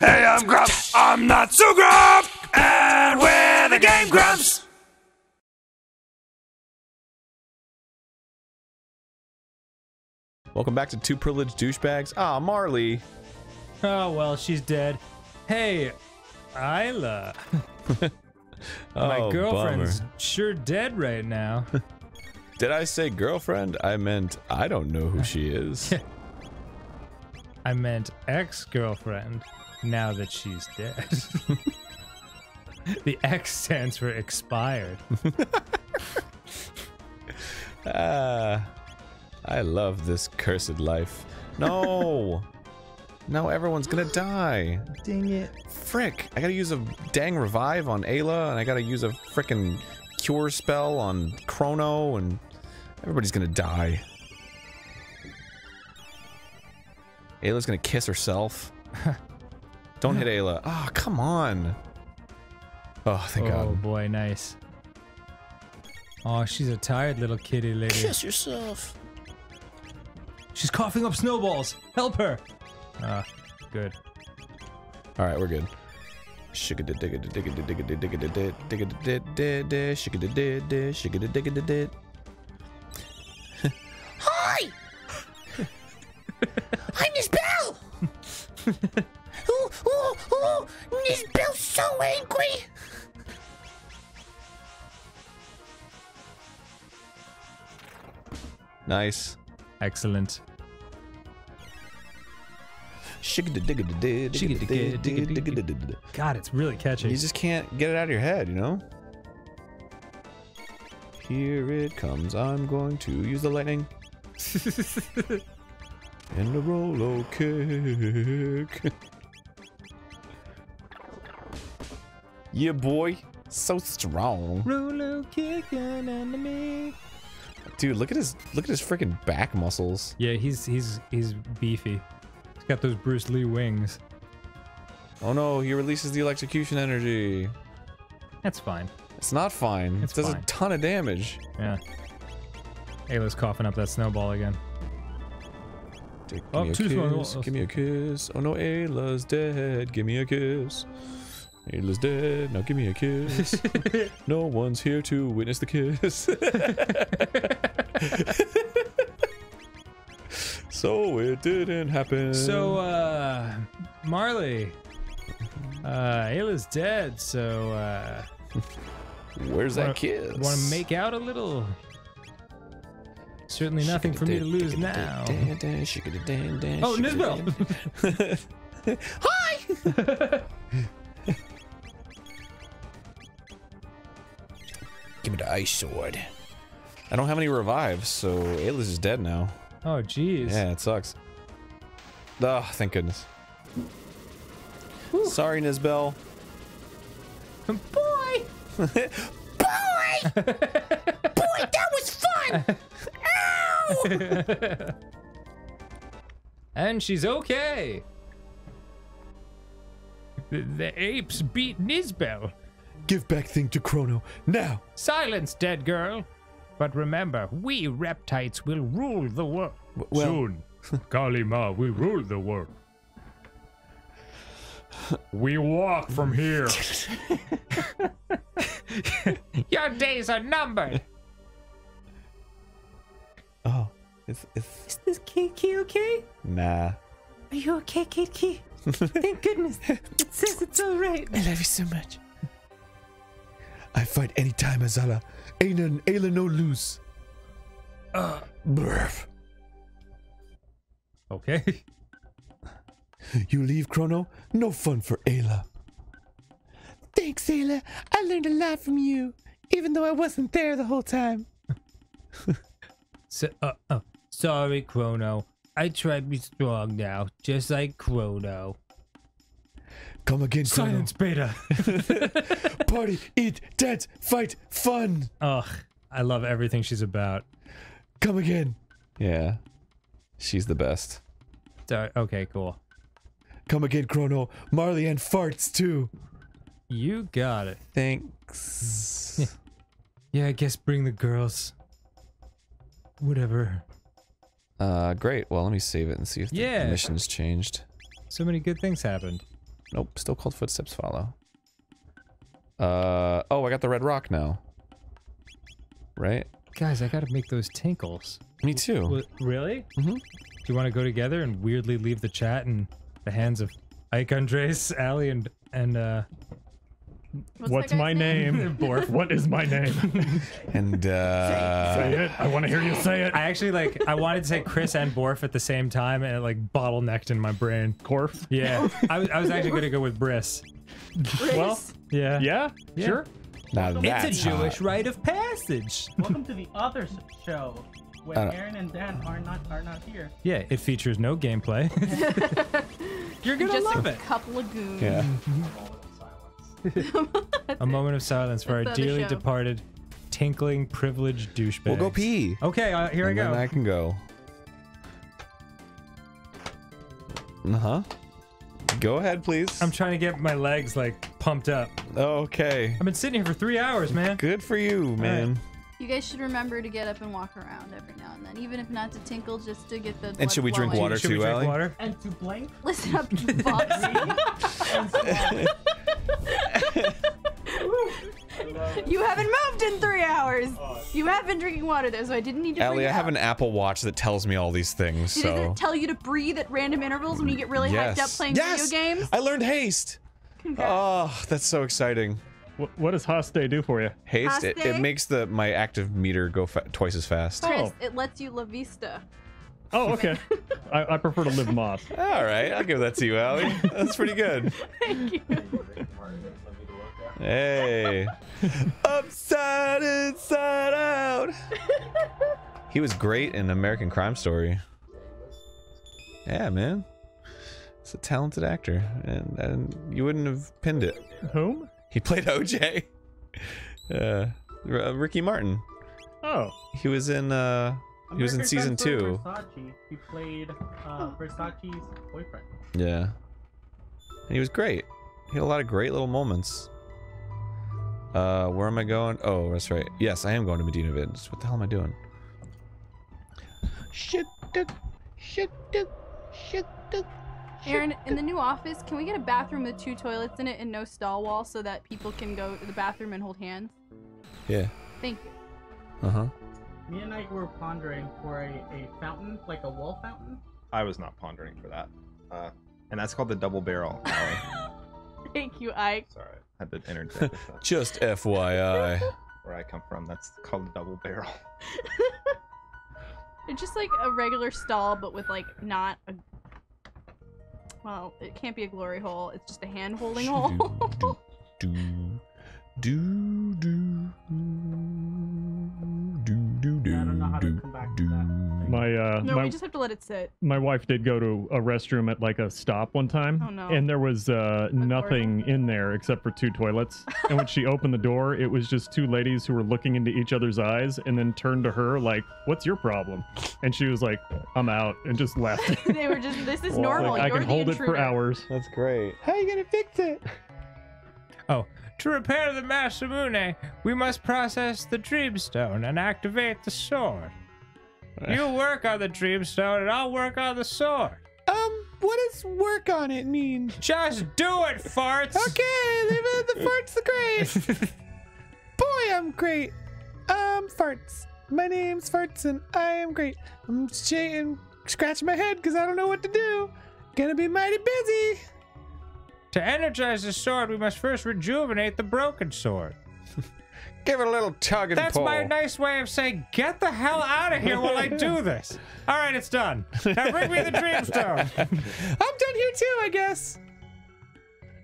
Hey, I'm Grump. I'm not so Grump. And we're the Game Grumps. Welcome back to Two Privileged Douchebags. Ah, Marley. Oh, well, she's dead. Hey, Isla. My Oh, girlfriend's bummer. sure dead right now. Did I say girlfriend? I meant I don't know who she is. I meant ex-girlfriend, now that she's dead. the X stands for expired. Ah, I love this cursed life. No. now everyone's gonna die. Dang it. Frick, I gotta use a dang revive on Ayla, and I gotta use a frickin' cure spell on Chrono, and everybody's gonna die. Ayla's gonna kiss herself. Don't hit Ayla. Oh, come on. Oh, thank oh God. Oh boy, nice. Oh, she's a tired little kitty lady. yourself. She's coughing up snowballs. Help her. Ah, good. All right, we're good. Hi! I'm Miss Bell! Ooh, ooh, ooh! Miss Bell's so angry! Nice. Excellent. You God, it's really catchy. You just can't get it out of your head, you know? Here it comes. I'm going to use the lightning. and the roller kick. Yeah, boy. So strong. Rolo kick an enemy. Dude, look at his look at his freaking back muscles. Yeah, he's he's he's beefy. He's got those Bruce Lee wings. Oh no, he releases the electrocution energy. That's fine. It's not fine. It's it does a ton of damage. Yeah. Ayla's coughing up that snowball again. Oh, give Oh, me a kiss. Give me a kiss. Oh no, Ayla's dead. Give me a kiss. Ayla's dead. Now give me a kiss. no one's here to witness the kiss. so it didn't happen. So, uh, Marley. Uh, Ayla's dead, so, uh, where's that wanna- kiss? want to make out a little? Certainly nothing for me to lose now. Oh, Oh, Nizbel! Hi! Give me the ice sword. I don't have any revives, so Ayla's is dead now. Oh, jeez. Yeah, it sucks. Oh, thank goodness. Sorry, Nizbel. Boy! Boy! Boy, that was fun! Ow! And she's okay. The, the apes beat Nizbel. Give back thing to Chrono now. Silence, dead girl. But remember, we reptites will rule the world. well- Soon, Kali Ma will rule the world. We walk from here. Your days are numbered. Oh, it's it's Is this Kiki okay? nah. Are you okay, Kiki? Thank goodness. It says it's alright. I love you so much. I fight anytime, Azala. Ain't an Ayla no lose. Uh, Brr. Okay. You leave Chrono? No fun for Ayla. Thanks, Ayla. I learned a lot from you, even though I wasn't there the whole time. So, uh, uh, sorry, Chrono. I try to be strong now, just like Chrono. Come again, Chrono. Beta. Party, eat, dance, fight, fun. Ugh, I love everything she's about. Come again. Yeah. She's the best. So- okay, cool. Come again, Chrono. Marley and farts too. You got it. Thanks. Yeah, I guess bring the girls. Whatever. uh, great. Well, let me save it and see if the Yeah. mission's changed. So many good things happened. Nope, still called footsteps follow. Uh oh, I got the red rock now. Right? Guys, I gotta make those tinkles. Me too. Wha- really? Mhm. Do you want to go together and weirdly leave the chat in the hands of Ike Andres, Ali, and and uh What's, that my guy's name? Borf? what is my name? And uh say it. I want to hear you say it. I actually like I wanted to say Chris and Borf at the same time, and it like bottlenecked in my brain. Corf. Yeah, I was, I was actually gonna go with Briss. Well, Chris? Yeah, yeah, sure. now that's It's a Jewish hot. rite of passage. Welcome to the other show where Uh, Arin and Dan are not are not here. Yeah, it features no gameplay. You're gonna Just love a it. couple of goons. Yeah. A moment of silence for our That's the other dearly show. departed, tinkling, privileged douchebag. We'll go pee. Okay, uh, here and I go. Then I can go. Uh-huh. Go ahead, please. I'm trying to get my legs like pumped up. okay. I've been sitting here for three hours, man. Good for you, man. You guys should remember to get up and walk around every now and then, even if not to tinkle, just to get the. And blood should we drink water Should we too, drink Allie? water? And to blink Listen up, you box. and swallow. you haven't moved in three hours. You have been drinking water though, so I didn't need to. Allie, bring I have up. an Apple Watch that tells me all these things, Did so. it tell you to breathe at random intervals when you get really hyped up playing yes! video games? I learned haste. Congrats. Oh, that's so exciting. What, what does Haste do for you? Haste, it, it makes the my active meter go fa- twice as fast. Chris, Oh. it lets you La Vista. Oh, okay. I, I prefer to live moss. All right, I'll give that to you, Allie. That's pretty good. Thank you. Hey. Upside inside out. he was great in American Crime Story. Yeah, man. He's a talented actor, and, and you wouldn't have pinned it. Whom? He played OJ. Uh, R- uh, Ricky Martin. Oh, He was in. uh He was in season two. Versace. He played uh, Versace's boyfriend. Yeah. And he was great. He had a lot of great little moments. Uh, where am I going? Oh, that's right. Yes, I am going to Medina Vids. What the hell am I doing? Shit, duck, shit, duck, shit, duck. Arin, in the new office, can we get a bathroom with two toilets in it and no stall wall so that people can go to the bathroom and hold hands? Yeah. Thank you. Uh huh. Me and I were pondering for a, a fountain, like a wall fountain. I was not pondering for that. Uh, and that's called the double barrel. Allie. Thank you, Ike. Sorry, I had to interject with. Just FYI. where I come from. That's called a double barrel. It's just like a regular stall, but with like not a. Well, it can't be a glory hole. It's just a hand holding hole. do, do, do, do, do, do, Yeah, I don't know how to do, come back to do. that. My uh, no, my we just have to let it sit. my wife did go to a restroom at like a stop one time Oh, no. and there was uh, nothing in there except for two toilets and when she opened the door it was just two ladies who were looking into each other's eyes and then turned to her like what's your problem and she was like i'm out and just left they were just. This is Well, normal. like, i You're can the hold it for intruder. hours That's great. How are you gonna fix it? Oh, to repair the Masamune, we must process the Dreamstone and activate the sword. You work on the Dreamstone and I'll work on the sword. Um, what does work on it mean? Just do it, farts! Okay, leave it the farts the great. Boy, I'm great. Um, farts. My name's Farts and I am great. I'm shaking, scratching my head because I don't know what to do. Gonna be mighty busy. To energize the sword, we must first rejuvenate the broken sword. Give it a little tug and That's pull. my nice way of saying, get the hell out of here while I do this. All right, it's done. Now bring me the Dreamstone. I'm done here too, I guess.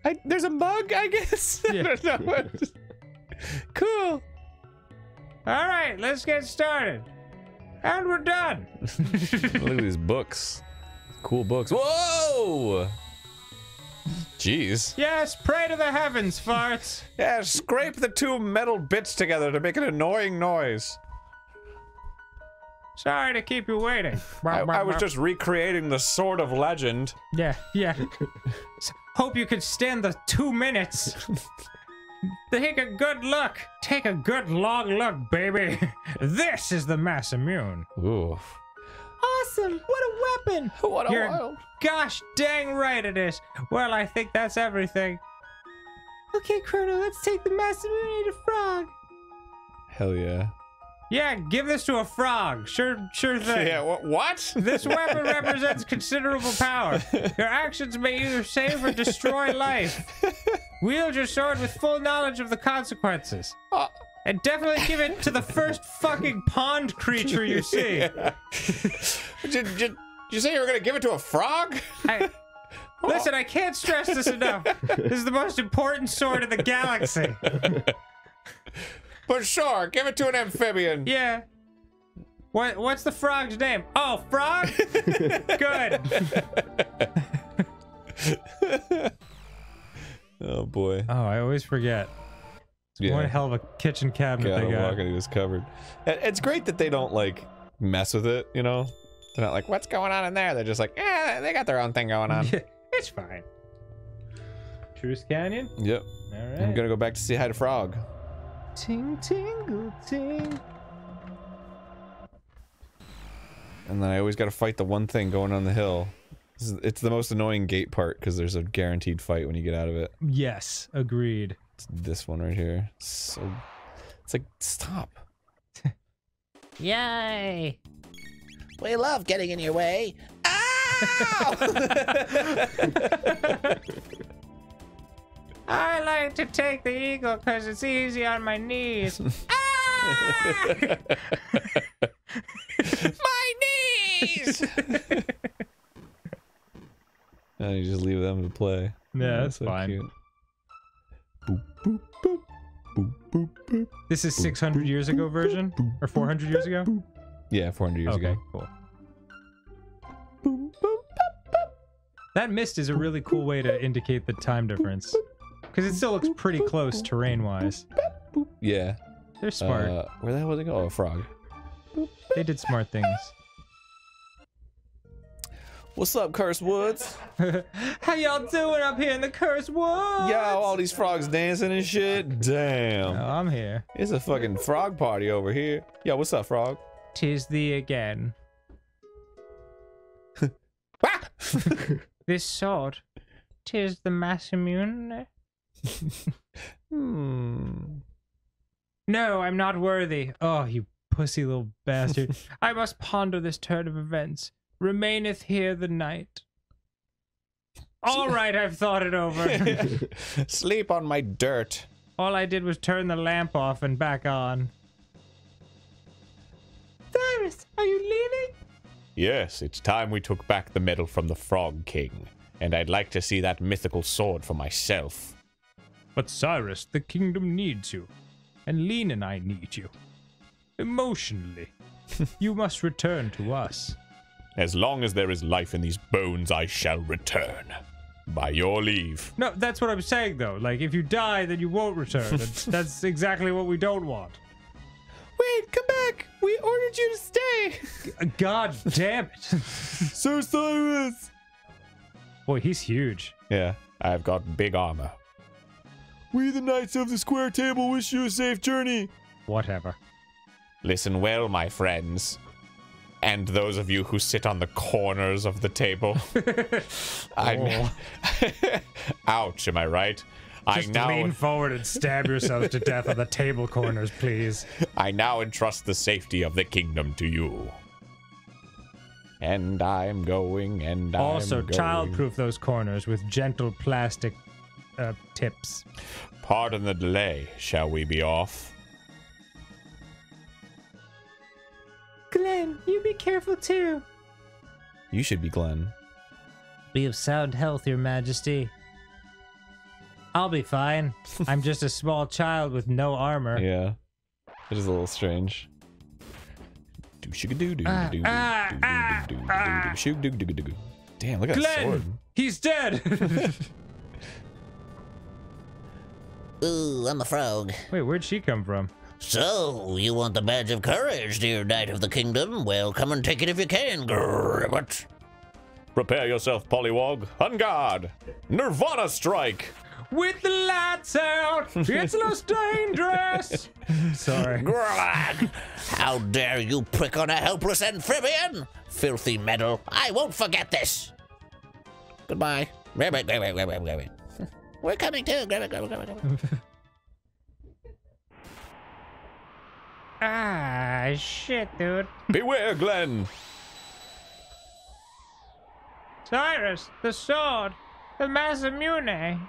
I, there's a mug, I guess. I don't know what. cool. All right, let's get started. And we're done. Look at these books. Cool books. Whoa! Jeez. Yes, pray to the heavens, farts. Yeah, scrape the two metal bits together to make an annoying noise. Sorry to keep you waiting. I, I was just recreating the Sword of Legend. Yeah, yeah. Hope you could stand the two minutes. Take a good look. Take a good long look, baby. This is the Masamune. Ooh. Awesome! What a weapon! What a You're wild. gosh dang right it is. Well, I think that's everything. Okay, Chrono, let's take the Masamune to Frog. Hell yeah. Yeah, give this to a frog. Sure, sure thing. Yeah, wha- what? This weapon represents considerable power. Your actions may either save or destroy life. Wield your sword with full knowledge of the consequences. Uh. And definitely give it to the first fucking pond creature you see. did, did you say you were gonna give it to a frog? I, listen, I can't stress this enough. This is the most important sword in the galaxy. But sure, give it to an amphibian. Yeah. What, what's the frog's name? Oh, Frog? Good. Oh boy. Oh, I always forget. Yeah. One hell of a kitchen cabinet God, they got. walking, he was covered. It's great that they don't like mess with it, you know? They're not like, what's going on in there? They're just like, eh, they got their own thing going on. It's fine. Truce Canyon? Yep. All I'm gonna go back to see hi to Frog. Ting tingle ting. And then I always gotta fight the one thing going on the hill. It's the most annoying gate part because there's a guaranteed fight when you get out of it. Yes, agreed. It's this one right here. So it's like stop. Yay! We love getting in your way. I like to take the eagle because it's easy on my knees. Ah! My knees! and you just leave them to play. Yeah, that's fine. cute. This is 600 years ago version? Or 400 years ago? Yeah, 400 years Okay, ago. cool. That mist is a really cool way to indicate the time difference. Because it still looks pretty close terrain-wise. Yeah. They're smart. Uh, where the hell was it going? Oh, a frog. they did smart things. What's up, Curse Woods? How y'all doing up here in the Curse woods? Yo, all these frogs dancing and shit. Damn. Oh, I'm here. It's a fucking frog party over here. Yo, what's up, frog? Tis thee again. this sword. Tis the Masamune. Hmm. No, I'm not worthy. Oh, you pussy little bastard. I must ponder this turn of events. Remaineth here the night. All right, I've thought it over. Sleep on my dirt. All I did was turn the lamp off and back on. Cyrus, are you leaving? Yes, it's time we took back the medal from the Frog King, and I'd like to see that mythical sword for myself. But Cyrus, the kingdom needs you. And Leene and I need you. Emotionally. you must return to us. As long as there is life in these bones, I shall return. By your leave. No, that's what I'm saying though. Like if you die, then you won't return. That's, that's exactly what we don't want. Wait, come back. We ordered you to stay. God damn it. Sir Cyrus. Boy, he's huge. Yeah, I've got big armor. We, the Knights of the Square Table, wish you a safe journey. Whatever. Listen well, my friends. And those of you who sit on the corners of the table. I Ouch, am I right? Just I now lean forward and stab yourselves to death on the table corners, please. I now entrust the safety of the kingdom to you. And I'm going and Also, I'm going. childproof those corners with gentle plastic uh, tips. Pardon the delay. Shall we be off? Glenn, you be careful too. You should be Glenn. Be of sound health, your majesty. I'll be fine. I'm just a small child with no armor. Yeah. It is a little strange. Damn, look at that sword. Glenn, he's dead. Ooh, I'm a frog. Wait, where'd she come from? So, you want the badge of courage, dear knight of the kingdom? Well, come and take it if you can, Gribbit. Prepare yourself, Pollywog. On guard. Nirvana strike. with the lights out. It's less dangerous. Sorry. Grog! How dare you prick on a helpless amphibian? Filthy metal. I won't forget this. Goodbye. Wait, wait, wait, wait, wait, wait, wait. We're coming too. Grab it, grab it, grab it, grab it. Ah, shit, dude. Beware, Glenn. Cyrus, the sword, the Masamune.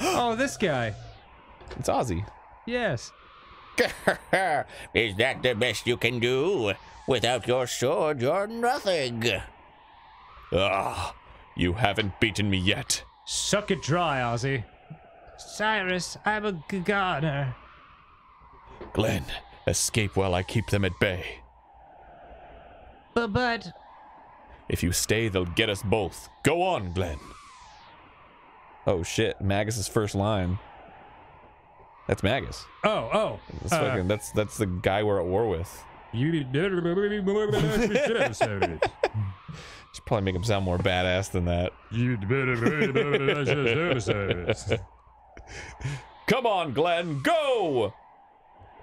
oh, this guy. It's Ozzie. Yes. Is that the best you can do? Without your sword, you're nothing. Ah, you haven't beaten me yet. Suck it dry, Ozzie. Cyrus, I'm a gardener. Glenn, escape while I keep them at bay. But, but, If you stay, they'll get us both. Go on, Glenn. Oh shit, Magus's first line. That's Magus. oh, oh. That's, uh, fucking, that's that's the guy we're at war with. you Should probably make him sound more badass than that. Come on, Glenn, go!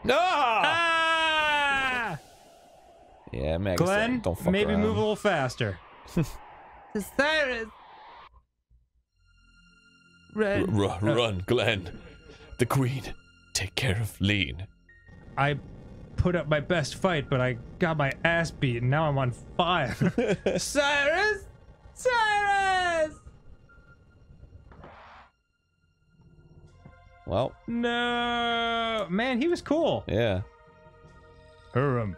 Ah! ah! Yeah, Magus. Glenn, don't, don't fuck maybe around. move a little faster. Cyrus. R- Red. r- run, Glenn. The Queen. Take care of Leene. I put up my best fight, but I got my ass beat, and now I'm on fire. Cyrus! Cyrus! Well, No! Man, he was cool. yeah. Harumph,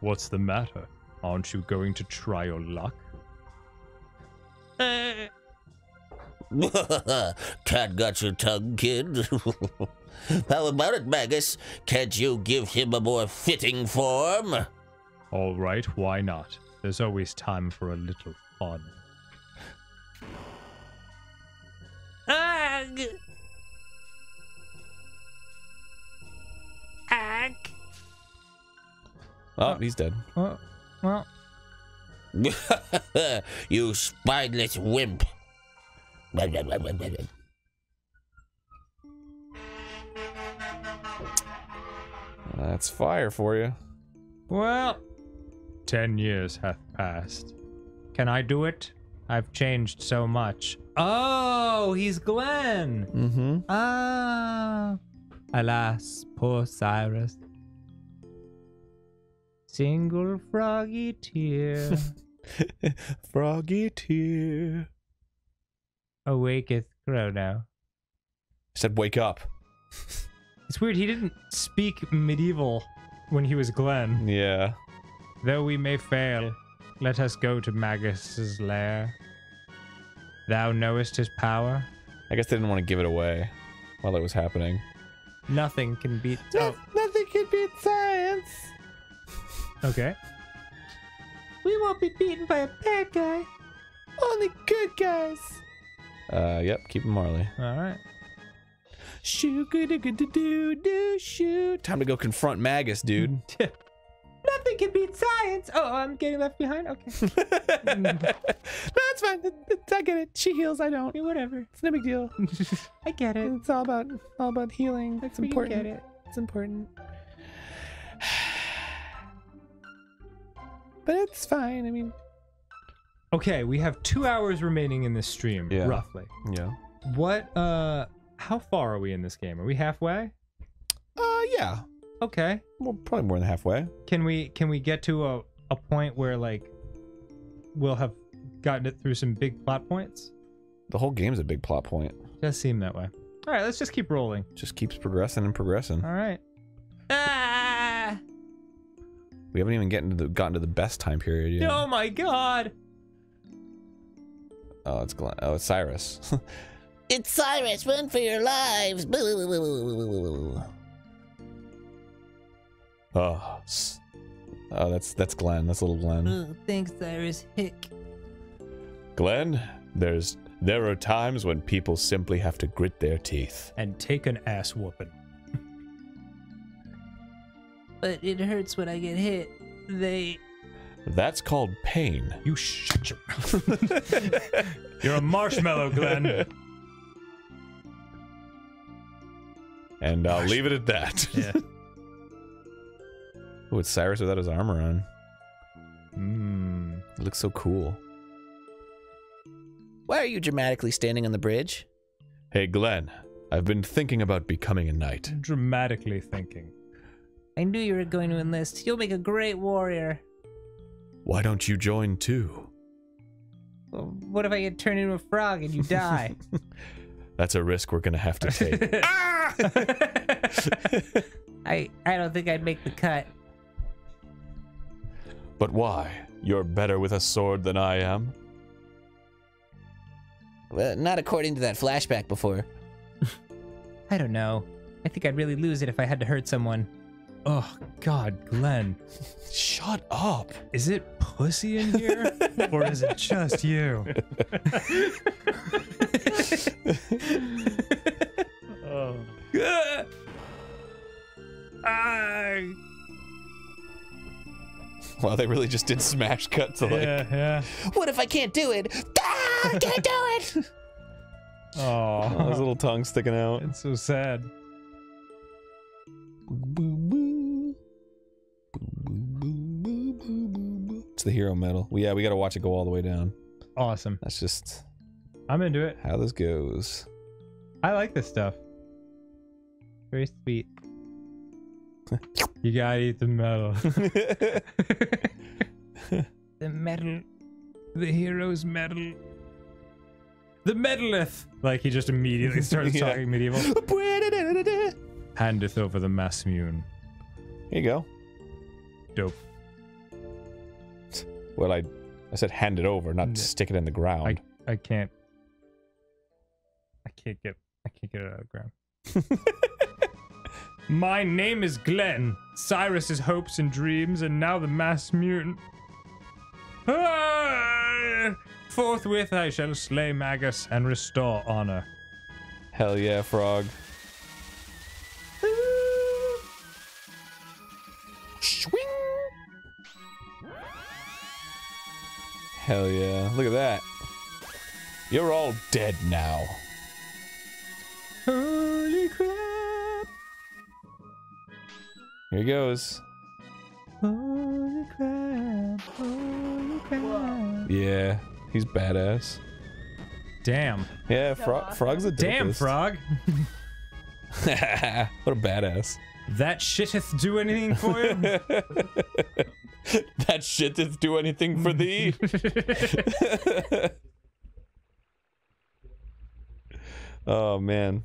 what's the matter? Aren't you going to try your luck? Uh, Cat got your tongue, kid. How about it, Magus? Can't you give him a more fitting form? all right, why not? There's always time for a little fun. Ag! Ag! Oh, he's dead. Well, well, you spineless wimp. That's fire for you. well. Ten years hath passed. Can I do it? I've changed so much. Oh, he's Glenn. Mm-hmm. Ah. Alas, poor Cyrus. Single froggy tear Froggy tear. awaketh Chrono. I said, wake up. It's weird, he didn't speak medieval when he was Glenn. Yeah. Though we may fail, let us go to Magus's lair. Thou knowest his power. I guess they didn't want to give it away while it was happening. Nothing can beat. Oh, Nothing can beat science. okay. We won't be beaten by a bad guy. Only good guys. Uh, yep. Keep him Marley. All right. Shoo do do do shoot. Time to go confront Magus, dude. Nothing can beat science. Oh, I'm getting left behind. Okay. no, That's fine. I get it. She heals. I don't. Whatever. It's no big deal. I get it. It's all about all about healing. It's We important. get it. It's important. But it's fine. I mean, Okay, we have two hours remaining in this stream, Yeah. roughly. yeah. What? Uh, how far are we in this game? Are we halfway? Uh, yeah. Okay. Well, probably more than halfway. Can we can we get to a a point where like we'll have gotten it through some big plot points? The whole game's a big plot point. Does seem that way. All right, let's just keep rolling. Just keeps progressing and progressing. All right. Ah! We haven't even gotten to the gotten to the best time period yet. Oh my God! Oh, it's Glenn. Oh, it's Cyrus. It's Cyrus, run for your lives. Boo. Oh, oh, that's that's Glenn. That's a little Glenn. Oh, thanks, Cyrus. Hick. Glenn, there's there are times when people simply have to grit their teeth. And take an ass whooping. But it hurts when I get hit. They. That's called pain. You shut your. Mouth. You're a marshmallow, Glenn. And I'll leave it at that. Yeah. oh, it's Cyrus without his armor on. Mmm. It looks so cool. Why are you dramatically standing on the bridge? Hey, Glenn. I've been thinking about becoming a knight. Dramatically thinking. I knew you were going to enlist. You'll make a great warrior. Why don't you join too? Well, What if I get turned into a frog and you die? That's a risk we're gonna have to take. Ah! I I don't think I'd make the cut. But why? You're better with a sword than I am? Well, not according to that flashback before. I don't know. I think I'd really lose it if I had to hurt someone. Oh God, Glenn. Shut up. Is it pussy in here? or is it just you? Oh. I Wow, they really just did smash cut to like yeah, yeah. What if I can't do it? Ah, I can't do it! oh, his Oh, little tongue sticking out. it's so sad. It's the hero medal. Well, yeah, we gotta watch it go all the way down. Awesome. That's just I'm into it. how this goes. I like this stuff. Very sweet. you gotta eat the metal. The metal. the hero's metal. The medaleth! Like he just immediately starts Yeah. talking medieval. Handeth over the Masamune. Here you go. Dope. Well, I, I said hand it over, not Yeah. stick it in the ground. I can't. I can't get. I can't get it out of the ground. My name is Glenn. Cyrus's hopes and dreams, and now the mass mutant. Ah! Forthwith I shall slay Magus and restore honor. Hell yeah, frog. Swing! Hell yeah. Look at that. You're all dead now. Holy crap! Here he goes. Holy crap! Holy crap! Yeah, he's badass. Damn! Yeah, Fro- Frog's a Damn, frog! what a badass. That shitteth do anything for you? that shit didn't do anything for thee. oh man.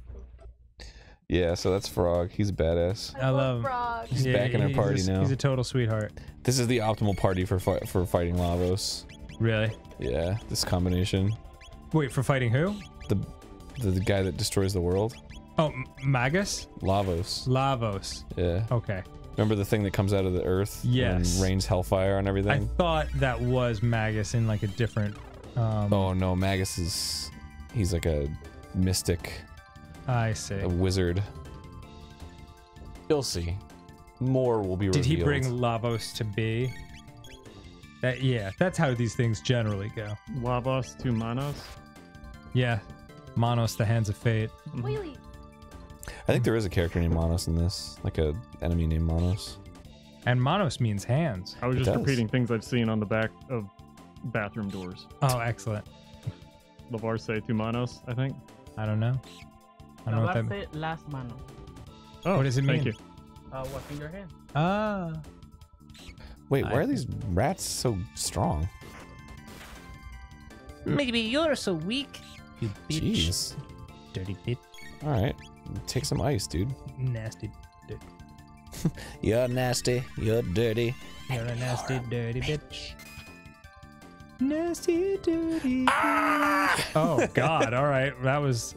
Yeah, so that's Frog. He's a badass. I love. Frog. He's back in our party a, now. He's a total sweetheart. This is the optimal party for fi- for fighting Lavos. Really? Yeah, this combination. Wait, for fighting who? The, the the guy that destroys the world. Oh, Magus? Lavos. Lavos. Yeah. Okay. Remember the thing that comes out of the earth? Yes. And rains hellfire on everything? I thought that was Magus in like a different. Um, oh no, Magus is he's like a mystic, I see. a wizard. You'll see. More will be revealed. Did revealed. he bring Lavos to be? That yeah, that's how these things generally go. Lavos to Manos. Yeah, Monos, the hands of fate. Mm-hmm. Wheelie. I think there is a character named Monos in this, like a enemy named Monos. And Monos means hands. I was It just does. repeating things I've seen on the back of bathroom doors. Oh, excellent. Lavar say to Manos, I think. I don't know. I don't know what that. Lavarse las manos. Oh, What does it thank mean? you. Uh, washing your hands. Ah. Wait, why are these rats so strong? Maybe you're so weak. You bitch. Jeez. Dirty bitch. All right, take some ice, dude. Nasty. You're nasty. You're dirty. You're a nasty, dirty bitch. Nasty, dirty. bitch. Oh God! All right, that was.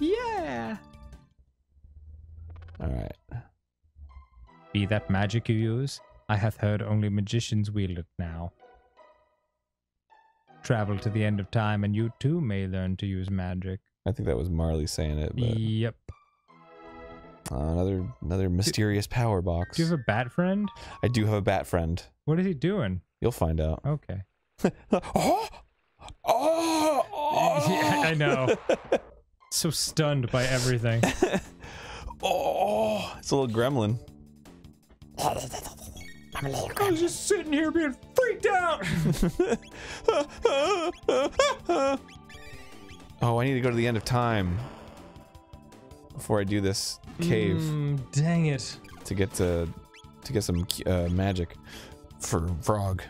Yeah. All right. Be that magic you use, I hath heard only magicians wield it now. Travel to the end of time, and you too may learn to use magic. I think that was Marley saying it, but Yep. uh, another another mysterious power box. Do you have a bat friend? I do have a bat friend. What is he doing? You'll find out. Okay. oh, oh, oh. Yeah, I know. So stunned by everything. Oh, it's a little gremlin. I was just sitting here being freaked out. oh, I need to go to the end of time before I do this cave Mm, dang it. to get to to get some uh, magic for frog.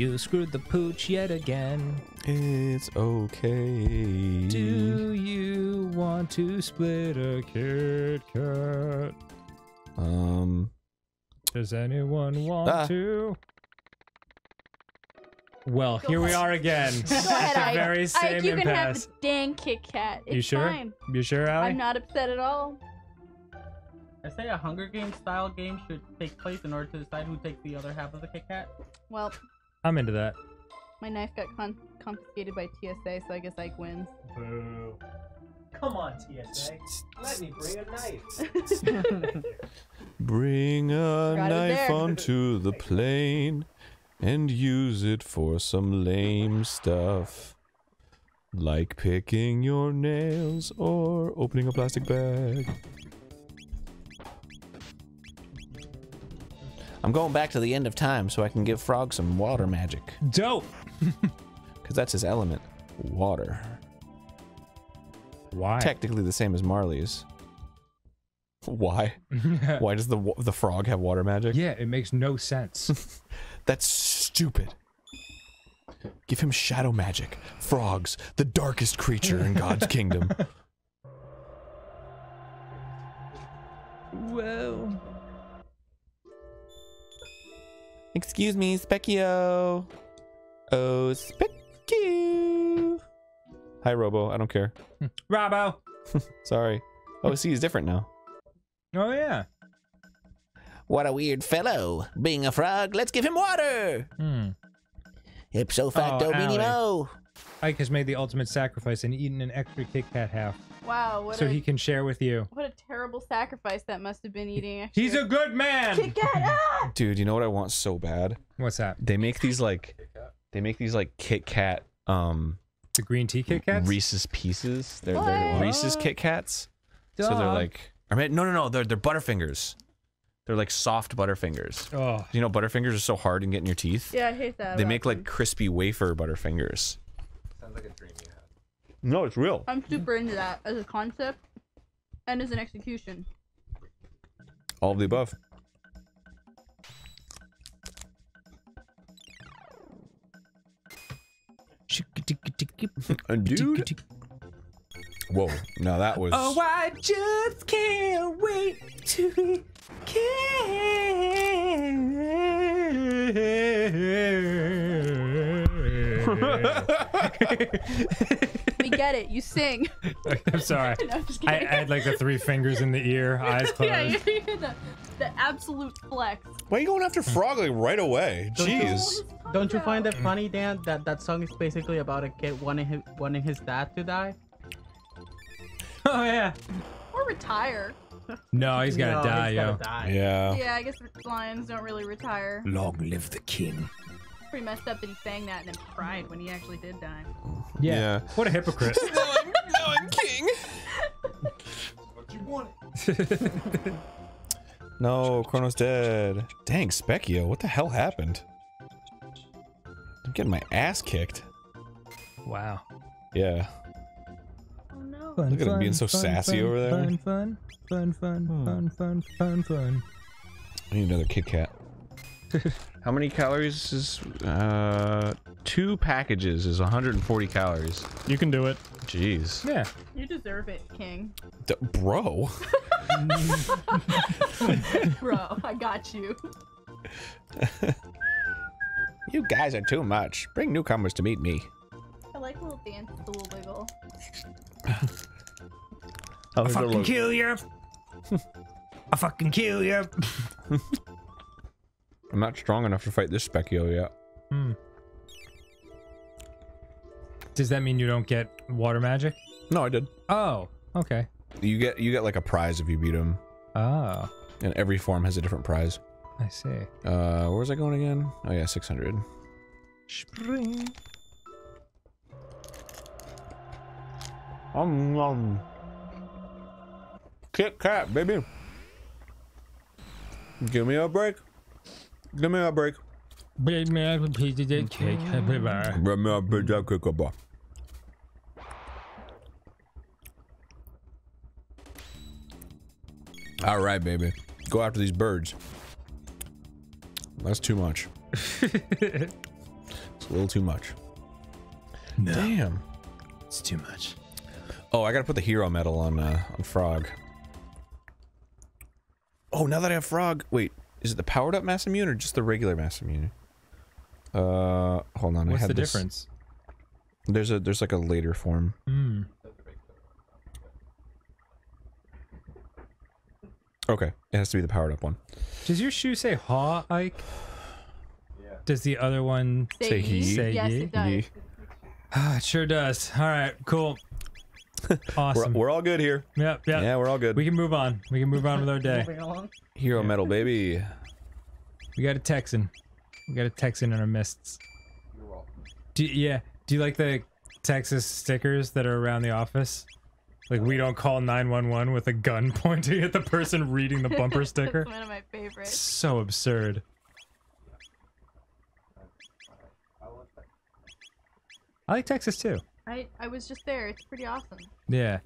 You screwed the pooch yet again. It's okay. Do you want to split a Kit Kat? Um, Does anyone want Ah. to? Well, here we are again. Go ahead, the Ike. very Ike, same you can have impasse. the dang Kit Kat. It's You sure? fine. You sure, Allie? I'm not upset at all. I say a Hunger Games style game should take place in order to decide who takes the other half of the Kit Kat. Well, I'm into that. my knife got con- confiscated by TSA, so I guess Ike wins. Boo. Come on, TSA. Let me bring a knife. bring a Got knife there. onto the plane and use it for some lame stuff. Like picking your nails or opening a plastic bag. I'm going back to the end of time so I can give Frog some water magic. Dope. Because that's his element. Water. Why? Technically the same as Marley's. Why? Why does the the frog have water magic? yeah, it makes no sense. That's stupid. Give him shadow magic. Frogs, the darkest creature in God's kingdom. Whoa. Excuse me, Spekkio. Oh, Spekkio. Hi, Robo. I don't care. Robo. Sorry. Oh, see, he's different now. Oh yeah. What a weird fellow. Being a frog, let's give him water. Hmm. Ipso facto Oh, minimo. Ike has made the ultimate sacrifice and eaten an extra Kit Kat half, Wow, what so a he can share with you. what a terrible sacrifice that must have been eating. He's a good man. Kit Kat. Ah! Dude, you know what I want so bad? What's that? They make these like, they make these like Kit Kat, um, The green tea Kit Kats? Reese's Pieces. They're, they're Reese's Kit Kats. So they're like, I mean, no, no, no, they're they're Butterfingers. They're like soft Butterfingers. Oh, You know, Butterfingers are so hard and get in your teeth. Yeah, I hate that. They about make like crispy wafer Butterfingers. Sounds like a dream you had. No, it's real. I'm super into that as a concept and as an execution. All of the above. And dude, whoa! Now that was. Oh, I just can't wait to be We get it. You sing. I'm sorry. No, I'm I, I had like the three fingers in the ear, eyes closed. yeah, yeah, yeah, the, the absolute flex. Why are you going after Frog like right away? Jeez. Don't you find it funny, Dan, that that song is basically about a kid wanting his, wanting his dad to die? Oh yeah. Or retire. No, he's gotta No, die, he's yo. gotta die. Yeah. Yeah, I guess lions don't really retire. Long live the king. Pretty messed up that he sang that and then cried when he actually did die. Yeah. Yeah. What a hypocrite. now I'm king. What you wanted. No, Chrono's dead. Dang, Spekkio, what the hell happened? I'm getting my ass kicked. wow. Yeah. Oh no. Fun, Look at him being so fun, sassy fun, over there. Fun, fun, fun, fun, Hmm. fun, fun, fun, fun. I need another Kit Kat. How many calories is uh two packages is 140 calories. You can do it. Jeez. Yeah. You deserve it, King. D- bro. Bro, I got you. You guys are too much. Bring newcomers to meet me. I like a little dance, the little wiggle. I'll Fucking kill you. I'll fucking kill you. I'm not strong enough to fight this Spekkio yet. Hmm. Does that mean you don't get water magic? No, I did. Oh, okay. You get you get like a prize if you beat him. Oh, And every form has a different prize. I see. Uh, where was I going again? Oh yeah, 600. Spring. Um, um. Kit Kat, baby. Give me a break. Give me a break. Bring me up a piece of that cake. Happy birthday. Bring me a big of cookie bar. All right, baby. Go after these birds. That's too much. it's a little too much. Damn. It's too much. Oh, I gotta put the hero medal on uh, on Frog. Oh, now that I have Frog, wait, is it the powered up Masamune or just the regular Masamune? Uh, hold on. I What's had the this- difference? There's a there's like a later form. Hmm. Okay, it has to be the powered up one. Does your shoe say haw, Ike? Does the other one Say Say ye? he. Say yes, ye? it does. Ye. Ah, it sure does. All right, cool. We're, Awesome. we're all good here. yep, yep. Yeah, we're all good. We can move on. We can move on with our day. Moving along. Hero medal, baby. We got a Texan. We got a Texan in our midst. Do you, yeah. Do you like the Texas stickers that are around the office? Like we don't call 911 with a gun pointing at the person reading the bumper sticker. That's one of my favorites. so absurd. I like Texas too. I I was just there. It's pretty awesome. Yeah.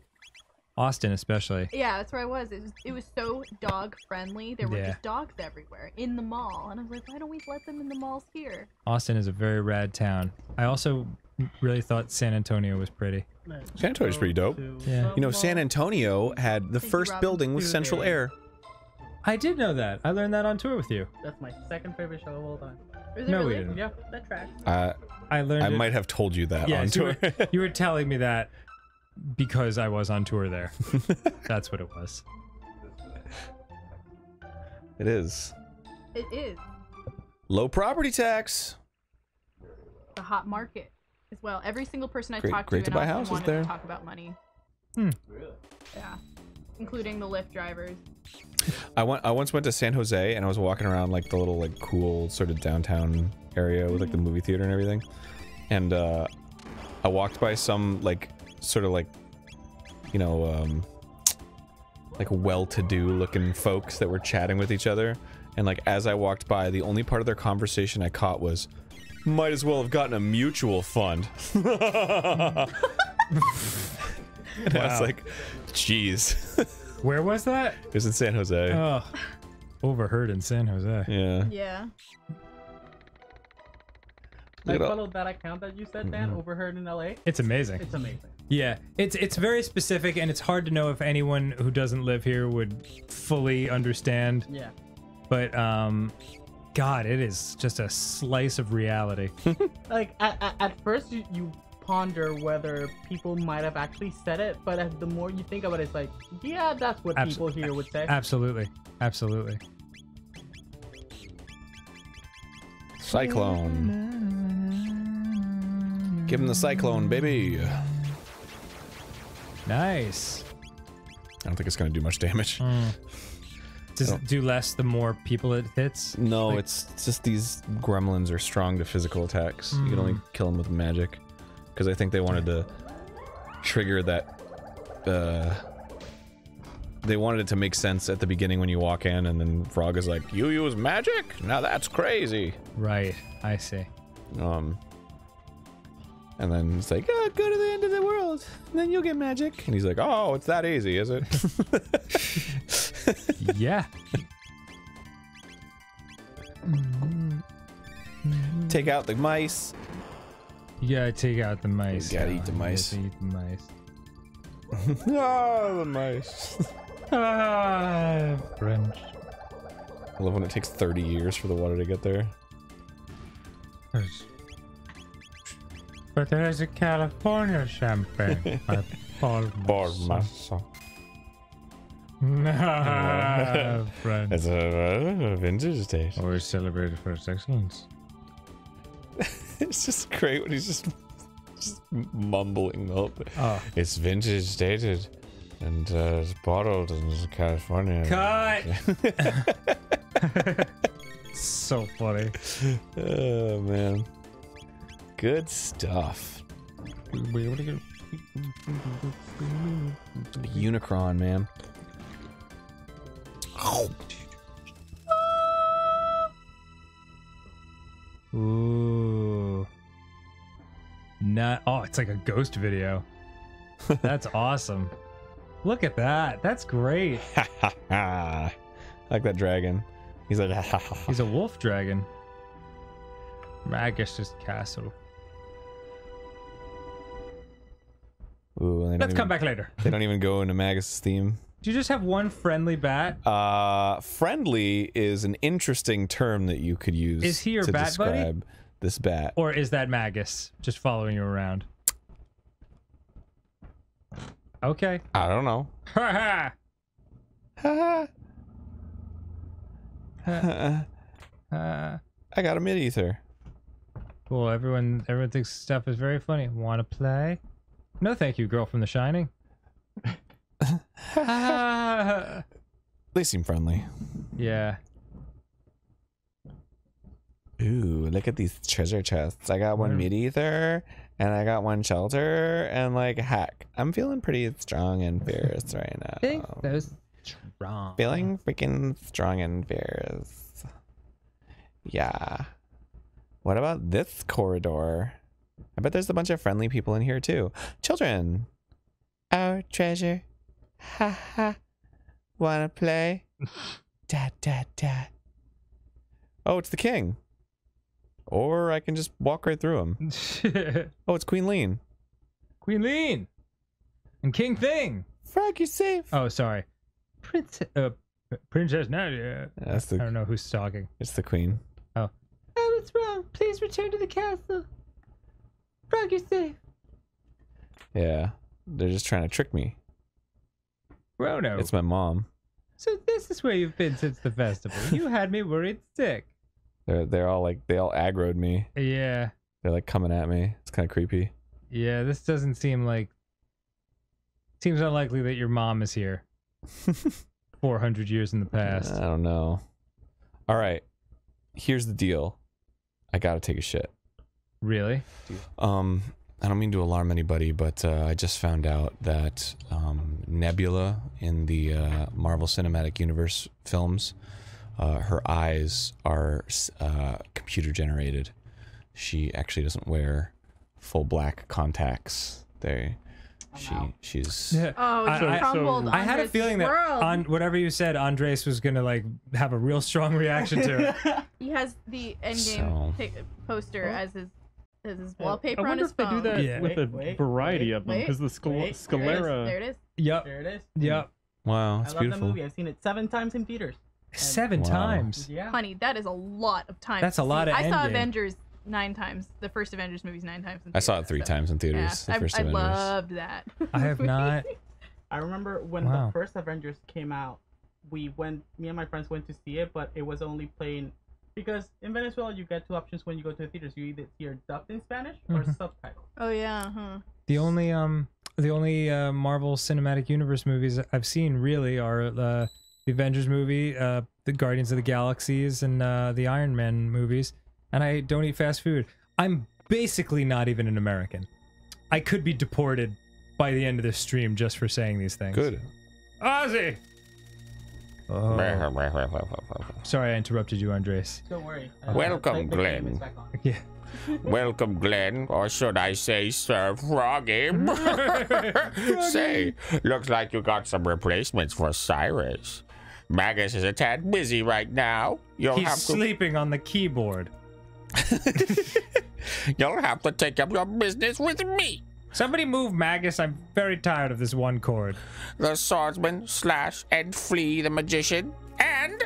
Austin especially. Yeah, that's where I was. It was it was so dog friendly. There were Yeah. just dogs everywhere in the mall, and I was like, why don't we let them in the malls here? Austin is a very rad town. I also really thought San Antonio was pretty. San Antonio's pretty dope. Yeah. You know, San Antonio had the Thank first Robin. building with central air. I did know that. I learned that on tour with you. That's my second favorite show of all time. Is it No, we didn't. Yeah, that tracks. Uh, I learned I it- might have told you that on Yes, you tour. were, you were telling me that because I was on tour there. That's what it was. it is It is low property tax. the hot market as well. Every single person I Great- talked great to to in buy houses wanted there. to talk about money. Hmm. Yeah, including the Lyft drivers. I went. I once went to San Jose and I was walking around like the little like cool sort of downtown area with like the movie theater and everything, and uh, I walked by some like sort of like you know um, like well-to-do looking folks that were chatting with each other, and like as I walked by, the only part of their conversation I caught was, "Might as well have gotten a mutual fund." and I was like, "Jeez." Where was that? it was in San Jose. Oh, overheard in San Jose. yeah. Yeah. I Look at all- followed that account that you said, Dan, overheard in LA. It's amazing. It's amazing. Yeah, it's it's very specific, and it's hard to know if anyone who doesn't live here would fully understand. Yeah. But um, God, it is just a slice of reality. Like at, at, at first you, you ponder whether people might have actually said it, but as the more you think about it, it's like, yeah, that's what Abs- people here would say. absolutely, absolutely. Cyclone. Give him the cyclone, baby. I don't think it's gonna do much damage. Does Oh. it do less the more people it hits? No, Like- it's it's just these gremlins are strong to physical attacks. You can only kill them with magic. Because I think they wanted to trigger that. Uh, they wanted it to make sense at the beginning when you walk in, and then Frog is like, "You use magic? Now that's crazy." Right. I see. Um, and then it's like, oh, go to the end of the world, and then you'll get magic. And he's like, oh, it's that easy, is it? yeah. Take out the mice. You gotta take out the mice. You gotta eat the. You mice. to eat the mice. oh, the mice. Ah, French. I love when it takes 30 years for the water to get there. But there's a California champagne by Paul Masson. Nah, French. It's a, vintage taste. Always celebrated for its excellence. It's just great when he's just, just mumbling the whole thing. Oh. It's vintage dated and uh, it's bottled in California. Cut! so funny. Oh man. Good stuff. Unicron, man. Ooh. Not. Oh, it's like a ghost video. That's awesome. Look at that. That's great. I like that dragon. He's like, He's a wolf dragon. Magus's castle. Ooh, Let's even- come back later. They don't even go into Magus' theme. Do you just have one friendly bat? Uh, friendly is an interesting term that you could use. Is he your to bat buddy? describe this bat? Or is that Magus just following you around? Okay. I don't know. Ha Ha ha. ha. I got a mid ether. cool. Everyone, everyone thinks stuff is very funny. Want to play? No, thank you, girl from The Shining. They seem friendly. yeah. Ooh, look at these treasure chests. I got one mid ether, and I got one shelter, and like heck, I'm feeling pretty strong and fierce right now. Think those strong. Feeling freaking strong and fierce. Yeah. What about this corridor? I bet there's a bunch of friendly people in here too. Children. Our treasure. Ha ha. Wanna play? dad, dad, dad. Oh, it's the king. Or I can just walk right through him. Oh, it's Queen Leene. Queen Leene and King Thing. Frog, you're safe. Oh, sorry. Princess, uh, Princess Nadia. That's the, I don't know who's talking. it's the queen. Oh. Oh, what's wrong? Please return to the castle. Frog, you're safe. Yeah. They're just trying to trick me. Rono. It's my mom. So this is where you've been since the festival. You had me worried sick. They're they're all like they all aggroed me. Yeah. They're like coming at me. It's kind of creepy. Yeah, this doesn't seem like seems unlikely that your mom is here. 400 years in the past. I don't know. All right. Here's the deal. I got to take a shit. Really? Um I don't mean to alarm anybody, but uh, I just found out that um, Nebula in the uh, Marvel Cinematic Universe films, uh, her eyes are uh, computer generated. She actually doesn't wear full black contacts. They, she, she's. Yeah. Oh, I- she I- crumbled. I had a feeling that world. on whatever you said, Andres was gonna like have a real strong reaction to it. He has the endgame So- pic- poster as his as his I wallpaper on wonder his if they phone. do that Yeah. with a Wait, wait, variety wait, of them wait, because the Scala- wait, there it is, Scalera. There it is. Yep. There it is. Yep. Wow, I it's love beautiful. the movie. I've seen it seven times in theaters. Seven Wow. times. Yeah. Honey, that is a lot of times. That's to a lot see. of I saw Endgame. Avengers nine times. The first Avengers movie's nine times. In I saw it theaters, three so- times in Yeah, theaters. I, the first I Avengers. loved that. I have not. I remember when Wow. the first Avengers came out, we went, me and my friends went to see it, but it was only playing because in Venezuela you get two options when you go to the theaters. You either hear it dubbed in Spanish or Mhm. subtitled. oh yeah, huh? The only um the only uh, Marvel Cinematic Universe movies I've seen really are uh, the Avengers movie, uh, the Guardians of the Galaxies, and uh, the Iron Man movies. And I don't eat fast food. I'm basically not even an American. I could be deported by the end of this stream just for saying these things. Good. Ozzie. Oh. Sorry, I interrupted you, Andres. Don't worry. uh, Welcome, the- the Glenn. is back on. Yeah. Welcome, Glenn, or should I say, Sir Froggy? say, looks like you got some replacements for Cyrus. Magus is a tad busy right now. You'll He's have to sleeping on the keyboard. you'll have to take up your business with me. Somebody move Magus. I'm very tired of this one chord. The swordsman slash and flee the magician and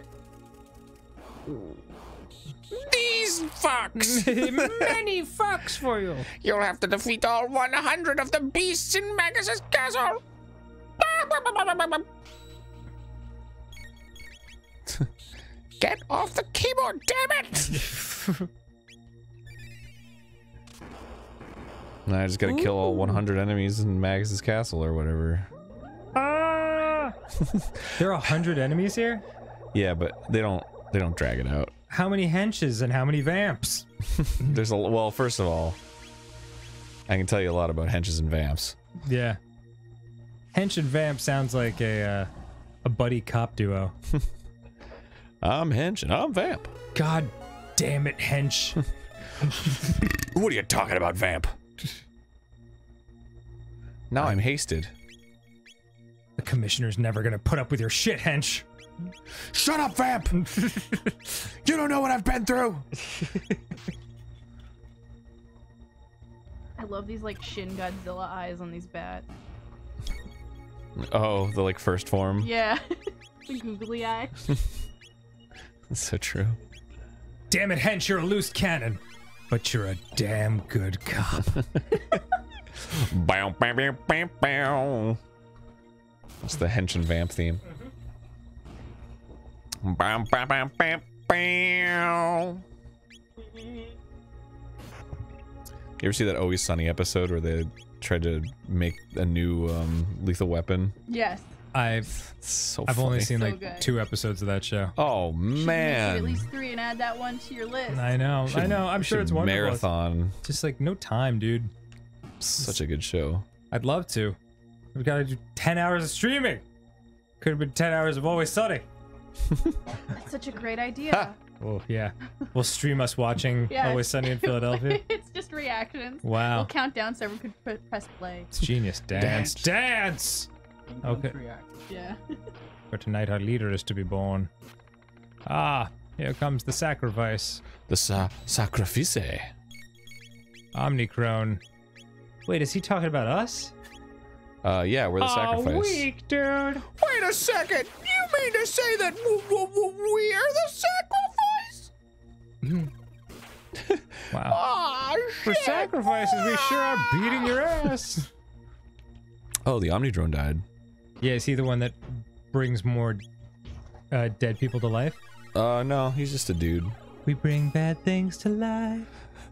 these fucks. Many fucks for you. You'll have to defeat all 100 of the beasts in Magus's castle. Get off the keyboard, damn it! And I just gotta kill all 100 enemies in Magus' castle or whatever. Ah! there are a hundred enemies here. Yeah, but they don't they don't drag it out. How many henches and how many vamps? There's a well, first of all, I can tell you a lot about henches and vamps. Yeah. Hench and vamp sounds like a uh, a buddy cop duo. I'm Hench and I'm Vamp. God damn it, hench. What are you talking about, Vamp? Now I'm hasted. the commissioner's never gonna put up with your shit, hench. Shut up, Vamp! you don't know what I've been through! I love these like Shin Godzilla eyes on these bats. Oh, the like first form. Yeah. the googly eye. That's so true. Damn it, hench, you're a loose cannon. But you're a damn good cop. Bow, bow, bow, bow, bow. That's the hench and vamp theme. Bow, bow, bow, bow, bow. You ever see that Always Sunny episode where they tried to make a new um, lethal weapon? yes. I've so I've only seen So like good. two episodes of that show. Oh Should make it man, At least three and add that one to your list. I know, I know. I'm sure should it's wonderful. marathon. Just like no time, dude. Such a good show. I'd love to. We've got to do 10 hours of streaming. Could have been 10 hours of Always Sunny. That's such a great idea. Oh, yeah. We'll stream us watching Yeah. Always Sunny in Philadelphia. it's just reactions. Wow. We'll count down so everyone could press play. It's genius. Dance, Dance. Dance! Okay. Yeah. For tonight, our leader is to be born. Ah, here comes the sacrifice. The sa- sacrifice. Omnicrone. Wait, is he talking about us? Uh, yeah, we're the Oh, sacrifice. weak, dude. Wait a second! You mean to say that w- w- w- we're the sacrifice? Wow. Ah, For shit! sacrifices, we sure are beating your ass. Oh, the Omnicrone died. Yeah, is he the one that brings more uh, dead people to life? Uh, no, he's just a dude. We bring bad things to life.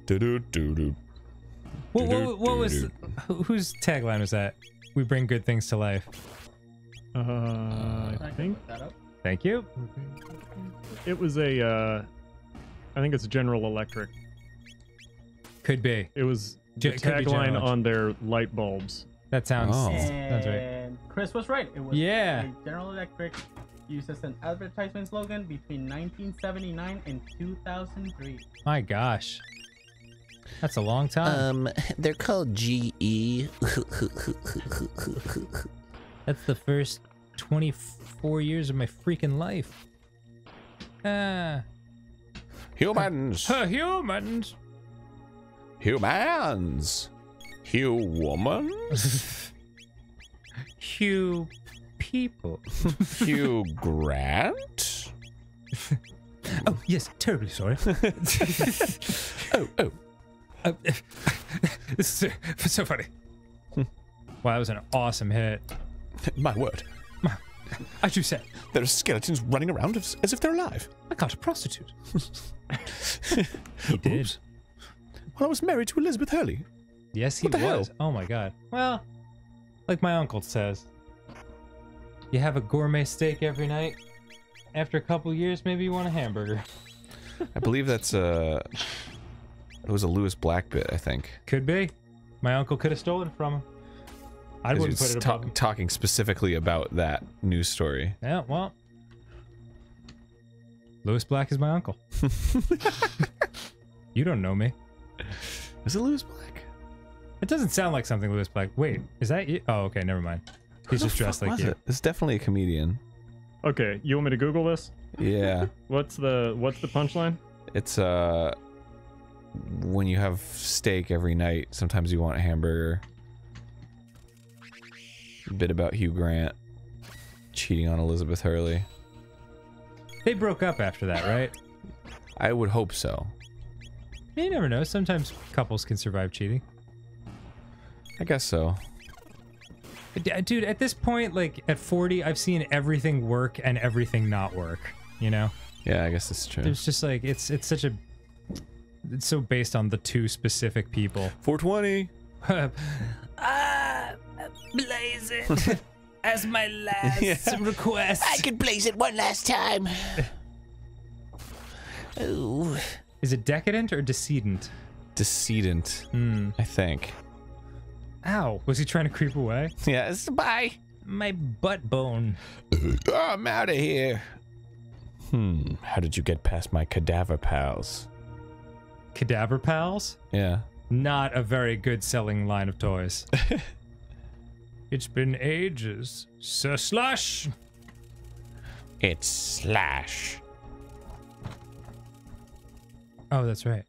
Do do do do. What, what, what was whose tagline was that? We bring good things to life. Uh, I think Thank you. it was a. Uh, I think it's General Electric. Could be. It was Ge- the it could be tagline General. on their light bulbs. That sounds. Oh. Sounds right. And Chris was right. It was Yeah. General Electric used as an advertisement slogan between 1979 and 2003. My gosh, that's a long time. Um, they're called E. GE. that's the first 24 years of my freaking life. Ah, Humans! uh, humans. Humans! Humans? Hugh people. Hugh Grant? Oh yes, terribly sorry. Oh, oh. Uh, this is so, so funny. wow, that was an awesome hit. My word. As you said, There are skeletons running around as, as if they're alive. I got a prostitute. he did. Well, I was married to Elizabeth Hurley. Yes, he the hell? was. Oh my god. Well, like my uncle says, you have a gourmet steak every night. After a couple years, maybe you want a hamburger. I believe that's a. It was a Lewis Black bit, I think. Could be. My uncle could have stolen from him. I wouldn't put was it above him. talking specifically about that news story. Yeah, well. Lewis Black is my uncle. you don't know me. Is it Lewis Black? It doesn't sound like something Lewis Black. Wait, is that you? Oh, okay, never mind. He's just dressed like was you. it? It's definitely a comedian. Okay, you want me to Google this? Yeah. What's the What's the punchline? It's uh when you have steak every night, sometimes you want a hamburger. A bit about Hugh Grant cheating on Elizabeth Hurley. They broke up after that, right? I would hope so. You never know. Sometimes couples can survive cheating. I guess so. Dude, at this point, like at 40, I've seen everything work and everything not work. You know, Yeah, I guess it's true. there's just like it's it's such a it's so based on the two specific people. 420. Ah, blaze it as my last request. I can blaze it one last time. Ooh. Is it decadent or decedent? Decedent, Hmm. I think. Ow! Was he trying to creep away? Yes. Bye. My butt bone. I'm out of here. Hmm, how did you get past my cadaver pals? Cadaver Pals? Yeah. Not a very good selling line of toys. it's been ages. Sir Slash! It's Slash. Oh, that's right.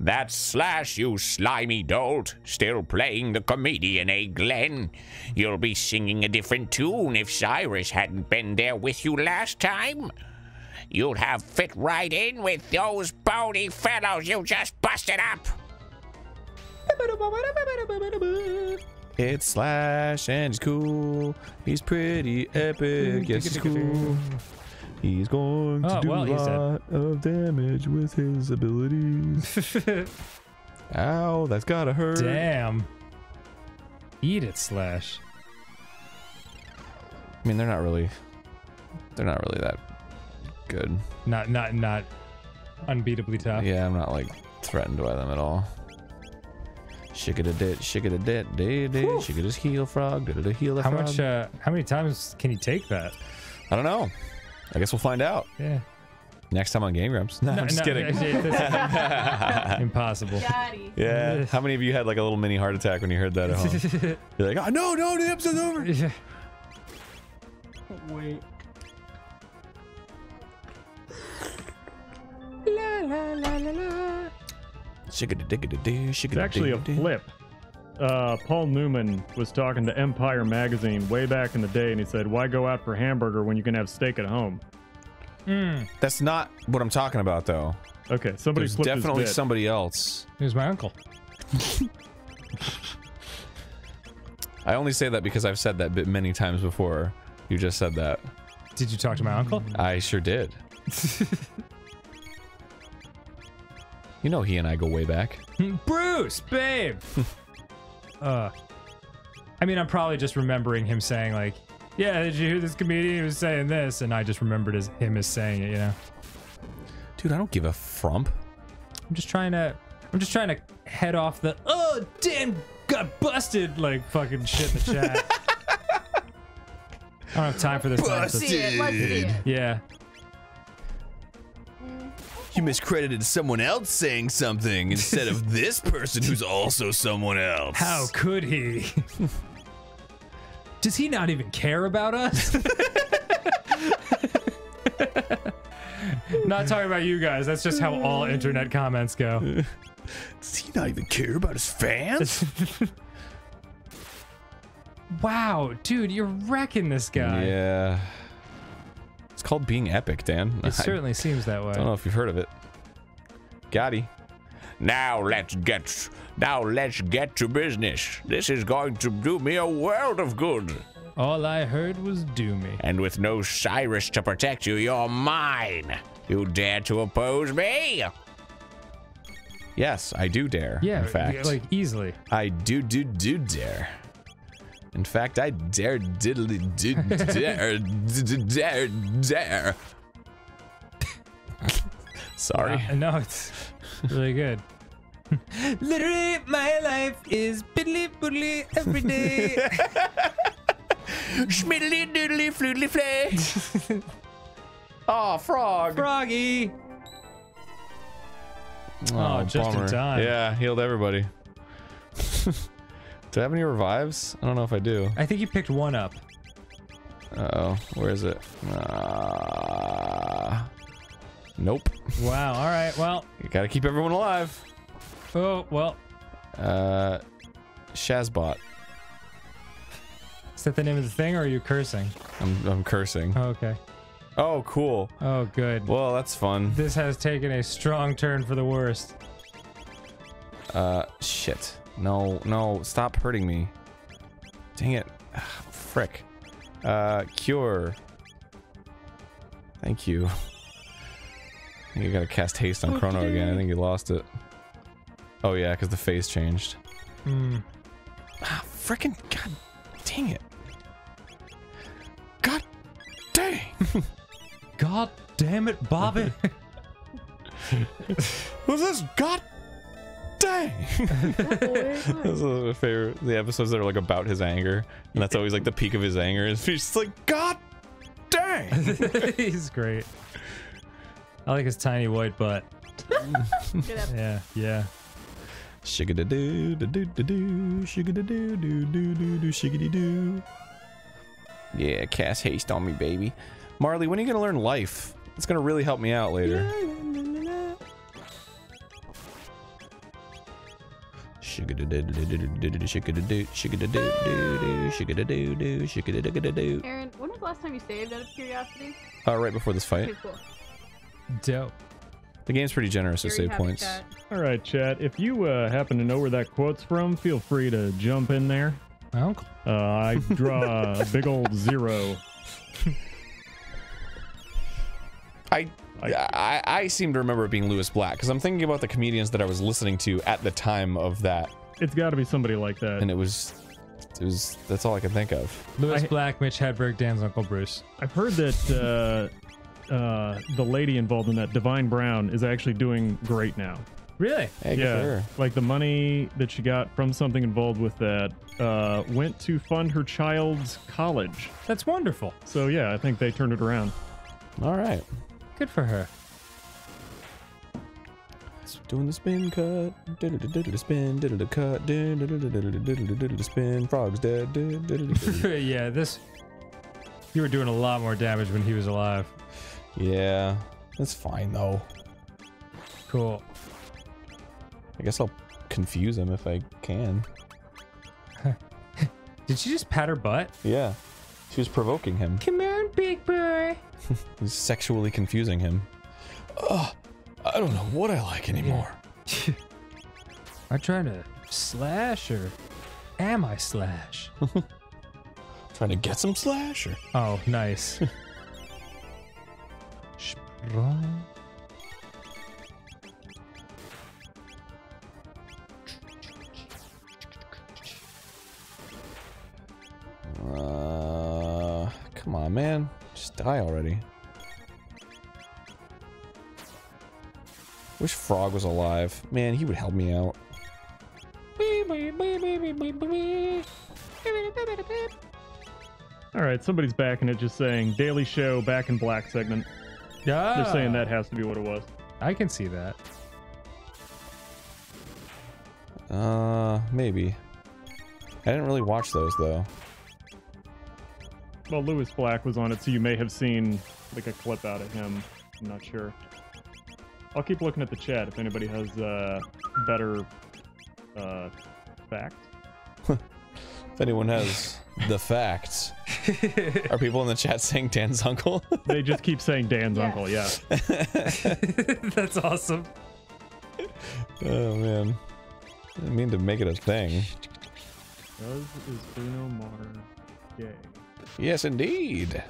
That's Slash, you slimy dolt. Still playing the comedian, eh, Glenn? You'll be singing a different tune if Cyrus hadn't been there with you last time. You'd have fit right in with those bony fellows you just busted up. It's Slash and he's cool. He's pretty epic. Yes, he's cool. He's going to Oh, do well, a lot of damage with his abilities. Ow, that's gotta hurt. Damn. Eat it, Slash. I mean, they're not really. They're not really that good. Not, not, not unbeatably tough. Yeah, I'm not like threatened by them at all. Shake it a dit, shake it a dit, day day, shake it his heel frog, did it heal the How much, uh, how many times can you take that? I don't know. I guess we'll find out Yeah. next time on Game Grumps. No, No, I'm just no, kidding. that's- Impossible. Daddy. yeah. How many of you had like a little mini heart attack when you heard that at home? You're like, oh no, no, the episode's over. Yeah. Wait. Shake it a dig it a do, shake It's actually a flip. Uh, Paul Newman was talking to Empire magazine way back in the day, and he said, "Why go out for hamburger when you can have steak at home?" That's not what I'm talking about though. Okay, somebody There's flipped his definitely bit. somebody else. Here's my uncle. I only say that because I've said that bit many times before. You just said that. Did you talk to my uncle? I sure did. you know he and I go way back. Bruce, babe. uh, I mean, I'm probably just remembering him saying like, "Yeah, did you hear this comedian? He was saying this," and I just remembered as him as saying it. You know, Dude, I don't give a frump. I'm just trying to, I'm just trying to head off the oh damn got busted like fucking shit in the chat. I don't have time for this. Let's see it. Let's see it. Yeah. You miscredited someone else saying something instead of this person who's also someone else. How could he? Does he not even care about us? not talking about you guys. That's just how all internet comments go. Does he not even care about his fans? Wow, dude, you're wrecking this guy. yeah. Called being epic, Dan. It certainly seems that way. I don't know if you've heard of it. Gotti. Now let's get now let's get to business. This is going to do me a world of good. All I heard was do me. And with no Cyrus to protect you, you're mine. You dare to oppose me? Yes, I do dare. Yeah, in fact, like easily. I do do do dare. In fact, I dare diddly do dare d- d- dare dare. Sorry. Uh, no, it's really good. Literally, my life is piddly boodly every day. Schmiddly doodly floodly flay. Oh, frog. Froggy. Oh, just in time. Yeah, healed everybody. Do I have any revives? I don't know if I do. I think you picked one up. Uh oh, where is it? Uh, nope. Wow. All right. Well. You gotta keep everyone alive. Oh well. Uh, Shazbot. Is that the name of the thing, or are you cursing? I'm I'm cursing. Oh, okay. Oh, cool. Oh, good. Well, that's fun. This has taken a strong turn for the worst. Uh, shit. No, no, stop hurting me. Dang it. Ugh, frick. Uh, cure. Thank you. I think you gotta cast haste on Chrono again. I think you lost it. Oh yeah, because the face changed. Hmm. Ah, frickin' god dang it. God dang. God damn it, Bobby. Who's this? God dang. Those are my favorite. The episodes that are like about his anger, and that's always like the peak of his anger. Is he's just like God dang. He's great. I like his tiny white butt. Yeah, yeah. Shiggity doo doo doo doo doo shiggity doo doo doo doo doo shiggity doo. Yeah, cast haste on me, baby. Marley, when are you gonna learn life? It's gonna really help me out later. Arin, when was the last time you saved out of curiosity? Uh, right before this fight. Okay, cool. Dope. The game's pretty generous with save points. All right, chat. If you uh, happen to know where that quote's from, feel free to jump in there. Uh, I draw a big old zero. I, I I seem to remember it being Lewis Black because I'm thinking about the comedians that I was listening to at the time of that, It's got to be somebody like that. and it was it was that's all I can think of. Lewis I- Black, Mitch Hedberg, Dan's Uncle Bruce. I've heard that uh, uh, the lady involved in that, Divine Brown, is actually doing great now. Really? Hey, good for yeah, her. like the money that she got from something involved with that uh, went to fund her child's college. That's wonderful. So yeah, I think they turned it around. All right, Good for her. doing the spin cut, diddle-diddle spin, diddle cut, diddle-diddle spin, frog's dead. yeah, this. You were doing a lot more damage when he was alive. Yeah, that's fine though. Cool. I guess I'll confuse him if I can. Did she just pat her butt? Yeah, she was provoking him. Come on, big boy. He's sexually confusing him. Ugh, I don't know what I like anymore. I'm I trying to slash or am I slash? Trying to get some slash or Oh, nice. Uh, come on, man. Just die already. Wish Frog was alive. Man, he would help me out. All right, somebody's backing it, just saying Daily Show back in black segment. Yeah. They're saying that has to be what it was. I can see that. Uh, maybe. I didn't really watch those though. Well, Lewis Black was on it, so you may have seen like a clip out of him. I'm not sure. I'll keep looking at the chat if anybody has uh, better uh, fact. If anyone has the facts, are people in the chat saying Dan's uncle? They just keep saying Dan's Yeah. uncle. Yeah. That's awesome. oh man, I didn't mean to make it a thing. Does is Bruno Mars gay? Yes, indeed.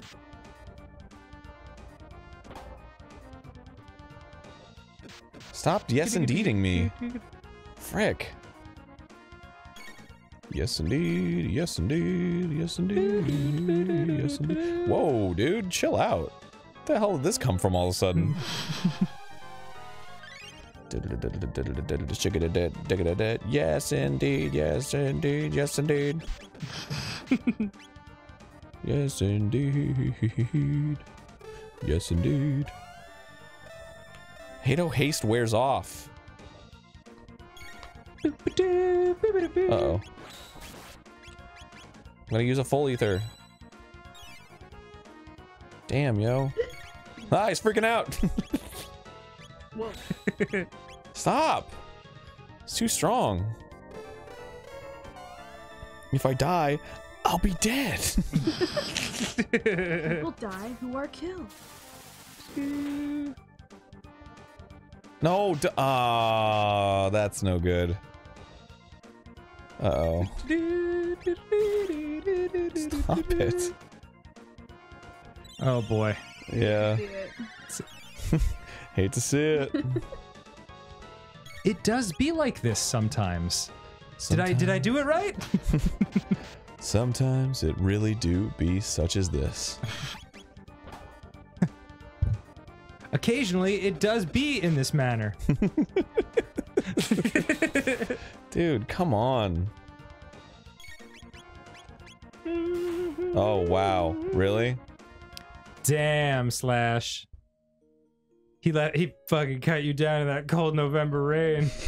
Stop yes indeeding me. Frick. Yes indeed, yes indeed, yes indeed, yes indeed. Whoa, dude, chill out. What the hell did this come from all of a sudden? Yes indeed, yes indeed, yes indeed. Yes indeed. Yes indeed. Hado haste wears off. Uh oh. I'm gonna use a full ether. Damn, yo. Ah, he's freaking out. Stop. It's too strong. If I die, I'll be dead. People die who are killed. no, d- ah, that's no good. Uh oh. Stop it. Oh boy. Yeah. Hate to see it. It does be like this sometimes. Did I did I do it right? Sometimes it really do be such as this. Occasionally it does be in this manner. Dude, come on. Oh, wow. Really? Damn, Slash. He let he fucking cut you down in that cold November rain.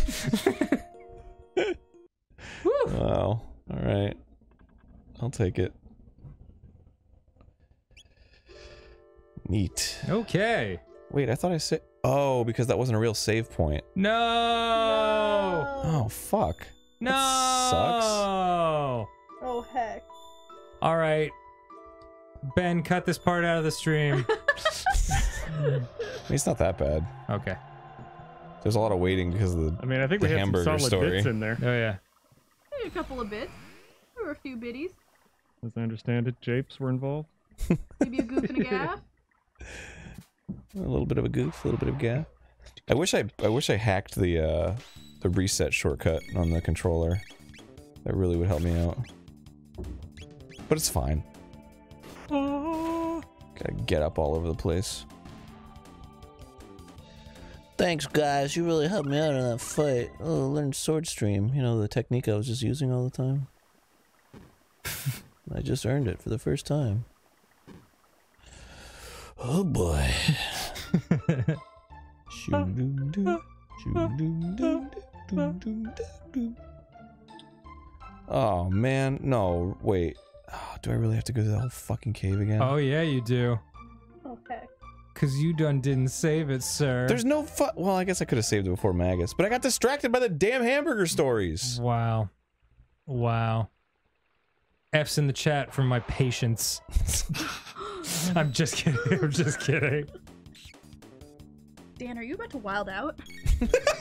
Wow. All right. I'll take it. Neat. Okay. Wait, I thought I said. Oh, because that wasn't a real save point. No. Oh, fuck. No. sucks. Oh heck. All right. Ben, cut this part out of the stream. It's not that bad. okay. There's a lot of waiting because of the. I mean, I think The we had some hamburger solid story. bits in there. Oh yeah. Maybe a couple of bits. There were a few biddies. As I understand it, japes were involved. Maybe a goof and a gaff. A little bit of a goof, a little bit of gaff. I wish I I wish I hacked the uh the reset shortcut on the controller. That really would help me out. But it's fine. Gotta get up all over the place. Thanks, guys. You really helped me out in that fight. Oh, learned sword stream. You know, the technique I was just using all the time. I just earned it for the first time. Oh boy. Oh man, no, wait. Oh, do I really have to go to the whole fucking cave again? Oh yeah, you do. Heck. Cause you done didn't save it, sir. There's no fu- Well, I guess I could have saved it before Magus, but I got distracted by the damn hamburger stories. Wow. Wow. F's in the chat from my patience. I'm just kidding. I'm just kidding. Dan, are you about to wild out?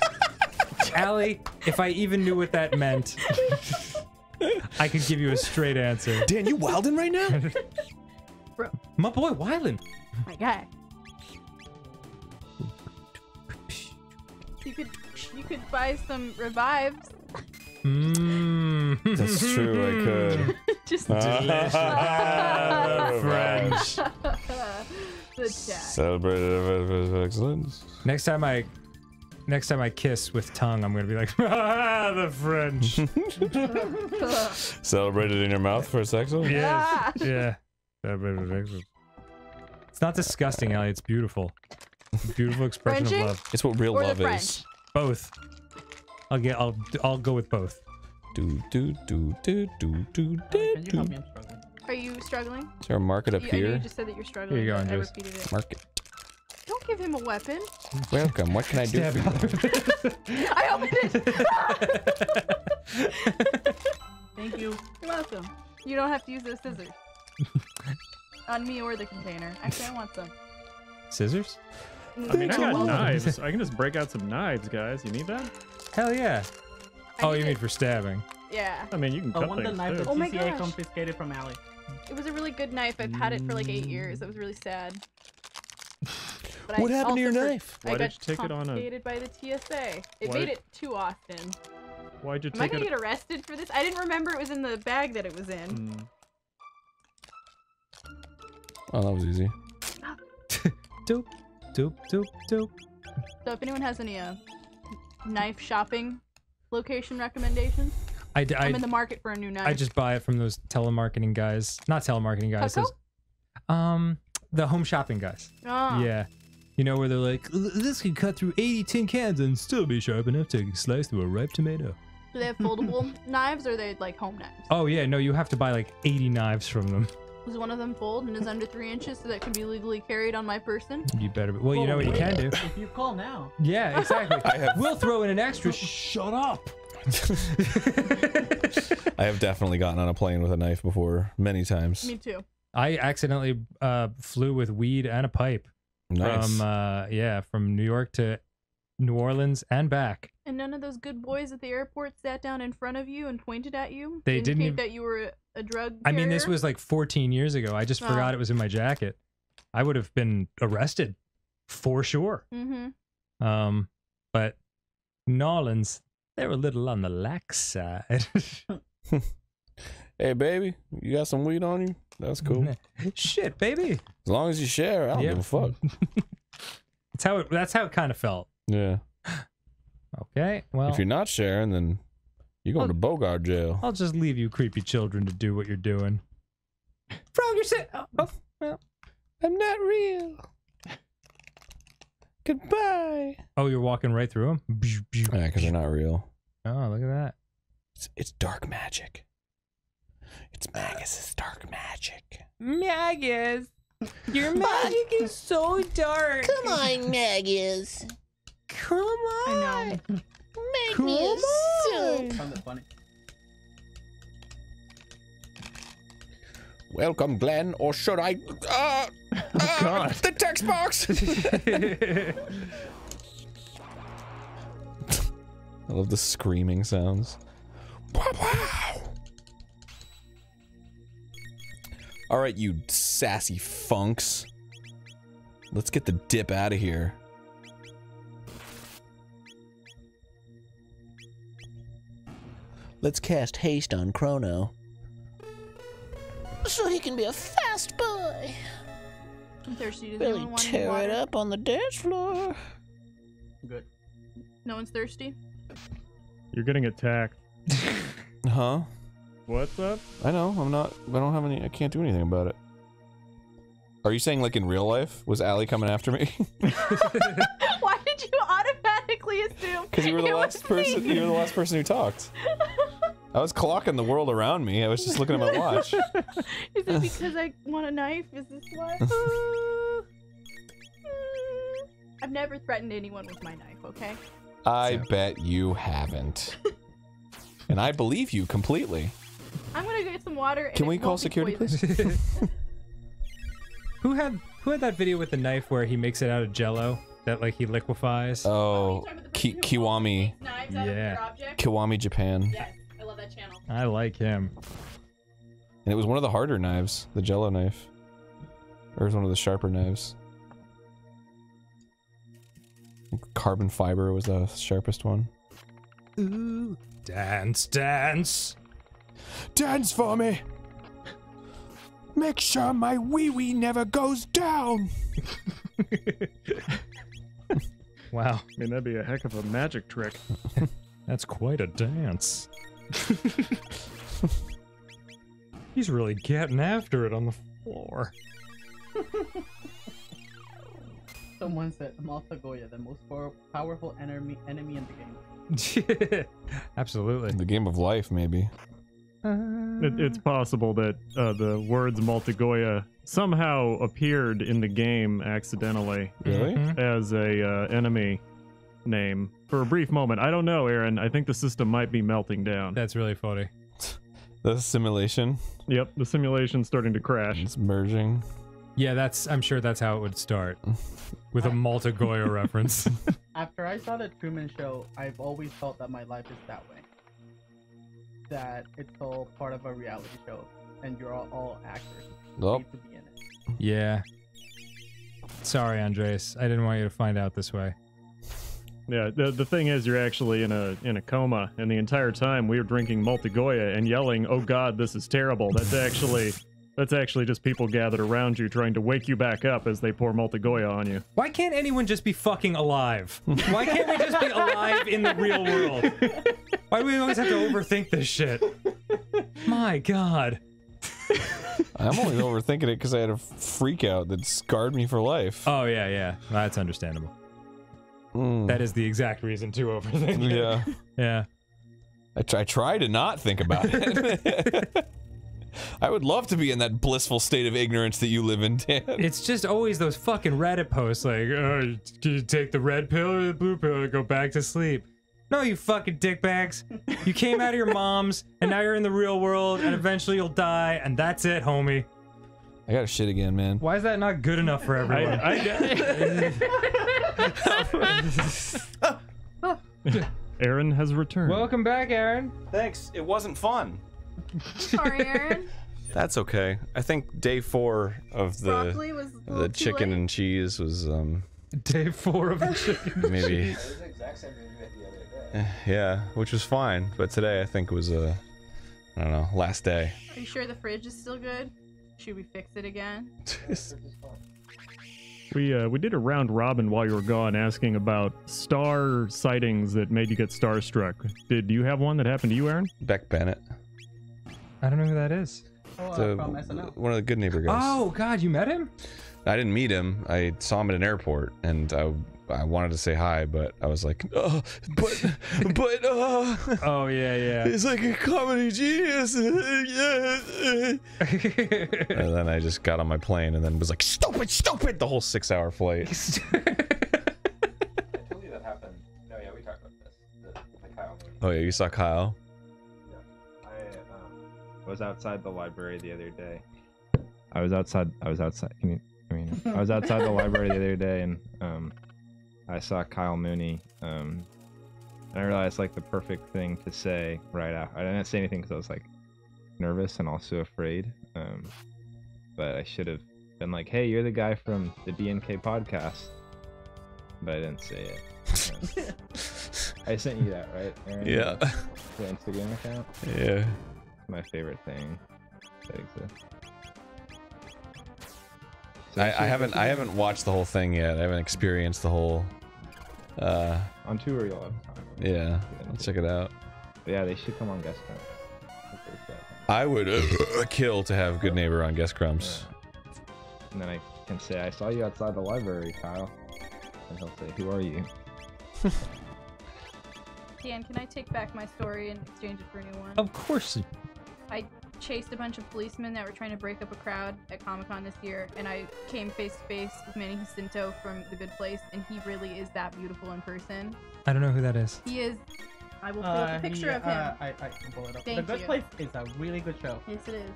Allie, if I even knew what that meant, I could give you a straight answer. Dan, you wildin' right now? Bro, My boy Wylan. my guy. You could you could buy some revives. Mm. That's true, I could. Just Delicious. French. the chat. Celebrated excellence. Next time I next time I kiss with tongue, I'm gonna be like, ah, the French. Celebrated in your mouth for excellence? yes. Yeah. Celebrated excellence. It's not disgusting, Allie. It's beautiful. Beautiful expression Frenching? of love. It's what real Or love French. is. Both. I'll get. I'll. I'll go with both. Do do do do do do oh, do Can you do. help me? I'm struggling. Are you struggling? Is there a market up You, I know you just said that you're struggling. Here you go, but I Andres. it. Market. Don't give him a weapon. Welcome. What can I do Stab for you? I opened it. Thank you. You're welcome. You don't have to use those scissors. On me or the container. Actually, I want some. Scissors? I mean, I got knives. I can just break out some knives, guys. You need that? Hell yeah. I Oh, you mean it. for stabbing? Yeah. I mean, you can I cut want the things knife too. that Oh my TSA gosh. confiscated from Allie. It was a really good knife. I've had it for like eight years. It was really sad. But What happened to your knife? Why got did you take it on a- confiscated by the TSA. It Why made did- it to Austin. Why'd you Am I gonna it? get arrested for this? I didn't remember it was in the bag that it was in. Mm, Oh, that was easy. Dope, dope, dope, dope. So if anyone has any uh, knife shopping location recommendations, I, d- I, I, am in the market for a new knife. I just buy it from those telemarketing guys. Not telemarketing guys. Those, um, the home shopping guys. Oh. Yeah. You know where they're like, this could cut through 80 tin cans and still be sharp enough to slice through a ripe tomato. Do they have foldable knives or are they like home knives? Oh yeah, no, you have to buy like 80 knives from them. Does one of them fold and is under three inches so that can be legally carried on my person? You better. Be, well, you know what you can do. If you call now. Yeah, exactly. I have We'll throw in an extra. Shut up. I have definitely gotten on a plane with a knife before, many times. Me too. I accidentally uh, flew with weed and a pipe Nice. from uh, yeah from New York to New Orleans and back. And none of those good boys at the airport sat down in front of you and pointed at you. They to didn't indicate even- that you were a, a drug. I mean, this was like 14 years ago. I just Oh. forgot it was in my jacket. I would have been arrested for sure. Mm-hmm. Um, but New Orleans, they're a little on the lax side. hey, baby, you got some weed on you? That's cool. Shit, baby. As long as you share, I don't Yeah. give a fuck. That's how it. That's how it kind of felt. Yeah. Okay. Well, if you're not sharing, then you're going Oh. to Bogart jail. I'll just leave you creepy children to do what you're doing. Frog, you're sit. Oh, oh, well. I'm not real. Goodbye. Oh, you're walking right through them? Yeah, because they're not real. Oh, look at that. It's, it's dark magic. It's Magus's dark magic. Magus! Your magic is so dark. Come on, Magus. Come on. I know. Make me a soup. Sounded funny. Welcome, Glenn, or should I? Uh, uh, God. The text box. I love the screaming sounds. wow, wow. All right, you sassy funks. Let's get the dip out of here. Let's cast haste on Chrono. So he can be a fast boy. I'm thirsty. Does Really anyone want any tear it up on the dance floor. Good. No one's thirsty. You're getting attacked. Huh? What's up? I know. I'm not. I don't have any. I can't do anything about it. Are you saying like in real life? Was Allie coming after me? Why did you automatically assume? Because you were the it last person. me? You were the last person who talked. I was clocking the world around me. I was just looking at my watch. Is it because I want a knife? Is this why? I've never threatened anyone with my knife, okay? I bet you haven't. And I believe you completely. I'm gonna go get some water. And Can we call security, please? who had who had that video with the knife where he makes it out of jello that like he liquefies? Oh, oh Ki- Kiwami, Knives out of Yeah. your? Kiwami, Japan. Yes, I love that channel. I like him. And it was one of the harder knives, the Jello knife, or it was one of the sharper knives. Carbon fiber was the sharpest one. Ooh, dance, dance. Dance for me. Make sure my wee wee never goes down. Wow, I mean, that'd be a heck of a magic trick. that's quite a dance. He's really getting after it on the floor. Someone said Malta Goya, the most powerful enemy enemy in the game. Absolutely. The game of life, maybe. It, it's possible that uh, the words Maltagoya somehow appeared in the game accidentally Really? Mhm. as a uh, enemy name for a brief moment. I don't know, Arin. I think the system might be melting down. That's really funny. The simulation Yep, the simulation's starting to crash. It's merging. Yeah, that's. I'm sure that's how it would start, with a Malta Goya reference. After I saw the Truman Show, I've always felt that my life is that way. That it's all part of a reality show, and you're all, all actors. You need to be in it. yeah. Sorry, Andres. I didn't want you to find out this way. Yeah, the, the thing is, you're actually in a in a coma, and the entire time we were drinking Maltagoya and yelling, "Oh God, this is terrible!" That's actually that's actually just people gathered around you trying to wake you back up as they pour Maltagoya on you. Why can't anyone just be fucking alive? Why can't we just be alive in the real world? Why do we always have to overthink this shit? My God. I'm only overthinking it because I had a freak out that scarred me for life. Oh yeah, yeah. That's understandable. Mm. That is the exact reason to overthink. it. yeah. Yeah. I, try, I try to not think about it. I would love to be in that blissful state of ignorance that you live in, Dan. It's just always those fucking Reddit posts like, uh, oh, do you take the red pill or the blue pill to go back to sleep? No, you fucking dickbags. You came out of your mom's, and now you're in the real world, and eventually you'll die, and that's it, homie. I got to shit again, man. Why is that not good enough for everyone? I, Arin has returned. Welcome back, Arin. Thanks. It wasn't fun. Sorry, Arin. That's okay. I think day four of the was the chicken late. and cheese was um Day four of the chicken. maybe yeah, which was fine. But today I think was a I don't know last day. Are you sure the fridge is still good? Should we fix it again? We uh, we did a round robin while you were gone, asking about star sightings that made you get starstruck. Did you have one that happened to you, Arin? Beck Bennett, I don't know who that is. Oh, uh, the, from one of the Good Neighbor guys. Oh God, you met him? I didn't meet him. I saw him at an airport, and I I wanted to say hi, but I was like, oh, but but uh, Oh yeah, yeah. he's like a comedy genius. and then I just got on my plane and then was like, stupid, stupid, the whole six-hour flight. I told you that happened. No, yeah, we talked about this. The, the Kyle. Oh yeah, you saw Kyle. I was outside the library the other day. I was outside. I was outside. Can you? I mean, I was outside the library the other day, and um, I saw Kyle Mooney. Um, and I realized like the perfect thing to say right after. I didn't say anything because I was like nervous and also afraid. Um, but I should have been like, "Hey, you're the guy from the DNK podcast," but I didn't say it. I sent you that, right? Arin? Yeah. The Instagram account. Yeah. My favorite thing that exists. So I, I haven't I haven't watched the whole thing yet. I haven't experienced the whole. Uh, on tour. You'll have time. yeah, I'll check it out. But yeah, they should come on guest time. If there's that. I would uh, kill to have good neighbor on Guest Grumps. And then I can say, I saw you outside the library, Kyle. And he'll say, Who are you? Dan, can I take back my story and exchange it for a new one? Of course. You- I chased a bunch of policemen that were trying to break up a crowd at Comic Con this year, and I came face to face with Manny Jacinto from The Good Place, and he really is that beautiful in person. I don't know who that is. He is. I will pull up Uh, a picture he- of him. uh, I, I can pull it up. Thank the Good you. Place is a really good show. Yes, it is.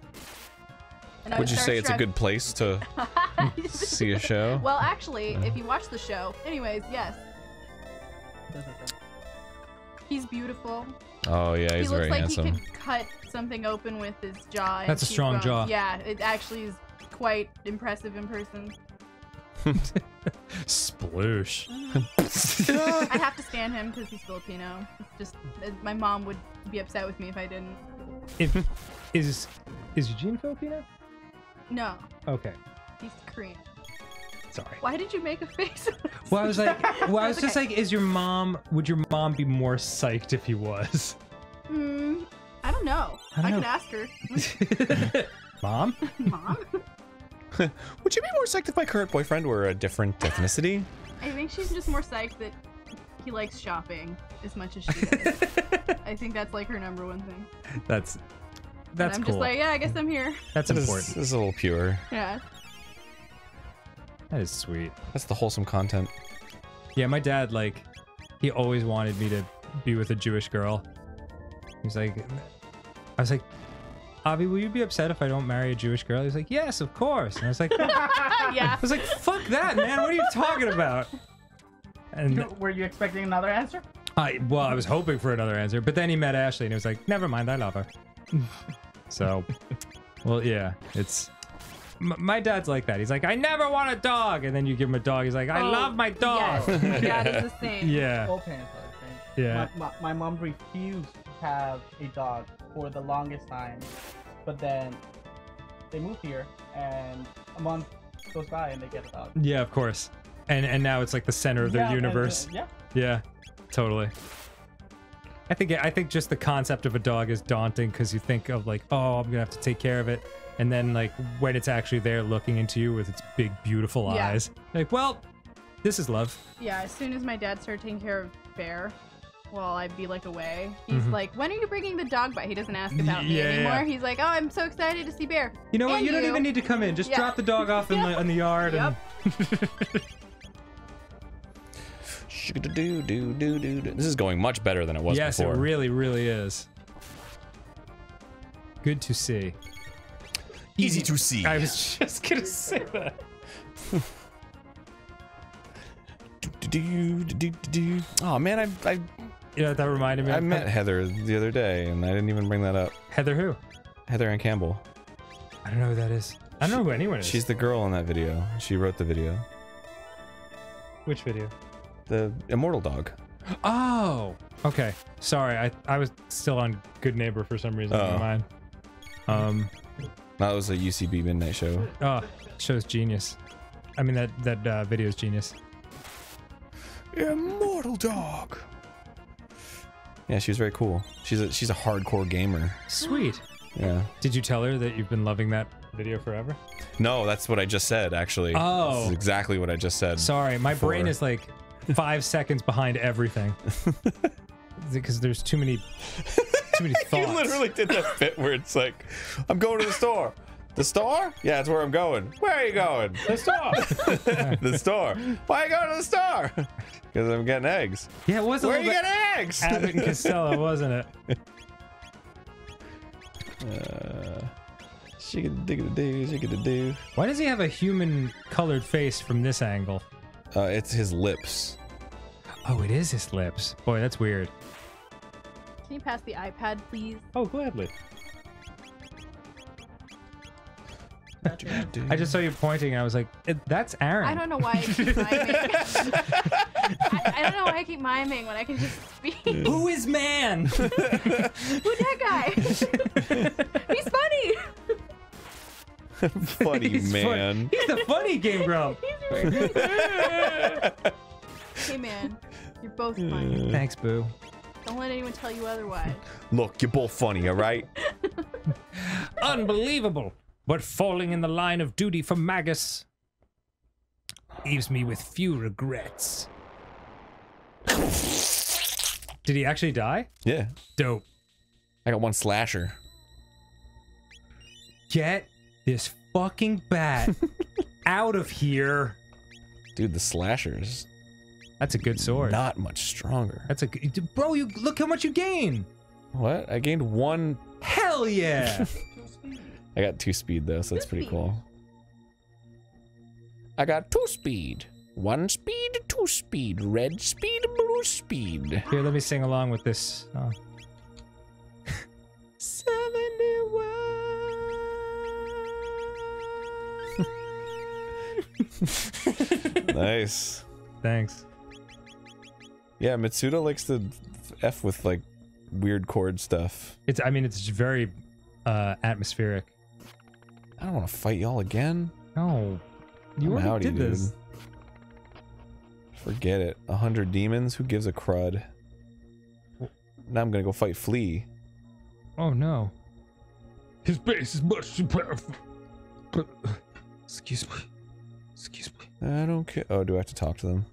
And Would you say it's a good place to see a show? Well, actually, if you watch the show, anyways, yes, he's beautiful. Oh yeah, he's he looks very like handsome. he could cut something open with his jaw. and That's a strong cheekbones. jaw. Yeah, it actually is quite impressive in person. Sploosh. I have to stand him because he's Filipino. It's just my mom would be upset with me if I didn't. If, is is Eugene Filipino? No, Okay, he's Korean. sorry. Why did you make a face? Well, I was like, well, I was It's just like, is your mom? Would your mom be more psyched if he was? Hmm, I don't know. I I, don't could know. ask her. Mom? Mom? Would you be more psyched if my current boyfriend were a different ethnicity? I think she's just more psyched that he likes shopping as much as she does. I think that's like her number one thing. That's And that's I'm cool. just like, yeah, I guess I'm here. that's This is- important. This is a little pure. Yeah. That is sweet. That's the wholesome content. Yeah, my dad like he always wanted me to be with a Jewish girl. He's like I was like, Avi, will you be upset if I don't marry a Jewish girl? He's like, Yes, of course. And I was like yeah. I was like, fuck that, man. What are you talking about? And Were you expecting another answer? I well, I was hoping for another answer, but then he met Ashley and he was like, "Never mind, I love her." so, well, yeah, it's m- my dad's like that. He's like, "I never want a dog," and then you give him a dog. He's like, "I Oh, love my dog." Yes, my dad is the same. yeah, All parents are the same. yeah. My, my, my mom refused to have a dog for the longest time, but then they moved here, and a month goes by and they get a dog. Yeah, of course. And and now it's like the center of their Yeah, and, uh, universe. yeah. Yeah, totally. I think I think just the concept of a dog is daunting because you think of like, oh, I'm gonna have to take care of it, and then like when it's actually there looking into you with its big beautiful Yeah. eyes, like, well, this is love. Yeah, as soon as my dad started taking care of Bear, while I'd be like away, he's Mhm. like, "When are you bringing the dog by?" He doesn't ask about me Yeah, anymore. yeah. He's like, "Oh, I'm so excited to see Bear." You know what? And You don't even need to come in. Just Yeah. drop the dog off in the in the yard and Do do do do. This is going much better than it was yes, before. it really, really is. Good to see. Easy to see. I was just gonna say that. Do, do, do, do. Oh man, I I, Yeah, that reminded me. I met Heather the other day, and I didn't even bring that up. Heather who? Heather Ann Campbell. I don't know who that is. I don't know who anyone is. She's the girl in that video. She wrote the video. which video? The immortal dog. Oh, okay. Sorry, I I was still on Good Neighbor for some reason. Never Oh. mind. Um, That was a UCB midnight show. oh, show's genius. I mean that that uh, video's genius. Immortal dog. Yeah, she was very cool. She's a she's a hardcore gamer. Sweet. Yeah. Did you tell her that you've been loving that video forever? No, that's what I just said. Actually. Oh. This is exactly what I just said. Sorry, my brain is like five seconds behind everything. Because there's too many, too many thoughts. You literally did that bit where it's like, I'm going to the store. The store? Yeah, that's where I'm going. Where are you going? The store. the store. Why are you going to the store? Because I'm getting eggs. Yeah, it was a Where are you getting eggs? Abbott and Costello, wasn't it? Uh, shigga digga do, shigga do. Why does he have a human colored face from this angle? Uh, it's his lips. Oh, it is his lips. Boy, that's weird. Can you pass the iPad, please? Oh, gladly. I just saw you pointing and I was like, "Eh, that's Arin. I don't know why I keep miming. I, I don't know why I keep miming when I can just speak. Who's man? Who is that guy? He's funny. Funny He's fun- man. He's the funny game grump. He's really. Hey man, you're both funny. Thanks, Boo. Don't let anyone tell you otherwise. Look, you're both funny, all right? Unbelievable. But falling in the line of duty for Magus leaves me with few regrets. Did he actually die? Yeah. Dope. I got one slasher. Get this fucking bat out of here. Dude, the slashers That's a good sword. not much stronger. That's a good. Bro, you look how much you gain. What? I gained one. Hell yeah. I got two speed though, so that's pretty cool. I got two speed. One speed, two speed. Red speed, blue speed. Here, let me sing along with this song. nice. Thanks. Yeah, Mitsuda likes to f with like weird chord stuff. It's. I mean, it's very uh, atmospheric. I don't want to fight y'all again. No, you I'm already howdy, did this. dude. Forget it. A hundred demons? Who gives a crud? Now I'm gonna go fight Flea. Oh no. His base is much too powerful. Excuse me. Excuse me. I don't care. Oh, do I have to talk to them?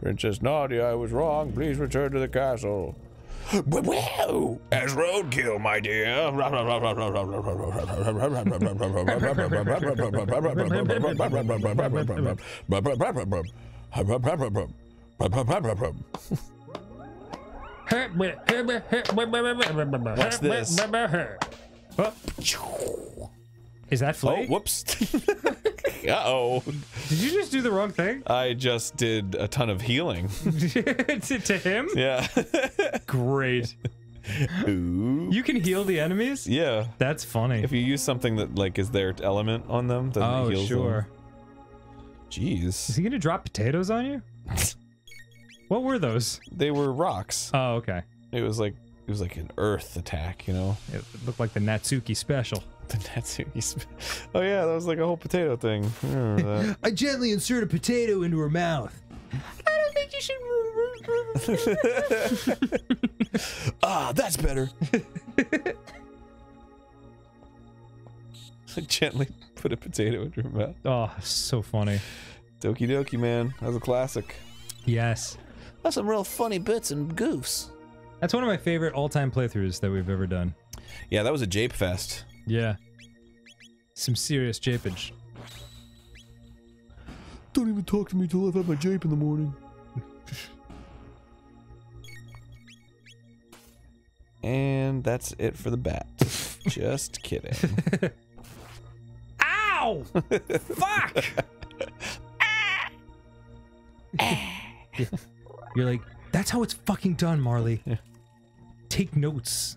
Princess Nadia, I was wrong. Please return to the castle. Well, as roadkill, my dear. What's this? Is that Oh, Flea? whoops. uh oh. Did you just do the wrong thing? I just did a ton of healing. to, to him? Yeah. Great. Ooh. You can heal the enemies? Yeah. That's funny. If you use something that like is their element on them, then oh, it heals sure. them. Jeez. Is he gonna drop potatoes on you? what were those? They were rocks. Oh, okay. It was like it was like an earth attack, you know. It looked like the Natsuki special. The Natsuki. sp- Oh yeah, that was like a whole potato thing. I. I gently insert a potato into her mouth. I don't think you should. ah, that's better. Gently put a potato in her mouth. Oh, so funny. Doki Doki, man. That was a classic. Yes. That's some real funny bits and goofs. That's one of my favorite all-time playthroughs that we've ever done. Yeah, that was a Jape Fest. Yeah. Some serious japage. Don't even talk to me till I've had my Jape in the morning. and that's it for the bat. Just kidding. Ow! Fuck! You're like, that's how it's fucking done, Marle. Take notes.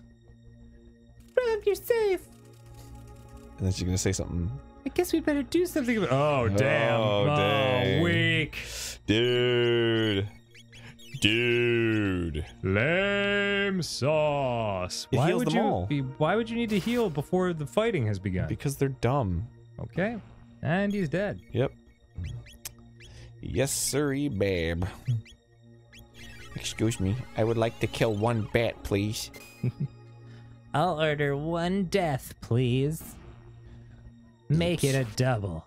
Rob, you're safe. And then she's gonna say something. I guess we better do something about Oh, oh damn. Oh, dang. weak. Dude. Dude. Lame sauce. It why would you all. be why would you need to heal before the fighting has begun? Because they're dumb. Okay. And he's dead. Yep. Yes, siree, babe. Excuse me, I would like to kill one bat, please. I'll order one death, please. Make it a double.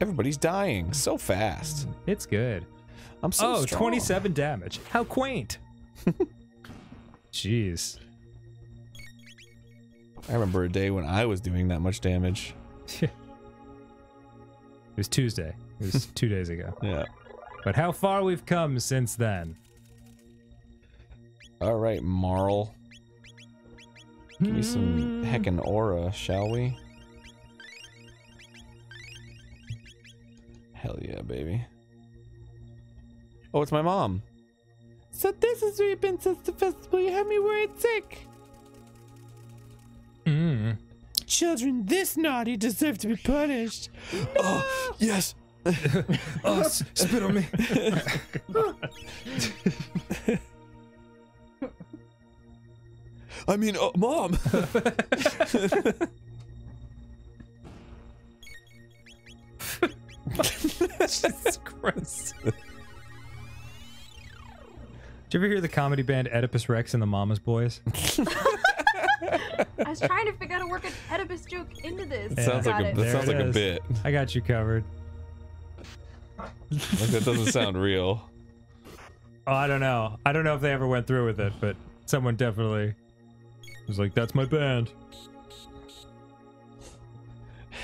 Everybody's dying so fast. It's good. I'm so oh, strong. 27 damage. How quaint. Jeez. I remember a day when I was doing that much damage. It was Tuesday. It was two days ago. Yeah. But how far we've come since then. All right, Marle. Give me some heckin' aura, shall we? Hell yeah, baby. Oh, it's my mom. So this is where you've been since the festival. You had me worried sick. Mm. Children this naughty deserve to be punished. Oh, yes. Oh, spit on me. I mean, uh, mom. Jesus Christ. Did you ever hear the comedy band Oedipus Rex and the Mama's Boys? I was trying to figure out how to work an Oedipus joke into this. That sounds like a it. that sounds it like a bit. I got you covered. Like that doesn't sound real. Oh, I don't know. I don't know if they ever went through with it, but someone definitely was like, "That's my band."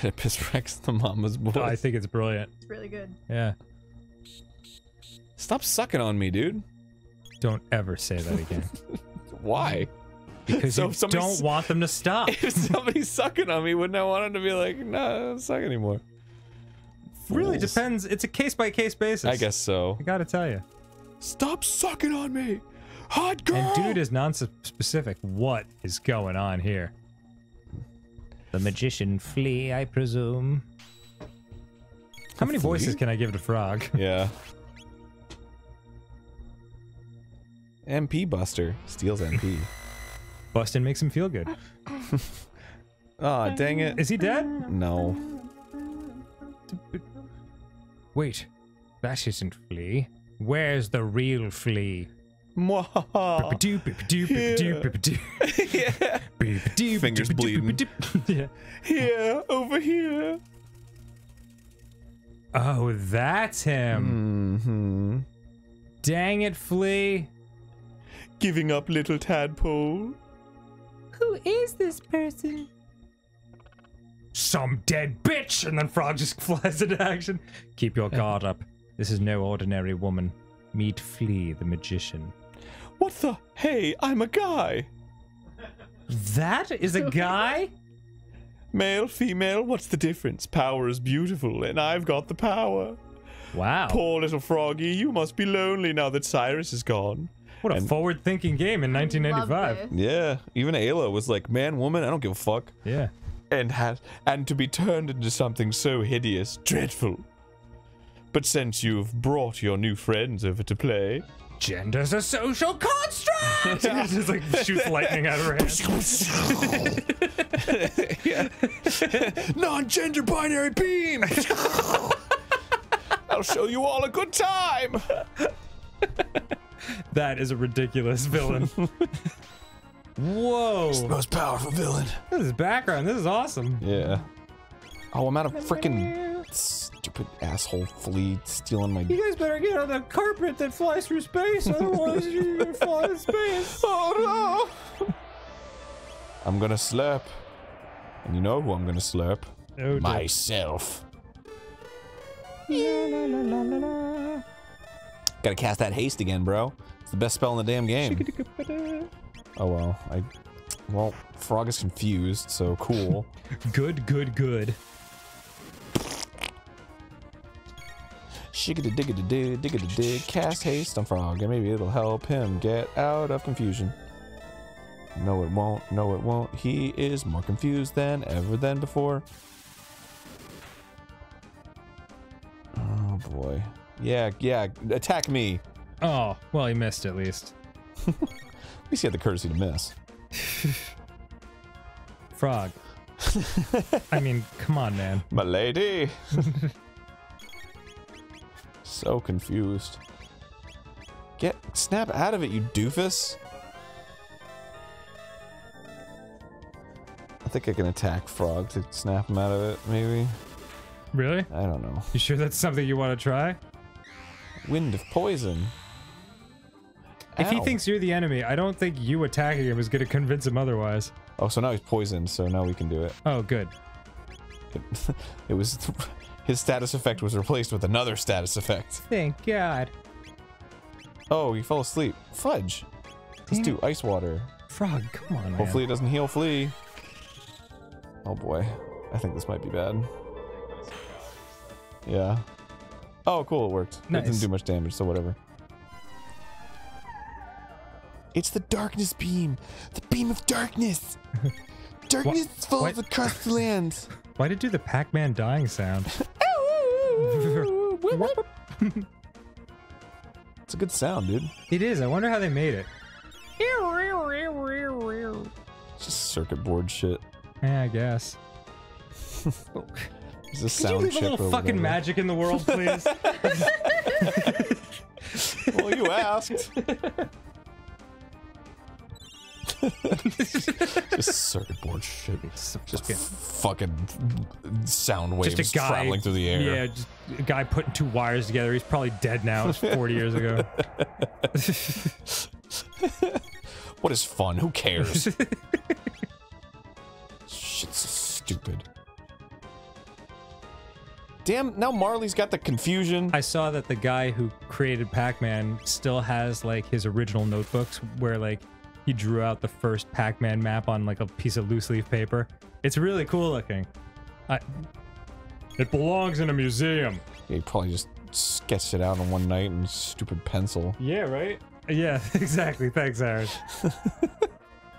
Oedipus Rex, the mama's boy. Oh, I think it's brilliant. It's really good. Yeah. Stop sucking on me, dude. Don't ever say that again. Why? Because So you don't want them to stop. If somebody's sucking on me, wouldn't I want them to be like, no, nah, don't suck anymore? really depends. It's a case by case basis. I guess so. I gotta tell you. Stop sucking on me. Hot girl. And dude is non-specific. What is going on here? The magician flea, I presume. How many voices can I give to Frog? Yeah. MP Buster steals MP. Bustin makes him feel good. Aw, dang it. Is he dead? No. Wait, that isn't Flea. Where's the real Flea? Yeah. Fingers bleeding. bippity-doo. Yeah. Here, over here. Oh, that's him. Mm-hmm. Dang it, Flea. Giving up little tadpole. Who is this person? Some dead bitch! And then Frog just flies into action. Keep your guard up. This is no ordinary woman. Meet Flea, the magician. What the? Hey, I'm a guy. That is a guy? Male, female, what's the difference? Power is beautiful, and I've got the power. Wow. Poor little froggy, you must be lonely now that Cyrus is gone. What a And- forward thinking game in Love 1995. Yeah, even Ayla was like, man, woman, I don't give a fuck. Yeah. And has and to be turned into something so hideous, dreadful. But since you've brought your new friends over to play, Gender's a social construct! just like shoots lightning out of her hand. Non-gender binary beam. I'll show you all a good time. That is a ridiculous villain. Whoa. Most powerful villain. This is background. This is awesome. Yeah. Oh, I'm out of freaking stupid asshole flea stealing my. You guys better get on the carpet that flies through space, otherwise you're gonna fly in space. Oh no! I'm gonna slurp. And you know who I'm gonna slurp? Oh, dear. Myself. Gotta cast that haste again, bro. It's the best spell in the damn game. Oh well, I. Well, Frog is confused, so cool. Good, good, good. Shiggity diggity dig, diggity dig, cast haste on Frog, and maybe it'll help him get out of confusion. No, it won't. No, it won't. He is more confused than ever than before. Oh boy. Yeah, yeah. Attack me. Oh, well, he missed at least. At least he had the courtesy to miss. Frog. I mean, come on, man. My lady. so confused. Get snap out of it, you doofus. I think I can attack Frog to snap him out of it, maybe? Really? I don't know. You sure that's something you want to try? Wind of Poison. If he thinks you're the enemy, I don't think you attacking him is going to convince him otherwise. Oh, so now he's poisoned, so now we can do it. Oh, good. It, it was... His status effect was replaced with another status effect. Thank God. Oh, he fell asleep. Fudge. Let's do ice water. Frog, come on, man. Hopefully it doesn't heal Flea. Oh boy. I think this might be bad. Yeah. Oh, cool, it worked. It didn't do much damage, so whatever. It's the darkness beam! The beam of darkness! darkness falls what? across the land! Why did it do the Pac-Man dying sound? It's a good sound, dude. it is. I wonder how they made it. It's just circuit board shit. Yeah, I guess. There's a Could you sound leave a little fucking whatever. magic in the world, please? Well, you asked. just circuit board shit. Just fucking- fucking sound waves just a guy traveling through the air. Yeah, just a guy putting two wires together. He's probably dead now. It's 40 years ago. What is fun? Who cares? Shit's so stupid. Damn, now Marle's got the confusion. I saw that the guy who created Pac-Man still has like his original notebooks where like he drew out the first Pac-Man map on like a piece of loose leaf paper. It's really cool looking. I, it belongs in a museum. Yeah, he probably just sketched it out in one night in stupid pencil. Yeah, right? Yeah, exactly. Thanks, Arin.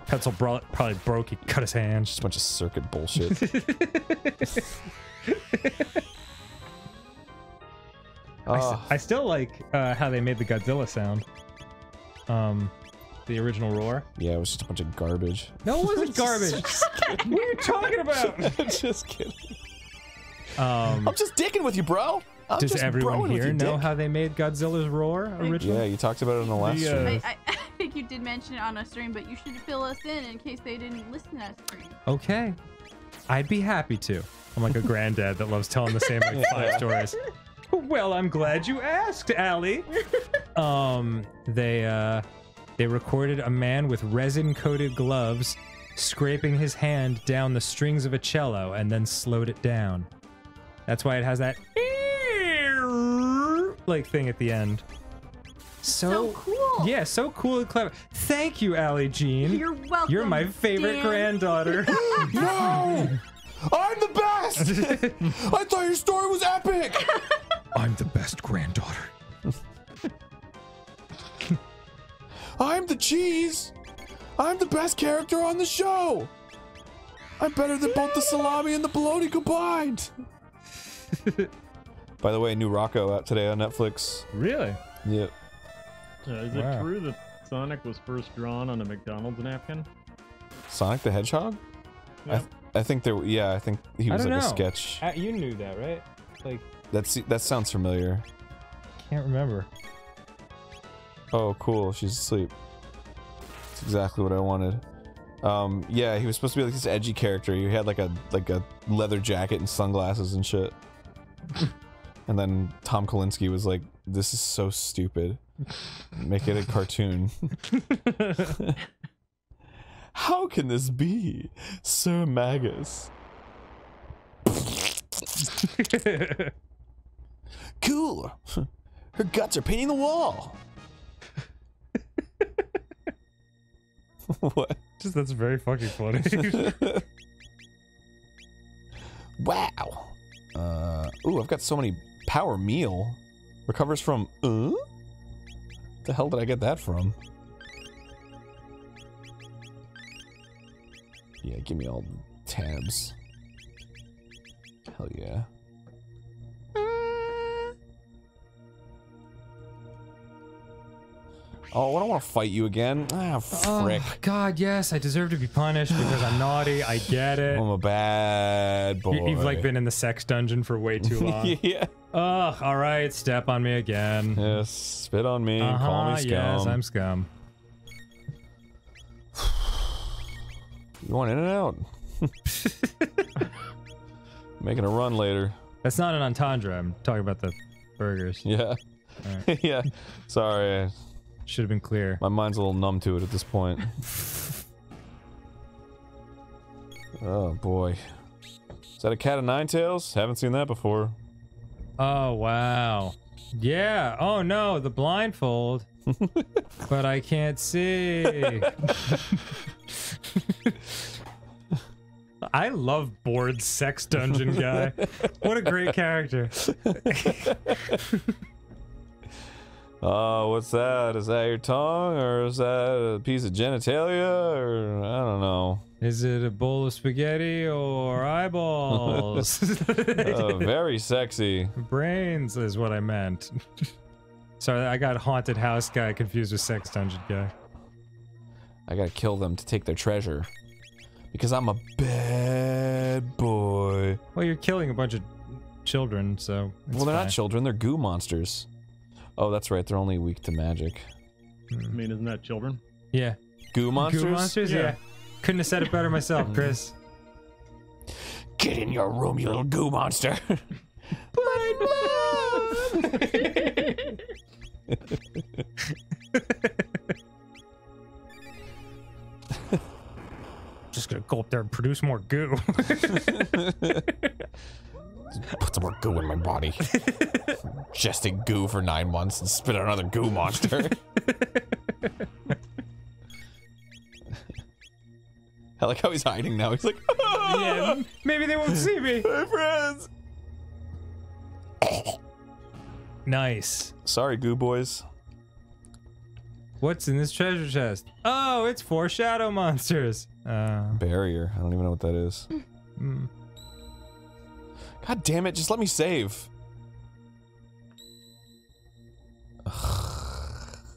Pencil bro- probably broke. He cut his hand. Just a bunch of circuit bullshit. I, I still like uh, how they made the Godzilla sound. Um, the original roar. yeah, it was just a bunch of garbage. No, it wasn't garbage. what are you talking about? just kidding. Um, I'm just dicking with you, bro. I'm does just everyone broing with here you, know dick. how they made Godzilla's roar originally? Yeah, you talked about it in the last The, uh, stream. I, I, I think you did mention it on a stream, but you should fill us in in case they didn't listen to that stream. Okay. I'd be happy to. I'm like a granddad that loves telling the same like five stories. Well, I'm glad you asked, Allie. um, they uh, they recorded a man with resin-coated gloves scraping his hand down the strings of a cello and then slowed it down. That's why it has that like thing at the end. So cool. Yeah, so cool and clever. Thank you, Allie Jean. You're welcome. You're my favorite Dan. granddaughter. no! I'm the best! I thought your story was epic! I'm the best granddaughter. I'm the cheese! I'm the best character on the show! I'm better than both the salami and the bologna combined! By the way, new Rocko out today on Netflix. Really? Yep. Uh, is it true that Sonic was first drawn on a McDonald's napkin? Sonic the Hedgehog? I, th- I think there. Yeah, I think he was don't like a sketch. Uh, you knew that, right? Like, That's that sounds familiar. can't remember. Oh, cool. She's asleep. That's exactly what I wanted. Um, yeah, he was supposed to be like this edgy character. He had like a like a leather jacket and sunglasses and shit. and then Tom Kalinske was like, "This is so stupid. Make it a cartoon." How can this be, Sir Magus? cool. Her guts are painting the wall. what? Just that's very fucking funny. Wow. Uh, ooh, I've got so many power meal. Recovers from, uh? The hell did I get that from? Yeah, give me all the tabs. Hell yeah. Oh, I don't want to fight you again. Ah, frick. oh, God, yes, I deserve to be punished because I'm naughty. I get it. I'm a bad boy. You- You've like been in the sex dungeon for way too long. yeah. Ugh, all right, step on me again. Yes, spit on me, call Uh-huh, me scum. yes, I'm scum. You want in and out? Making a run later. That's not an entendre. I'm talking about the burgers. Yeah. Alright. yeah. Sorry. Should have been clear. My mind's a little numb to it at this point. oh boy. Is that a cat of nine tails? Haven't seen that before. Oh wow. Yeah. Oh no, the blindfold. but I can't see. I love bored sex dungeon guy. What a great character. Oh, what's that? Is that your tongue or is that a piece of genitalia or I don't know. Is it a bowl of spaghetti or eyeballs? Oh, very sexy. Brains is what I meant. Sorry, I got haunted house guy confused with sex dungeon guy. I gotta kill them to take their treasure. Because I'm a bad boy. Well, you're killing a bunch of children, so. well, they're fine. not children, they're goo monsters. Oh, that's right, they're only weak to magic. Hmm. I mean, isn't that children? Yeah. Goo monsters? Goo monsters? Yeah. Yeah. Couldn't have said it better myself, hmm. Chris. Get in your room, you little goo monster. Just gonna go up there and produce more goo. Put some more goo in my body. Ingesting goo for nine months and spit out another goo monster. I like how he's hiding now. He's like, yeah, maybe they won't see me. my friends. Nice. Sorry, goo boys. What's in this treasure chest? Oh, it's four shadow monsters. Uh, Barrier. I don't even know what that is. mm. God damn it, just let me save.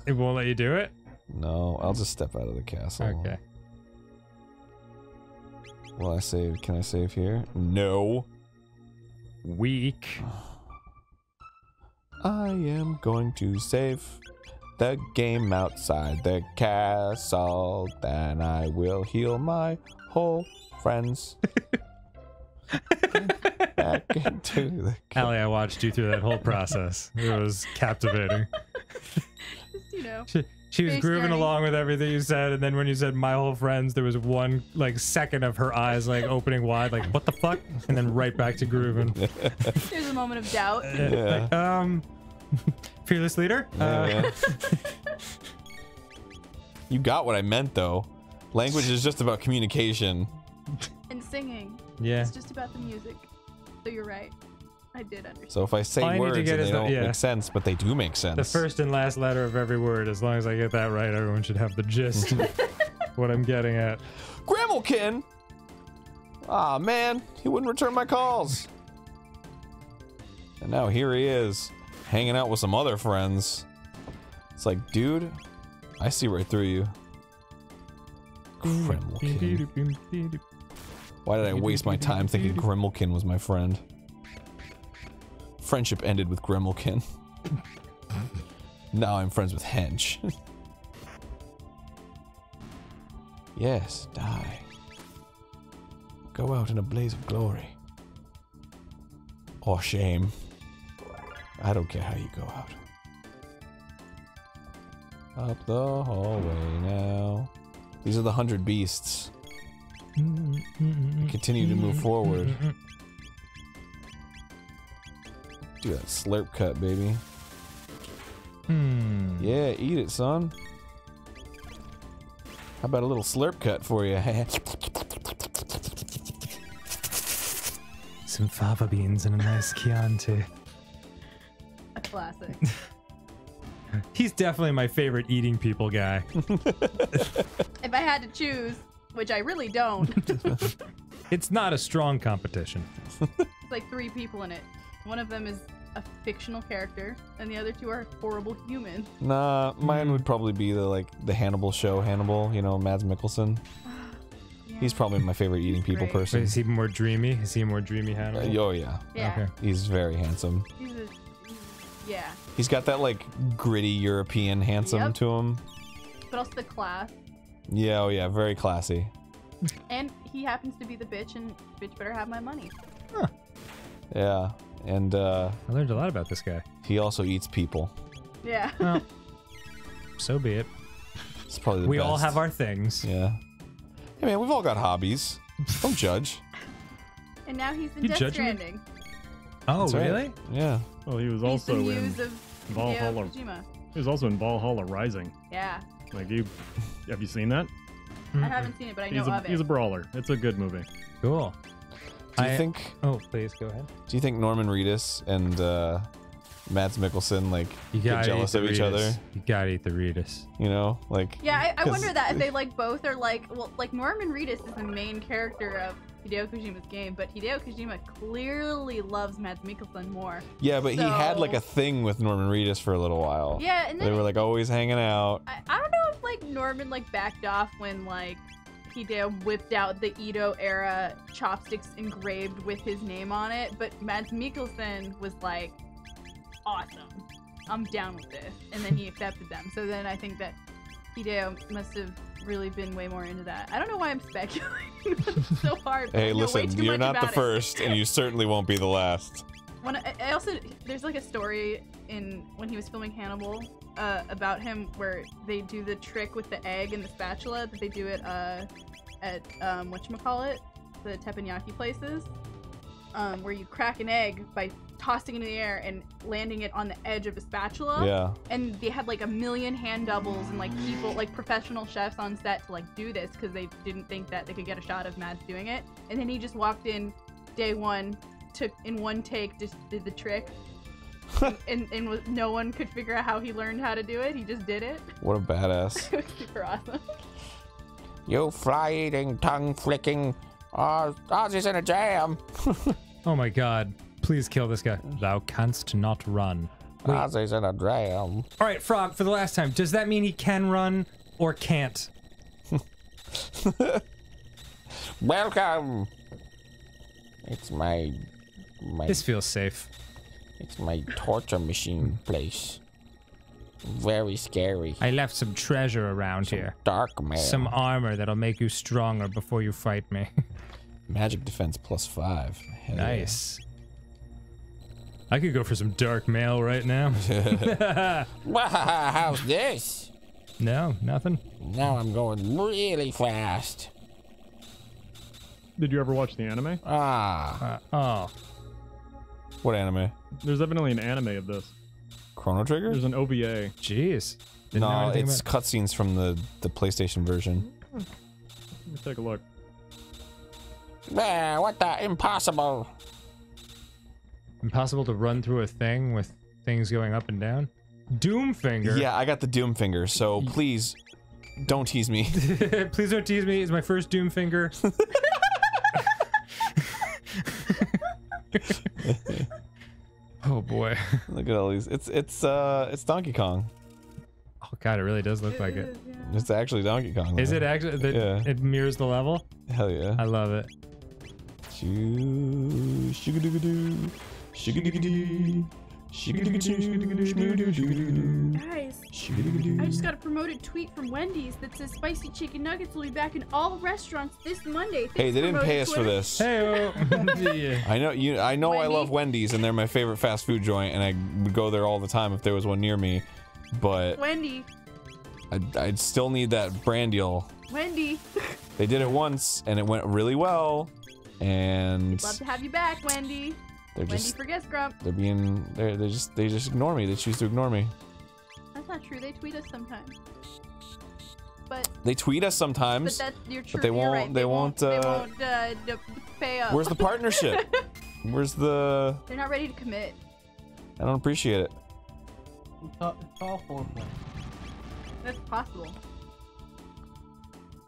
It won't let you do it? No, I'll just step out of the castle. Okay. Will I save? Can I save here? No. Weak. I am going to save the game outside the castle. Then I will heal my whole friends. Back into the Allie, I watched you through that whole process. It was captivating. Just, you know. She, she was grooving journey. along with everything you said, and then when you said my whole friends, there was one like second of her eyes like opening wide, like what the fuck, and then right back to grooving. There's a moment of doubt. Yeah. Like, um, fearless leader. Yeah. you got what I meant, though. Language is just about communication. And singing. Uh, yeah. It's just about the music. So you're right. I did understand. So if I say All I need to words get and is they the- don't yeah. make sense, but they do make sense. The first and last letter of every word. As long as I get that right, everyone should have the gist. of what I'm getting at. Grimalkin! Ah man, he wouldn't return my calls. And now here he is, hanging out with some other friends. It's like, dude, I see right through you. Grimalkin. Why did I waste my time thinking Grimalkin was my friend? Friendship ended with Grimalkin. now I'm friends with Hench. yes, die. Go out in a blaze of glory. Or shame. I don't care how you go out. Up the hallway now. These are the hundred beasts. Continue to move forward. Do that slurp cut, baby. Hmm. Yeah, eat it, son. How about a little slurp cut for you? Some fava beans and a nice Chianti. A classic. He's definitely my favorite eating people guy. if I had to choose, which I really don't, It's not a strong competition. it's like three people in it. One of them is a fictional character, and the other two are horrible humans. Nah, mine would probably be the like the Hannibal show. Hannibal, you know, Mads Mikkelsen. He's probably my favorite eating people great. Wait, person. is he more dreamy? Is he a more dreamy Uh, Hannibal? oh yeah, Yeah. Okay. he's very handsome. He's a, yeah. He's got that like gritty European handsome Yep. to him. But also the class. Yeah, oh yeah, very classy. And he happens to be the bitch, and bitch better have my money. Yeah, and uh, I learned a lot about this guy. he also eats people. Yeah. Well, so be it. It's probably the We all have our things. Yeah. Hey man, we've all got hobbies. Don't judge. and now he's in You Death judging me? Oh, right. really? Yeah. Well, he was He's also in muse of Hideo Valhalla. He was also in Valhalla Rising. Yeah. Like you, have you seen that? I haven't seen it, but I know He's a, of it. he's a brawler. It's a good movie. Cool. Do you I- think? Oh, please go ahead. Do you think Norman Reedus and uh, Mads Mikkelsen like You get jealous of each Ritas. other? You gotta eat the Ritas. You know, like Yeah, I, I 'Cause- wonder that if they like both are like well, like Norman Reedus is the main character of Hideo Kojima's game, but Hideo Kojima clearly loves Mads Mikkelsen more. yeah, but he had like a thing with Norman Reedus for a little while. Yeah, and They were like always hanging out. I, I don't know if like Norman like backed off when like Hideo whipped out the Edo era chopsticks engraved with his name on it, but Mads Mikkelsen was like, awesome, I'm down with this, and then he accepted them. So then I think that Hideo must have really been way more into that. I don't know why I'm speculating It's so hard. Hey, listen, you're not the it. first, and you certainly won't be the last. When I, I also there's like a story in when he was filming Hannibal uh, about him where they do the trick with the egg and the spatula that they do it uh, at um, what call it the teppanyaki places um, where you crack an egg by tossing it in the air and landing it on the edge of a spatula Yeah. and they had like a million hand doubles and like people like professional chefs on set to like do this because they didn't think that they could get a shot of Mads doing it and then he just walked in day one took in one take just did the trick and, and was, no one could figure out how he learned how to do it he just did it What a badass. it was super awesome You fly eating, tongue flicking, uh, Ozzie's in a jam. Oh my god. Please kill this guy. Thou canst not run. Wait. Ozzie's in a jam. All right, Frog, for the last time, does that mean he can run or can't? Welcome. It's my, my, This feels safe. it's my torture machine place. Very scary. I left some treasure around here. Dark man. Some armor that'll make you stronger before you fight me. Magic defense plus five. Hell yeah. nice. I could go for some dark mail right now. Wow, how's this? no, nothing. Now I'm going really fast. Did you ever watch the anime? Ah, Uh, oh, What anime? There's definitely an anime of this. Chrono Trigger? There's an OVA. jeez. Didn't no, it's about- cutscenes from the the PlayStation version. Let me take a look. There, what the impossible? impossible to run through a thing with things going up and down. Doomfinger. Yeah, I got the Doom finger, so please don't tease me. Please don't tease me. It's my first Doomfinger. oh boy. Look at all these. It's it's uh it's Donkey Kong. Oh god, it really does look like it. It's actually Donkey Kong. Is though. it actually? The, Yeah. It mirrors the level. Hell yeah. I love it. Shoo, guys. I just got a promoted tweet from Wendy's that says spicy chicken nuggets will be back in all restaurants this Monday. Hey, they didn't pay us for this. Hey. I know you. I know I love Wendy's, and they're my favorite fast food joint, and I would go there all the time if there was one near me. But Wendy, I'd, I'd still need that brand deal. Wendy, They did it once, and it went really well. And love to have you back, Wendy. they're Wendy just for guest grump. they're being they're they just they just ignore me. They choose to ignore me. That's not true. They tweet us sometimes. But They tweet us sometimes. but sometimes. that's you're true. they you're won't- right. they won't, They uh, won't uh, pay up. Where's the partnership? Where's the? They're not ready to commit. I don't appreciate it. It's all, it's all foreplay. That's possible.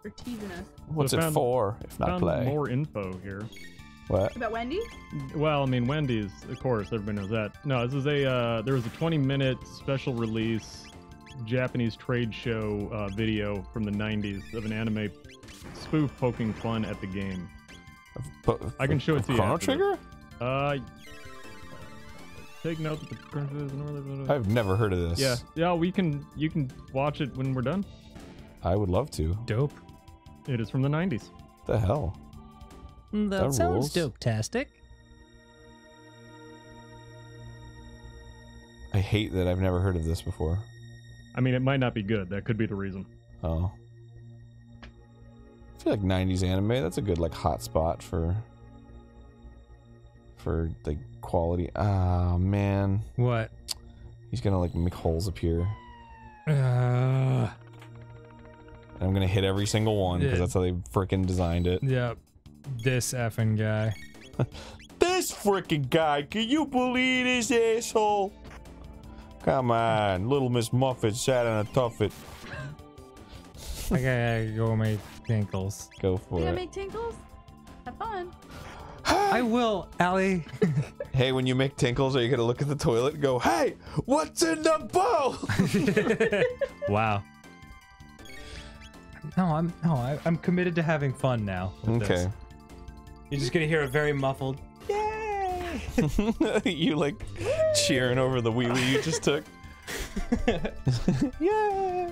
They're teasing us What's So it found- for if not Found play? more info here. What? about Wendy. Well, I mean, Wendy's, of course, everybody knows that. No, this is a uh, there was a 20 minute special release Japanese trade show uh, video from the 90s of an anime spoof poking fun at the game. But, I can show it to you Chrono after Trigger? Uh, take note that the current is in. I've never heard of this. Yeah, yeah, we can. You can watch it when we're done. I would love to. Dope. It is from the 90s. The hell? That, That sounds rules. dope-tastic. I hate that I've never heard of this before. I mean, it might not be good. That could be the reason. Oh. I feel like 90s anime, that's a good like hot spot for for the quality. Ah man. What? He's gonna like make holes appear. Uh, And I'm gonna hit every single one because Yeah. that's how they freaking designed it. yep. This effing guy. This freaking guy, can you believe this asshole? Come on, little Miss Muffet sat on a tuffet. I gotta go make tinkles. Go You for gonna it. make tinkles? Have fun. I will, Allie. Hey, when you make tinkles, are you gonna look at the toilet and go, "Hey, what's in the bowl?" wow. No, I'm no, I, I'm committed to having fun now. with this. okay. You're just gonna hear a very muffled. "Yay!" you like cheering over the wee wee you just took. yeah.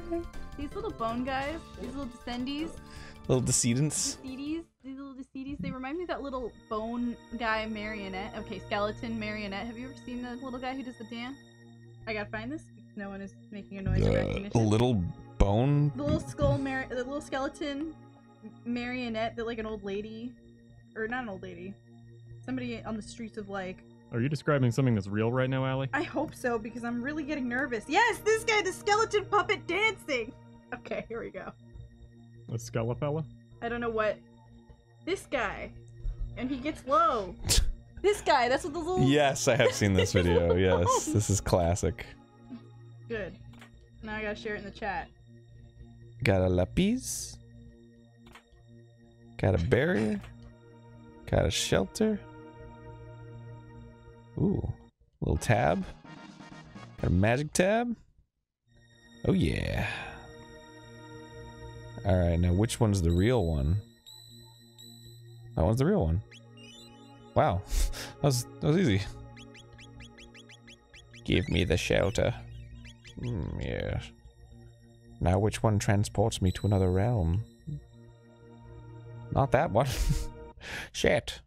These little bone guys, these little descendies, Little decedents. Decedes, these little Decedes, they remind me of that little bone guy marionette. Okay, skeleton marionette. Have you ever seen the little guy who does the dance? I gotta find this because no one is making a noise of Uh, recognition. little bone. the little skull mar- the little skeleton marionette that like an old lady or not an old lady somebody on the streets of like Are you describing something that's real right now, Allie? i hope so because i'm really getting nervous yes this guy the skeleton puppet dancing okay here we go A Skelefella? i don't know what this guy and he gets low this guy that's what the little Yes, I have seen this video. Yes, this is classic. good now i gotta share it in the chat Got a lapis. Got a barrier. Got a shelter. Ooh, little tab. Got a magic tab. Oh yeah. All right, now which one's the real one? That one's the real one. Wow, that was that was easy. Give me the shelter. Hmm, yes. Now which one transports me to another realm? Not that one. Shit.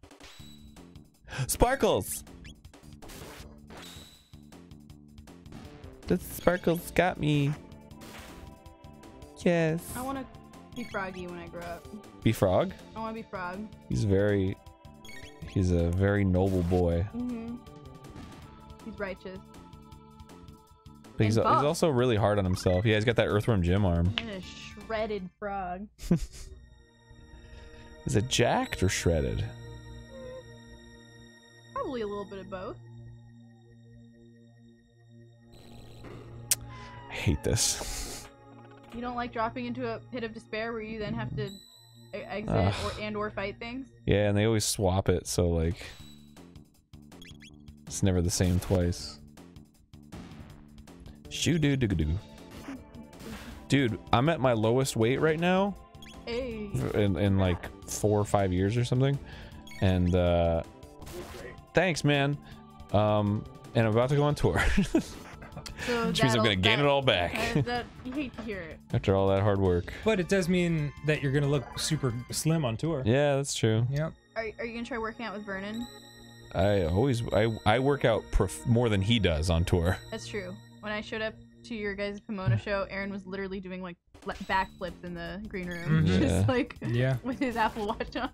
Sparkles! The sparkles got me. Yes. i want to be froggy when i grow up Be frog? i want to be frog He's very. He's a very noble boy. mm-hmm he's righteous he's, he's also really hard on himself. Yeah, he's got that Earthworm Jim arm. and a shredded frog Is it jacked or shredded? Probably a little bit of both. I hate this. You don't like dropping into a pit of despair where you then have to exit Ugh. or and or fight things. Yeah, and they always swap it, so like it's never the same twice. Shoo doo doo doo. Dude, I'm at my lowest weight right now Hey. in, in like four or five years or something. And uh thanks man. Um and I'm about to go on tour. So Which means I'm gonna gain that- it all back. that- that- you hate to hear it. After all that hard work. But it does mean that you're gonna look super slim on tour. Yeah, that's true. Yep. Are, are you gonna try working out with Vernon? I always I I work out prof- more than he does on tour. That's true. When I showed up to your guys' Pomona show, Arin was literally doing like le- backflips in the green room, Mhm. Yeah. just like Yeah. with his Apple Watch on.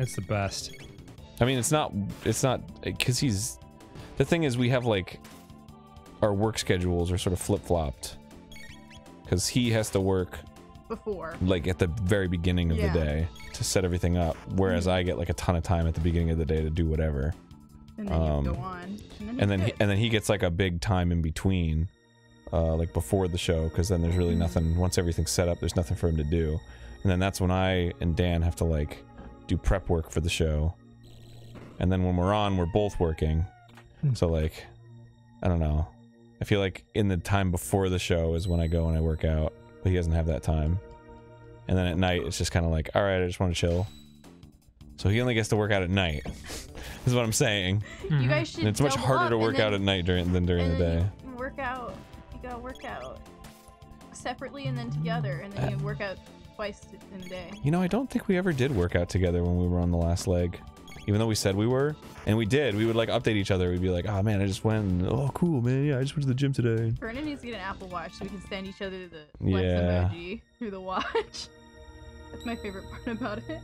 It's the best. I mean, it's not it's not because he's the thing is we have like our work schedules are sort of flip flopped because he has to work Before. like at the very beginning of Yeah. the day to set everything up, whereas Mhm. I get like a ton of time at the beginning of the day to do whatever. And then you Um, go on. And then, and then he, and then he gets like a big time in between uh like before the show because then there's really Mhm. nothing once everything's set up there's nothing for him to do. And then that's when i and dan have to like do prep work for the show. And then when we're on we're both working. Hmm. so like i don't know. I feel like in the time before the show is when i go and i work out but he doesn't have that time. And then at night it's just kind of like all right i just want to chill so he only gets to work out at night is what i'm saying you guys mm-hmm. should. and it's much harder to work then- out at night during than during the and then day. You work out. You gotta work out separately and then together, and then you uh, work out twice in a day. You know, I don't think we ever did work out together when we were on the last leg. Even though we said we were, and we did, we would like update each other. We'd be like, "Oh man, I just went. Oh, cool, man. Yeah, I just went to the gym today." Vernon needs to get an Apple Watch so we can send each other the flex Yeah. emoji through the watch. That's my favorite part about it.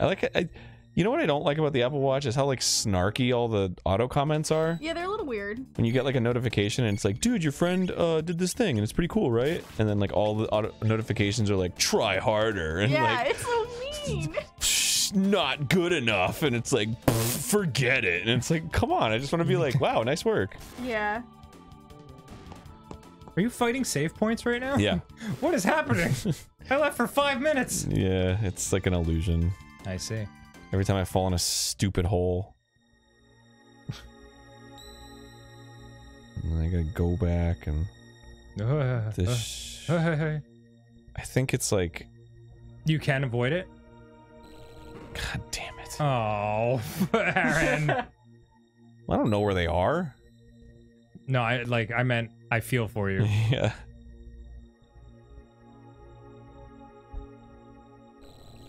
I like it. I, you know what I don't like about the Apple Watch is how like snarky all the auto comments are. Yeah, they're a little weird. When you get like a notification and it's like, "Dude, your friend uh, did this thing and it's pretty cool, right?" And then like all the auto notifications are like, "Try harder," and yeah, like, it's so mean. "Psh, "Not good enough," and it's like, "Forget it." And it's like, "Come on, I just want to be like, wow, nice work." yeah. Are you fighting save points right now? Yeah. what is happening? I left for five minutes. Yeah, it's like an illusion. I see. Every time I fall in a stupid hole. and then I gotta go back and this. I think it's like. You can avoid it. God damn it. Oh, Arin. I don't know where they are. no, I like I meant I feel for you. yeah.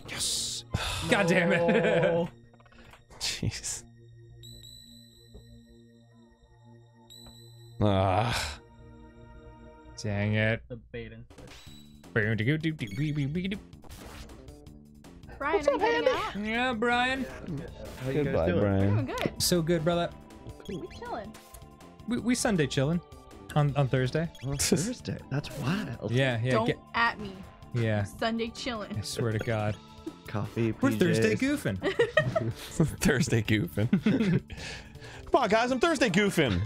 Yes. God damn it. Jeez. Ah. Dang it. the bait and switch. Brian, are you heading out? Yeah, Brian. How you Goodbye, guys doing? Brian. Doing good. So good, brother. We chilling. We, we Sunday chilling on on Thursday. On Thursday. That's wild. Yeah, yeah, Don't get, at me. yeah. Sunday chilling. I swear to God, Coffee. we're Thursday goofing. Thursday goofing. Come on, guys, I'm Thursday goofing.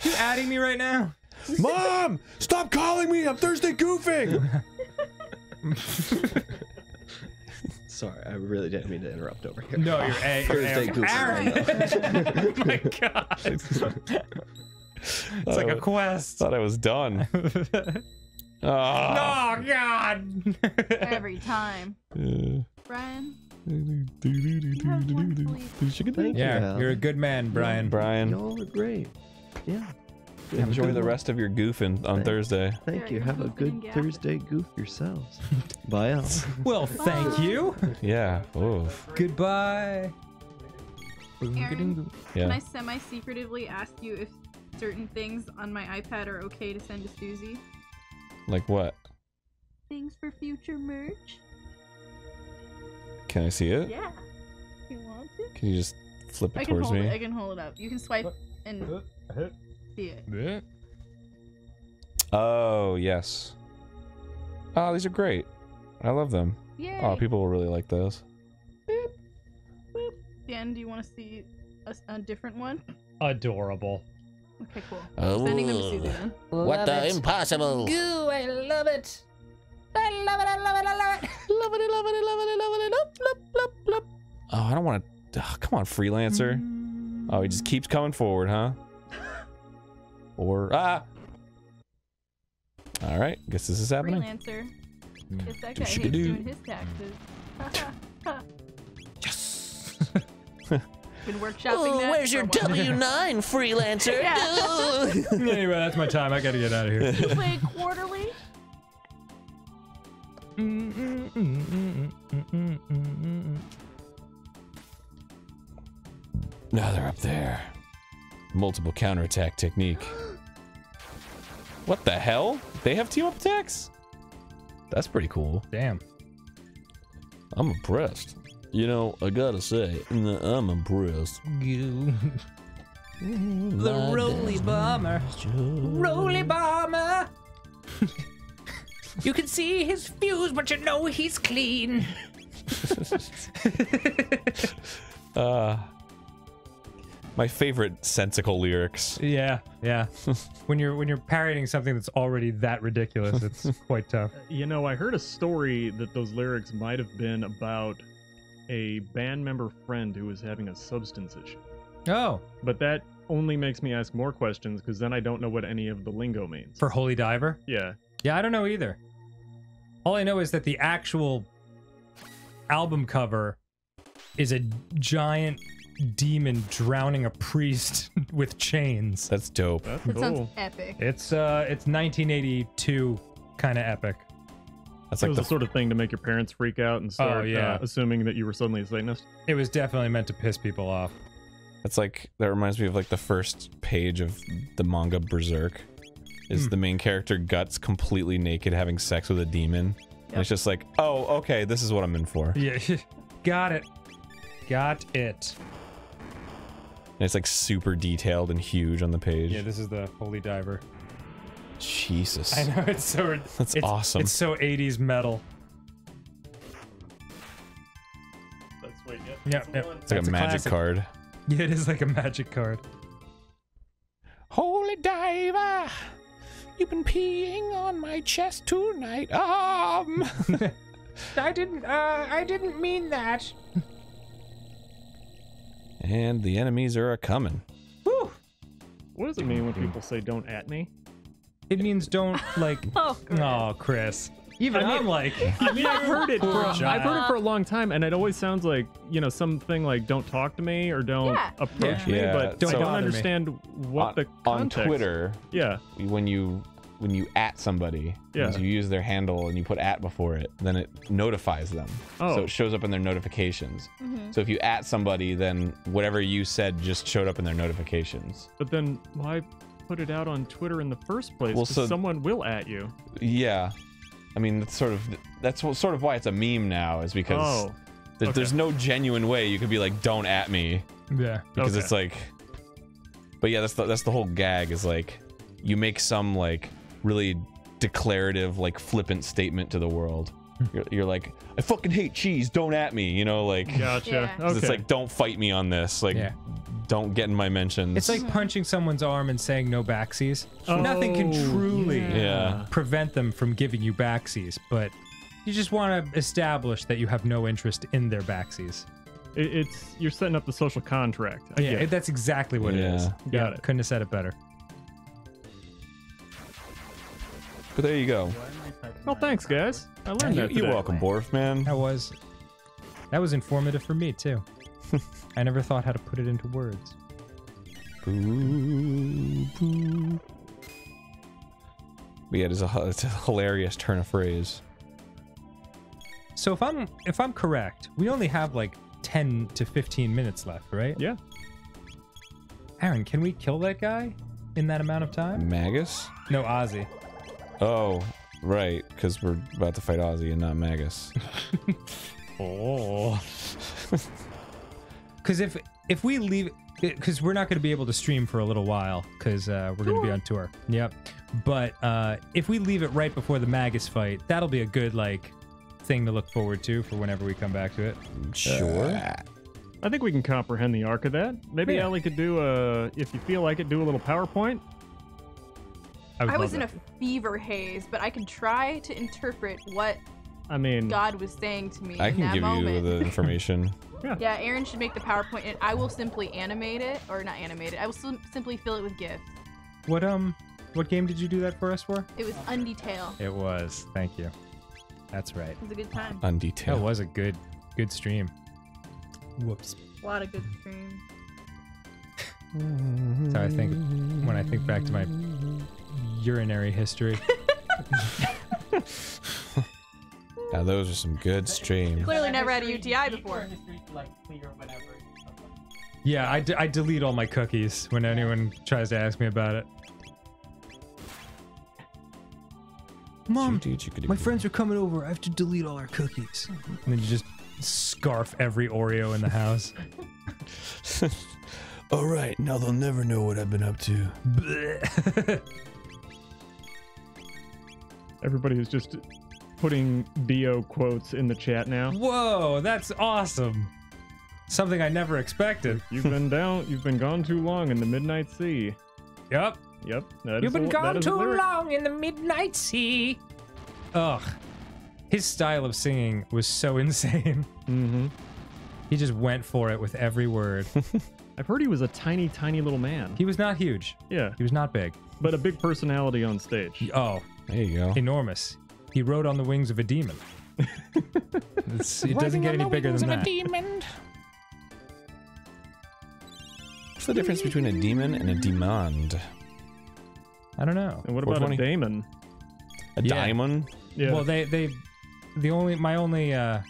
you adding me right now? Mom, stop calling me. I'm Thursday goofing. Sorry, I really didn't mean to interrupt over here. No, you're a Thursday Arin. goofing. oh my God. It's like a quest. Thought I was done. Ah. Oh God. Every time. Uh, Brian, Thank Yeah, you. you're a good man, Brian. Brian, Y'all are great. Yeah. Have enjoy the rest of your goofing on Thank- Thursday. Thank you. Have a good. Thursday goof yourselves. Bye all. Well, thank you. Yeah. Oh. Goodbye. Arin, can I semi-secretively ask you if certain things on my iPad are okay to send to Susie? Like what? Things for future merch? Can I see it? Yeah. You want to? Can you just flip it I can towards hold me? it. I can hold it up. You can swipe and see it. Oh yes. Oh, these are great. I love them. Oh, Yay. Oh, people will really like those. Dan, do you want to see a different one? Adorable. Okay, cool. Oh. Sending them to Susie then. What the impossible? Ooh, I love it. I love it, I love it, I love it. Love it, love it, love it, love it. Love, love, love, love. Oh, I don't want to. come on, freelancer. Oh, he just keeps coming forward, huh? or ah. All right, guess this is happening. Freelancer. It's that guy. Doo-shka-doo. He's doing his taxes. Yes. Been workshopping Oh, that. where's for your. W nine, freelancer? Yeah. Ugh. anyway, that's my time. I gotta get out of here. You play quarterly? Now they're up there. Multiple counterattack technique. What the hell? They have team up attacks? That's pretty cool. Damn. I'm impressed. You know, I gotta say, I'm impressed. You. The Roly Bomber. Roly Bomber. you can see his fuse, but you know he's clean. Uh, my favorite sensical lyrics. Yeah, yeah. when you're when you're parodying something that's already that ridiculous, it's quite tough. You know, I heard a story that those lyrics might have been about a band member friend who was having a substance issue. Oh, But that only makes me ask more questions because then I don't know what any of the lingo means. for Holy Diver? yeah. Yeah, I don't know either. All I know is that the actual album cover is a giant demon drowning a priest with chains. That's dope. That's That cool. sounds epic. It's uh it's 1982 kind of epic. That's it like was the the sort of thing to make your parents freak out and start yeah. uh, assuming that you were suddenly a Satanist. It was definitely meant to piss people off. That's like that reminds me of like the first page of the manga Berserk. Is Hmm. the main character guts completely naked having sex with a demon? And it's just like, oh, okay, this is what I'm in for. Yeah, got it. Got it. And it's like super detailed and huge on the page. Yeah, this is the holy diver. Jesus. I know it's so. That's it's, awesome. It's so 80s metal. Let's wait. Yep. Yep, yep. It's like a magic card. Yeah, it is like a magic card. Holy diver, you've been peeing on my chest tonight. Um, I didn't. Uh, I didn't mean that. And the enemies are a coming. What does it mean when people say "don't at me"? It means don't like. Oh, oh, Chris. Even I mean- I'm like. I mean, I've heard it. For, Poor I've heard it for a long time, and it always sounds like you know something like "don't talk to me" or "don't Yeah. approach Yeah. me," Yeah, but so- I Don't don't me. understand what on, the on. Twitter, Yeah, when you when you at somebody, Yeah. you use their handle and you put at before it, then it notifies them. Oh. So it shows up in their notifications. Mhm. So if you at somebody, then whatever you said just showed up in their notifications. but then why put it out on Twitter in the first place? Well, 'Cause so- someone will at you. Yeah. I mean, that's sort of that's what, sort of why it's a meme now is because Oh, there- okay. there's no genuine way you could be like, "Don't at me," Yeah. because Okay. it's like. But yeah, that's the that's the whole gag is like, you make some like really declarative like flippant statement to the world. You're, you're like, I fucking hate cheese. Don't at me. You know, like. gotcha. Yeah. 'cause Okay. It's like, don't fight me on this. Like, Yeah. don't get in my mentions. It's like punching someone's arm and saying no backsies. Nothing can Oh, truly Yeah. prevent them from giving you backsies, but you just want to establish that you have no interest in their backsies. It- it's you're setting up the social contract. I yeah, it. that's exactly what it is. Got Yeah, it. Couldn't have said it better. But there you go. Well, thanks, guys. I learned You, that. you're today. welcome, Borf, man. That was that was informative for me too. I never thought how to put it into words. Boo, boo. But yeah, it's a, it's a hilarious turn of phrase. So if I'm if I'm correct, we only have like 10 to 15 minutes left, right? Yeah. Arin, can we kill that guy in that amount of time? Magus? No, Ozzie. Oh, right, because we're about to fight Ozzie and not Magus. Oh. Because if if we leave, because we're not going to be able to stream for a little while, because uh, we're going to be on tour. Yep. But uh, if we leave it right before the Magus fight, that'll be a good like thing to look forward to for whenever we come back to it. Sure. I think we can comprehend the arc of that. Maybe Yeah. Ellie could do a, if you feel like it, do a little PowerPoint. Would I was in that. a fever haze, but I can try to interpret what I mean, God was saying to me I in can that give moment. you the information. Yeah, yeah, Arin should make the PowerPoint, and I will simply animate it, or not animate it. I will sim- simply fill it with gifs. What um, what game did you do that for us for? It was Undertale. It was. Thank you. That's right. It was a good time. That Undetailed. was a good, good stream. Whoops. A lot of good streams. So I think when I think back to my urinary history, now those are some good streams. Clearly never had a UTI before. yeah, I, d- I delete all my cookies when anyone tries to ask me about it. Mom, my friends are coming over. I have to delete all our cookies. And then you just scarf every Oreo in the house. All right, now they'll never know what I've been up to. Everybody is just putting Dio quotes in the chat now. Whoa, that's awesome. Something I never expected. You've been down, you've been gone too long in the midnight sea. Yep. Yep. that You've is a- been that gone is too long in the midnight sea. Ugh. His style of singing was so insane. Mm-hmm. He just went for it with every word. I've heard he was a tiny, tiny little man. He was not huge. Yeah, He was not big. but a big personality on stage. Oh, There you go. enormous. He rode on the wings of a demon. It's- it doesn't get any bigger than that. demon. What's the difference between a demon and a demand? I don't know. And what about a 420? daemon? A Yeah. diamond? Yeah. Well, they they the only my only uh,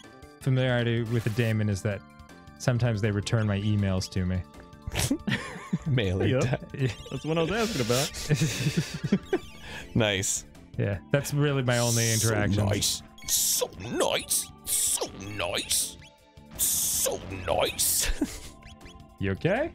familiarity with the daemon is that sometimes they return my emails to me. Mailer. Yep. di- That's what I was asking about. nice. Yeah, that's really my only interaction. So nice. So nice. So nice. So nice. You okay?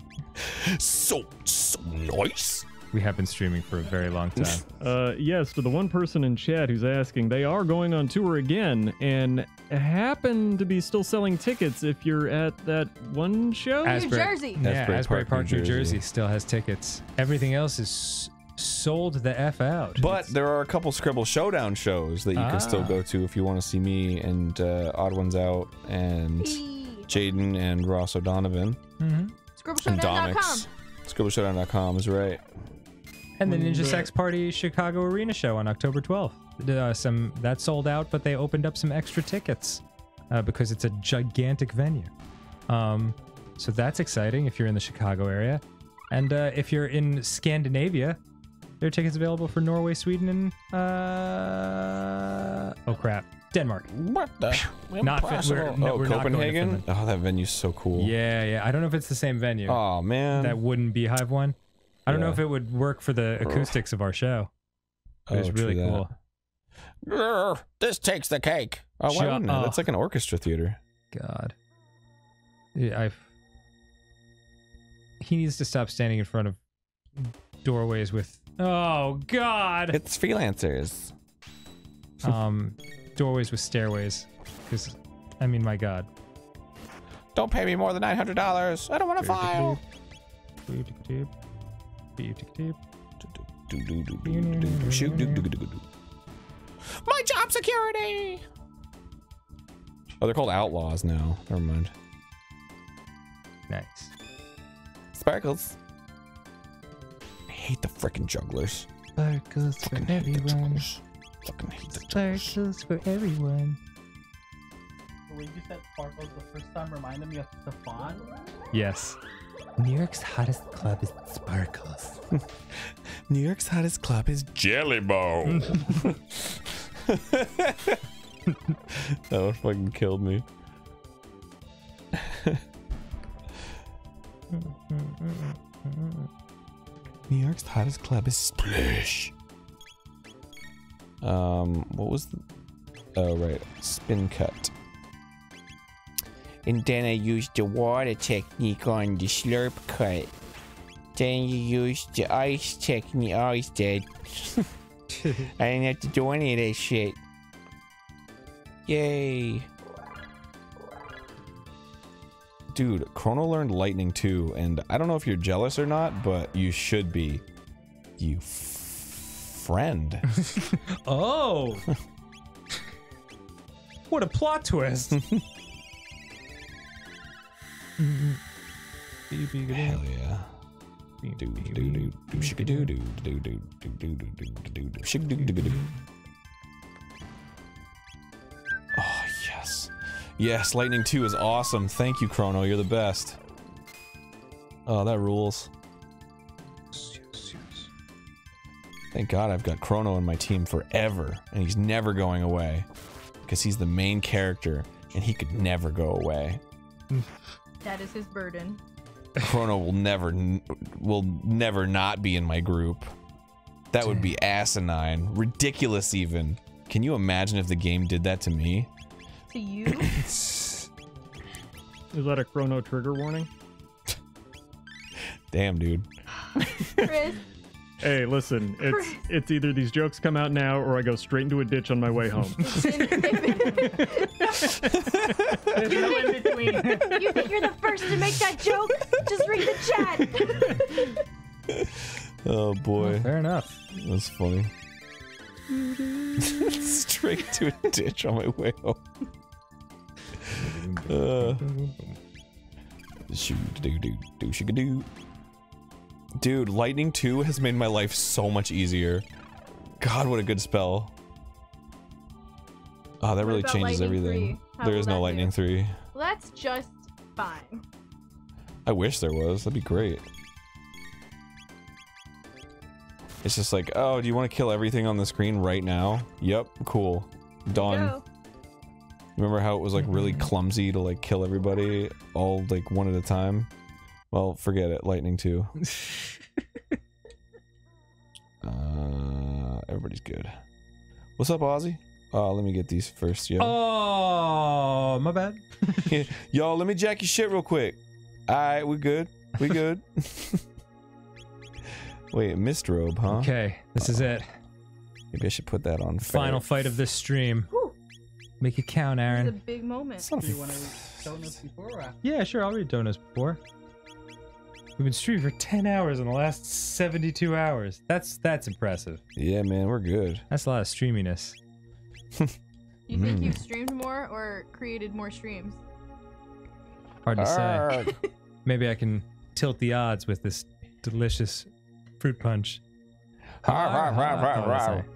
So, so nice. We have been streaming for a very long time. Uh, yes, to the one person in chat who's asking, they are going on tour again and happen to be still selling tickets if you're at that one show. Asbury- Jersey. Yeah, Asbury Asbury, Park, Park, New New Jersey. Jersey. still has tickets. Everything else is s- sold the f out. But there are a couple Scribble Showdown shows that you can still Ah. go to if you want to see me and uh, Odd Ones Out and Jaiden and Ross O'Donovan hmm and Scribbleshowdown.com. ScribbleShowdown.com is right. And the Ninja Sex Party Chicago Arena show on October 12th. Uh, some that sold out, but they opened up some extra tickets uh, because it's a gigantic venue. Um, so that's exciting if you're in the Chicago area, and uh, if you're in Scandinavia, there are tickets available for Norway, Sweden, and uh, oh crap, Denmark. What the? Not Fin- we're, no, oh, we're not going to Copenhagen? Oh, that venue's so cool. Yeah, yeah. I don't know if it's the same venue. Oh, man. that wooden beehive one. I don't know if it would work for the acoustics of our show. It was Oh, really that. cool. Grr, This takes the cake. Oh, why wouldn't it? up. That's like an orchestra theater. God. Yeah, I've. He needs to stop standing in front of doorways with. Oh God. It's freelancers. um, doorways with stairways, because, I mean, my God. Don't pay me more than nine hundred dollars. I don't want to file. My job security. Oh, they're called outlaws now. Never mind. Nice. Sparkles. I hate the freaking jugglers. Sparkles for Fucking hate the everyone. jugglers. Fucking hate the jugglers. Sparkles for everyone. The way you said sparkles the first time reminded me of Stefon. Yes. New York's hottest club is Sparkles. New York's hottest club is Jelly Bow. that one fucking killed me. New York's hottest club is Splish. Um, what was the? Oh right, spin cut. and then I used the water technique on the slurp cut. Then you use the ice technique. Oh, he's dead. I didn't have to do any of that shit. Yay. Dude, Chrono learned lightning too, and I don't know if you're jealous or not, but you should be. You friend. Oh. what a plot twist. Hell yeah. Do do do do do do do do do do do do do do do do do do. Yes! Lightning Two is awesome. Thank you, Chrono. You're the best. Oh, that rules. Thank God I've got Chrono in my team forever, and he's never going away, because he's the main character, and he could never go away. That is his burden. Chrono will never will never not be in my group. That would be asinine, ridiculous even. Can you imagine if the game did that to me? To you? Is that a chrono trigger warning? Damn, dude. Chris, Hey, listen, it's it's either these jokes come out now or I go straight into a ditch on my way home. There's no in between. you think you're the first to make that joke? Just read the chat. Oh boy, oh, Fair enough. that's funny. Straight to a ditch on my way home. Uh, shoo do do do do. Dude, Lightning 2 has made my life so much easier. God, what a good spell. Oh, that What really changes everything. 3? There is no do? Lightning 3. Well, that's just fine. I wish there was. That'd be great. It's just like, oh, do you want to kill everything on the screen right now? Yep, cool. Done. Remember how it was like really clumsy to like kill everybody all like one at a time? Well, forget it. Lightning too. uh, everybody's good. What's up, Ozzie? Uh, let me get these first, yo. Oh, my bad. Yo, let me jack your shit real quick. Alright, we good. We good. Wait, mist robe, huh? Okay, this is it. Maybe I should put that on. Final fight of this stream. Whew. Make it count, Arin. It's a big moment. Do you want to show us before or after? Yeah, sure. I'll read donuts before. We've been streaming for 10 hours in the last 72 hours. That's that's impressive. Yeah, man, we're good. That's a lot of streaminess. You think Mm. you've streamed more or created more streams? Hard to say. Maybe I can tilt the odds with this delicious fruit punch.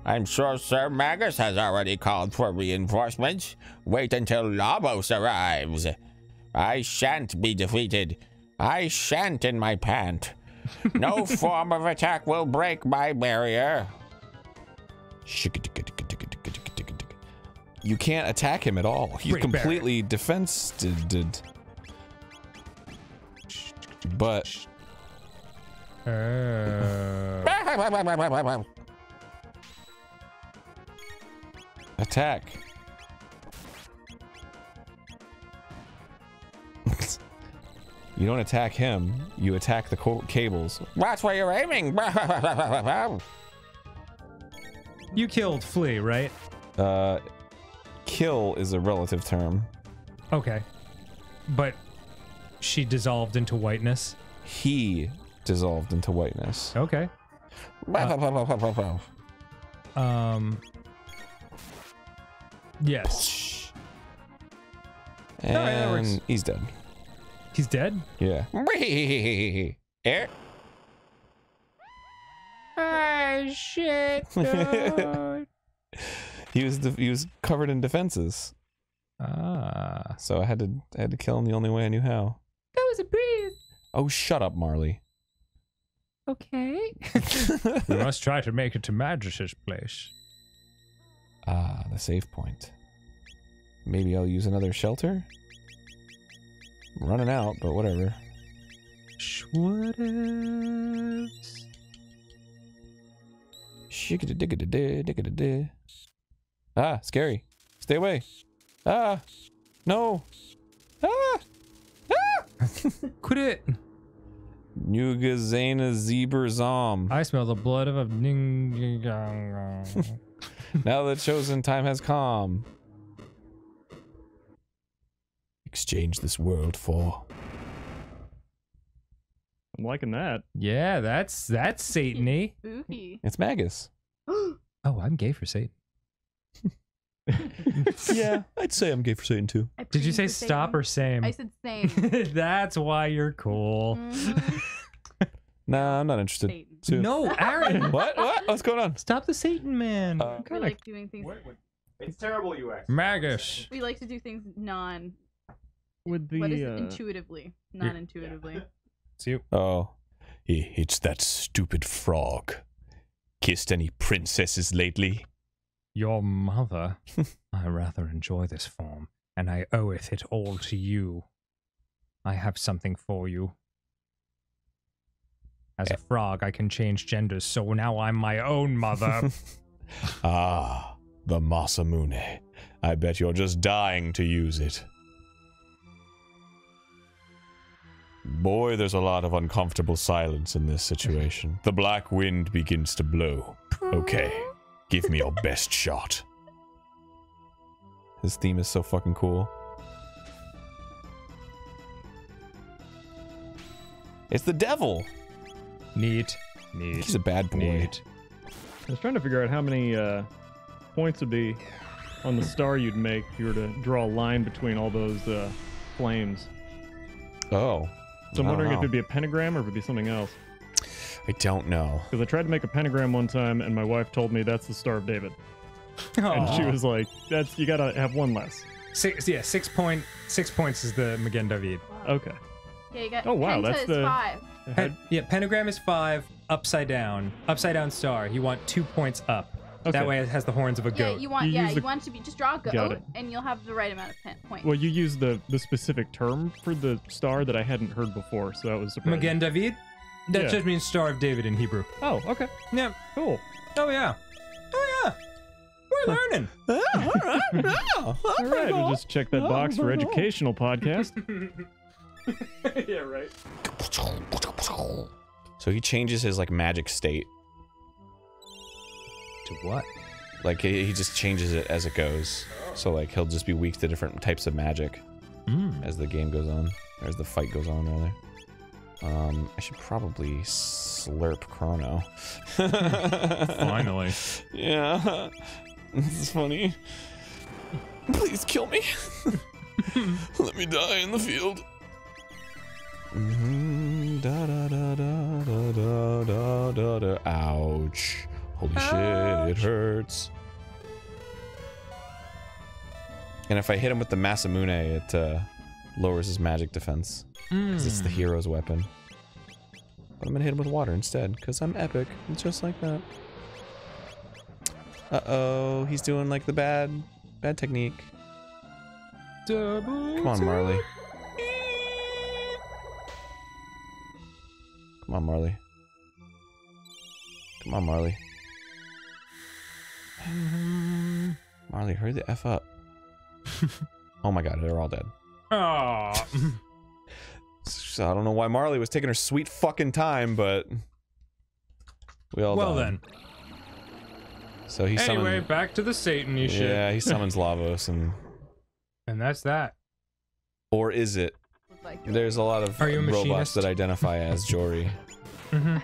I'm sure Sir Magus has already called for reinforcements. Wait until Labos arrives. I shan't be defeated. I shan't in my pant. No form of attack will break my barrier. You can't attack him at all. He's completely defensed. But Uh, attack. you don't attack him. You attack the cables. That's where you're aiming. you killed Flea, right? Uh, kill is a relative term. Okay. But she dissolved into whiteness. He dissolved into whiteness. Okay. Um. Yes. that works. And he's dead. He's dead? Yeah. Eh? Ah, shit. he was he was covered in defenses, Ah. so I had to I had to kill him the only way I knew how. that was a breeze. Oh, shut up, Marle. Okay. we must try to make it to Magus's place. Ah, the save point. Maybe I'll use another shelter. I'm running out, but whatever. Whatevs. Shikada-diggada-da, Ah, scary. Stay away. Ah, no. Ah, Ah, Quit it. Nugazana Zebra Zom. I smell the blood of a ning. now the chosen time has come. Exchange this world for. I'm liking that. yeah, that's that's Satan-y. Spooky. It's Magus. Oh, I'm gay for Satan. yeah, I'd say I'm gay for Satan too. Did you say plead for stop or same? I said same. that's why you're cool. Mm-hmm. Mhm. Nah, I'm not interested. Satan. Too. No, Arin. What? What? What's going on? Stop the Satan man. Uh, We kind of like doing things. It's terrible UX. Magus. We like to do things non. With the what is it? uh, Intuitively, non-intuitively. It's you. Oh, It's that stupid frog. Kissed any princesses lately? Your mother. I rather enjoy this form, and I oweth it all to you. I have something for you. As a frog, I can change genders, so now I'm my own mother. Ah, the Masamune. I bet you're just dying to use it. Boy, there's a lot of uncomfortable silence in this situation. The black wind begins to blow. Okay, give me your best shot. his theme is so fucking cool. It's the devil. Neat. Neat. He's a bad boy. Neat. I was trying to figure out how many uh, points would be on the star you'd make if you were to draw a line between all those uh, flames. Oh. So I'm I don't wondering if it'd be a pentagram or if it'd be something else. I don't know. Because I tried to make a pentagram one time, and my wife told me that's the Star of David, and she was like, "That's you gotta have one less." six. Yeah, six point six points is the Magen David. Wow. Okay. Yeah, you got Oh, wow, that's the- five. Pen- yeah, pentagram is five. Upside down, upside down star. You want two points up. Okay. That way it has the horns of a goat. Yeah, goat. you want You yeah, you the- want to be just draw a goat and you'll have the right amount of pen- points. Well, you used the the specific term for the star that I hadn't heard before, so that was surprising. Magen David. That Yeah. just means Star of David in Hebrew. Oh, okay, Yeah. cool. Oh yeah. Oh yeah. We're learning. All right, we'll just check that box for educational podcast. yeah, right. So he changes his like magic state. To what? Like he, he just changes it as it goes. So like he'll just be weak to different types of magic Mm. as the game goes on, or as the fight goes on rather. Um, I should probably slurp Chrono. Finally. Yeah. This is funny. Please kill me. Let me die in the field. Mhm, Da, da, da, da, da, da, da, da, da. Ouch. Holy shit, it hurts. And if I hit him with the Masamune, it uh, lowers his magic defense. Because it's the hero's weapon. But I'm gonna hit him with water instead, because I'm epic. and Just like that. Uh-oh, he's doing like the bad, bad technique. Come on, Marle. Come on, Marle. Come on, Marle. Mm-hmm. Marle, hurry the F up. oh my god, they're all dead. Oh. So I don't know why Marle was taking her sweet fucking time, but we all well died. then. So he Anyway, summoned. back to the Satan shit. Yeah, he summons Lavos, and And that's that. or is it? Like, There's a lot of Are you a robots machinist? that identify as Jory. There's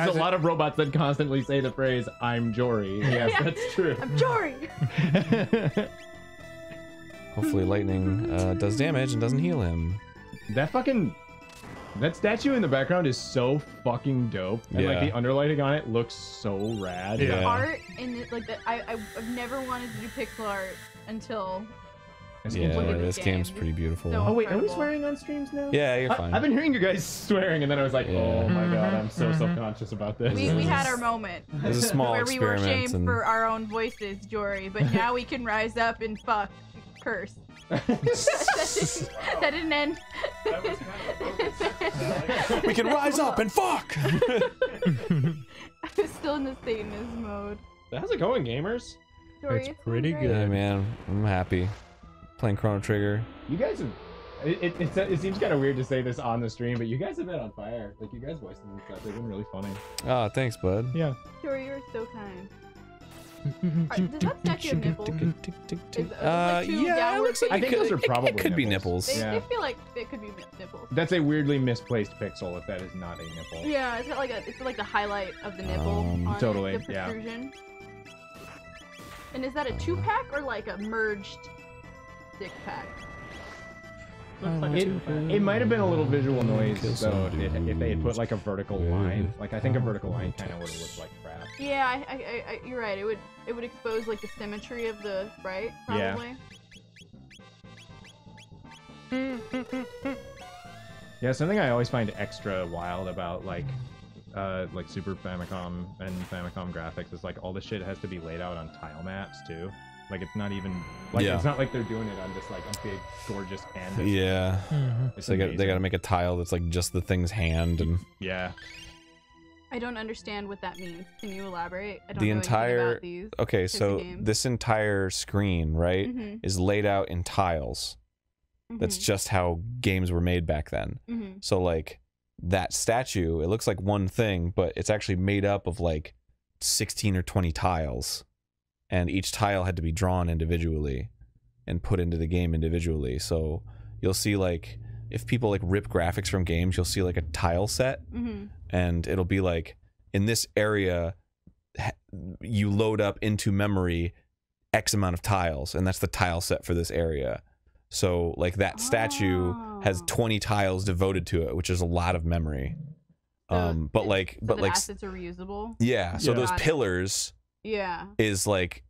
As a it- lot of robots that constantly say the phrase "I'm Jory." Yes, Yeah. that's true. I'm Jory. Hopefully, lightning uh, does damage and doesn't heal him. that fucking that statue in the background is so fucking dope, and like Yeah. the underlighting on it looks so rad. Yeah. Art and it, like the, I, I I've never wanted to do pixel art until This Yeah, game's Look at hilarious. this game. game's pretty beautiful. So- Oh wait, are we swearing on streams now? Yeah, you're fine. I, fine. have been hearing you guys swearing, and then I was like, Yeah. oh my god, I'm so Mhm. self-conscious about this. we, we had our moment It was a small where we were experiment, shamed and for our own voices, Jory, but now we can rise up and fuck, curse. that, didn't, that didn't end. we can rise up and fuck. I'm still in the Satanist mode. How's it going, gamers? Jory, It's pretty good. yeah, man, I'm happy. Playing Chrono Trigger. You guys have. It, it, it, it seems kind of weird to say this on the stream, but you guys have been on fire. Like, you guys voices and stuff, they've been really funny. Oh, thanks, bud. Yeah. Sure, you're so kind. Are- Does that statue have nipples? Is- Uh, like yeah, it looks like I think could, those are it- it probably could be nipples. nipples. They, Yeah. they feel like it could be nipples. That's a weirdly misplaced pixel if that is not a nipple. Yeah, it's got like a it's like the highlight of the nipple Um, on it, totally, the yeah. protrusion. And is that a two pack or like a merged six pack? Like It, it might have been a little visual noise Kill though some if, if they had put like a vertical line. Like I think a vertical line kind of would have looked like crap. Yeah, I, I, I, I, you're right. It would it would expose like the symmetry of the sprite Yeah. probably. Yeah, something I always find extra wild about like uh like Super Famicom and Famicom graphics is like all the shit has to be laid out on tile maps too. Like it's not even like Yeah. it's not like they're doing it on just like a big gorgeous canvas. Yeah. Mhm. So they got they got to make a tile that's like just the thing's hand and Yeah. I don't understand what that means. Can you elaborate? I don't the know anything entire about these. okay types of so games. this entire screen right Mhm, is laid out in tiles that's mhm, just how games were made back then mhm. so like that statue it looks like one thing but it's actually made up of like 16 or 20 tiles and each tile had to be drawn individually and put into the game individually so you'll see like if people like rip graphics from games you'll see like a tile set Mhm. and it'll be like in this area you load up into memory x amount of tiles and that's the tile set for this area so like that statue has Oh. 20 tiles devoted to it which is a lot of memory So um but like so but the like assets are reusable. yeah so Yeah. those Got it. pillars Yeah. is like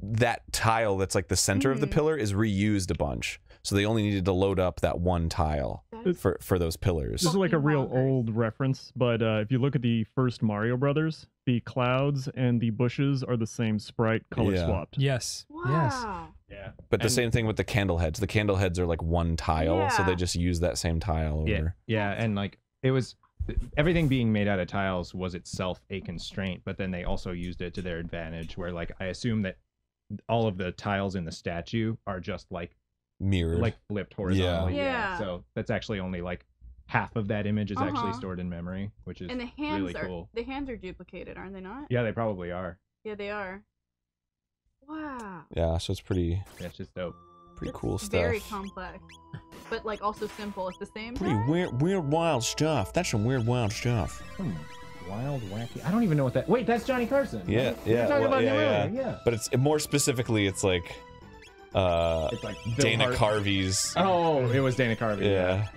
that tile that's like the center of the Mhm. pillar is reused a bunch so they only needed to load up that one tile That's for for those pillars. This is like a real old reference, but uh, if you look at the first Mario Brothers, the clouds and the bushes are the same sprite, color Yeah. swapped. Yes. Yes. Wow. Yeah. But the And- same thing with the candle heads. The candle heads are like one tile, so they just use that same tile Yeah, yeah, and like it was everything being made out of tiles was itself a constraint, but then they also used it to their advantage. Where like I assume that all of the tiles in the statue are just like Mirrored. like flipped horizontally. Yeah. yeah. So that's actually only like half of that image is actually Uh-huh. stored in memory, which is And the hands really are cool. the hands are duplicated, aren't they not? Yeah, they probably are. Yeah, they are. Wow. yeah, so it's pretty That's just dope. Pretty It's cool stuff. Very complex, but like also simple at the same pretty time. weird, weird, wild stuff. That's some weird, wild stuff. Hmm. Wild, wacky. I don't even know what that. Wait, that's Johnny Carson. Yeah, right? We were yeah, talking well, about him yeah, earlier, yeah. But it's more specifically, it's like uh, It's like Bill Dana Hart- Carvey's. Oh, it was Dana Carvey. yeah,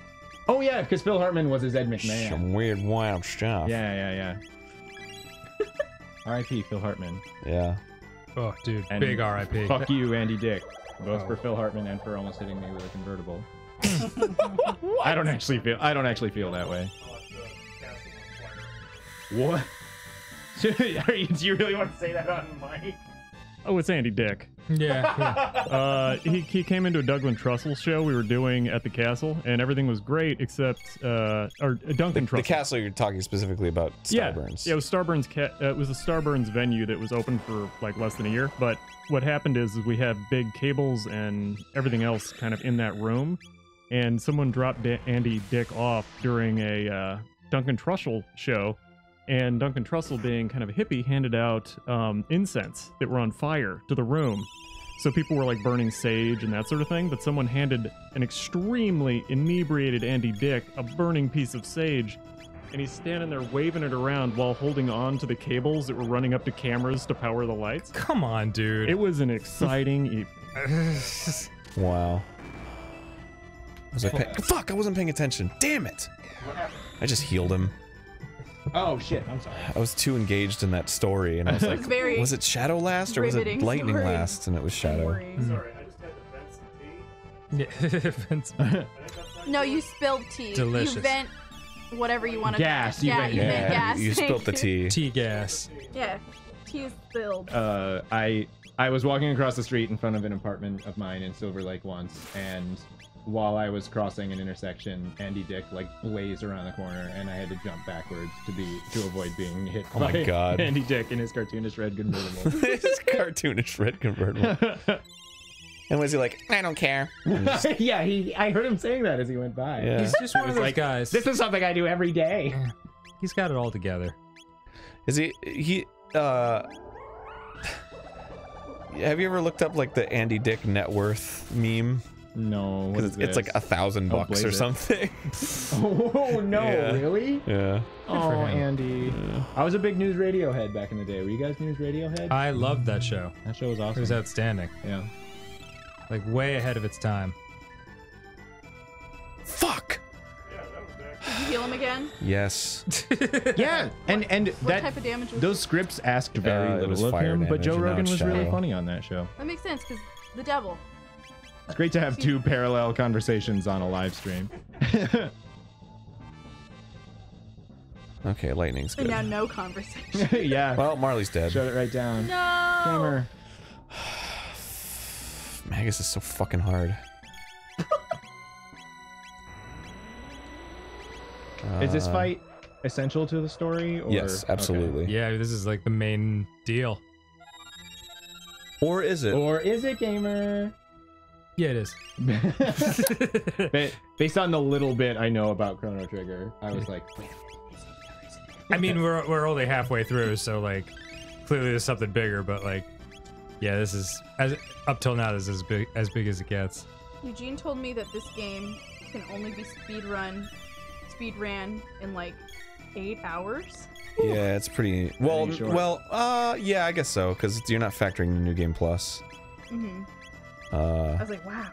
Oh yeah, because Phil Hartman was his Ed McMahon. some weird, wild stuff. Yeah, yeah, yeah. R.I.P. Phil Hartman. yeah. Oh, dude. And big RIP. Fuck you, Andy Dick. Both for Phil Hartman and for almost hitting me with a convertible. I don't actually feel. I don't actually feel that way. What? Do you really want to say that on mic? Oh, it's Andy Dick. Yeah. yeah. Uh, he, he came into a Douglas Trussell show we were doing at the castle, and everything was great except uh, or The, Duncan the Trussell. The castle you're talking specifically about Yeah, Starburns. yeah, it was Starburns. Ca- uh, it was a Starburns venue that was open for like less than a year. But what happened is, is we have big cables and everything else kind of in that room, and someone dropped da- Andy Dick off during a uh, Duncan Trussell show, and Duncan Trussell, being kind of a hippie, handed out um, incense that were on fire to the room. So people were like burning sage and that sort of thing, but someone handed an extremely inebriated Andy Dick a burning piece of sage, and he's standing there waving it around while holding on to the cables that were running up to cameras to power the lights. Come on, dude. It was an exciting evening. Wow. Was I pay- Fuck! I wasn't paying attention. Damn it! I just healed him. Oh shit! I'm sorry. I was too engaged in that story, and I was like, It's very was it Shadow last or was it Lightning story. last? And it was Shadow. Sorry, I just had to vent some tea. Yeah, No, you spilled tea. Delicious. You vent whatever you want to. Gas, you Yeah, vent you gas. vent gas. you thank spilt the tea. tea gas. Yeah, tea is spilled. Uh, I I was walking across the street in front of an apartment of mine in Silver Lake once, and while I was crossing an intersection, Andy Dick like blazed around the corner, and I had to jump backwards to be to avoid being hit Oh my by God. Andy Dick in his cartoonish red convertible. This cartoonish red convertible. And was he like, I don't care? Yeah, he. I heard him saying that as he went by. Yeah. He's just one of those guys. This is something I do every day. He's got it all together. Is he he uh have you ever looked up like the Andy Dick net worth meme? No, Because it's, it's like a thousand bucks blaze or something. Oh no, Yeah. really? yeah. Oh, him. Andy. I was a big news radio head back in the day. Were you guys news radio head? I loved that show. that show was awesome. It was outstanding. yeah. Like way ahead of its time. Fuck. Did you heal him again? Yes. Yeah, and and What that type of damage was those scripts asked very Uh, little of fire him, but Joe Rogan it's was really funny on that show. That makes sense because the devil. It's great to have two parallel conversations on a live stream. Okay, lightning's And good. now no conversation. yeah. Well, Marle's dead. Shut it right down. no. Gamer. Magus is so fucking hard. Is this Uh, fight essential to the story? Or... Yes, okay. absolutely. Yeah, this is like the main deal. Or is it? Or is it gamer? Yeah, it is. Based on the little bit I know about Chrono Trigger, I was like. I mean, we're we're only halfway through, so like clearly there's something bigger. But like, yeah, this is as up till now this is big as big as it gets. Eugene told me that this game can only be speed run, speed ran in like eight hours. Yeah, it's pretty. Well, Pretty well, uh, yeah, I guess so, because you're not factoring in New Game Plus. hmm Uh, I was like, wow.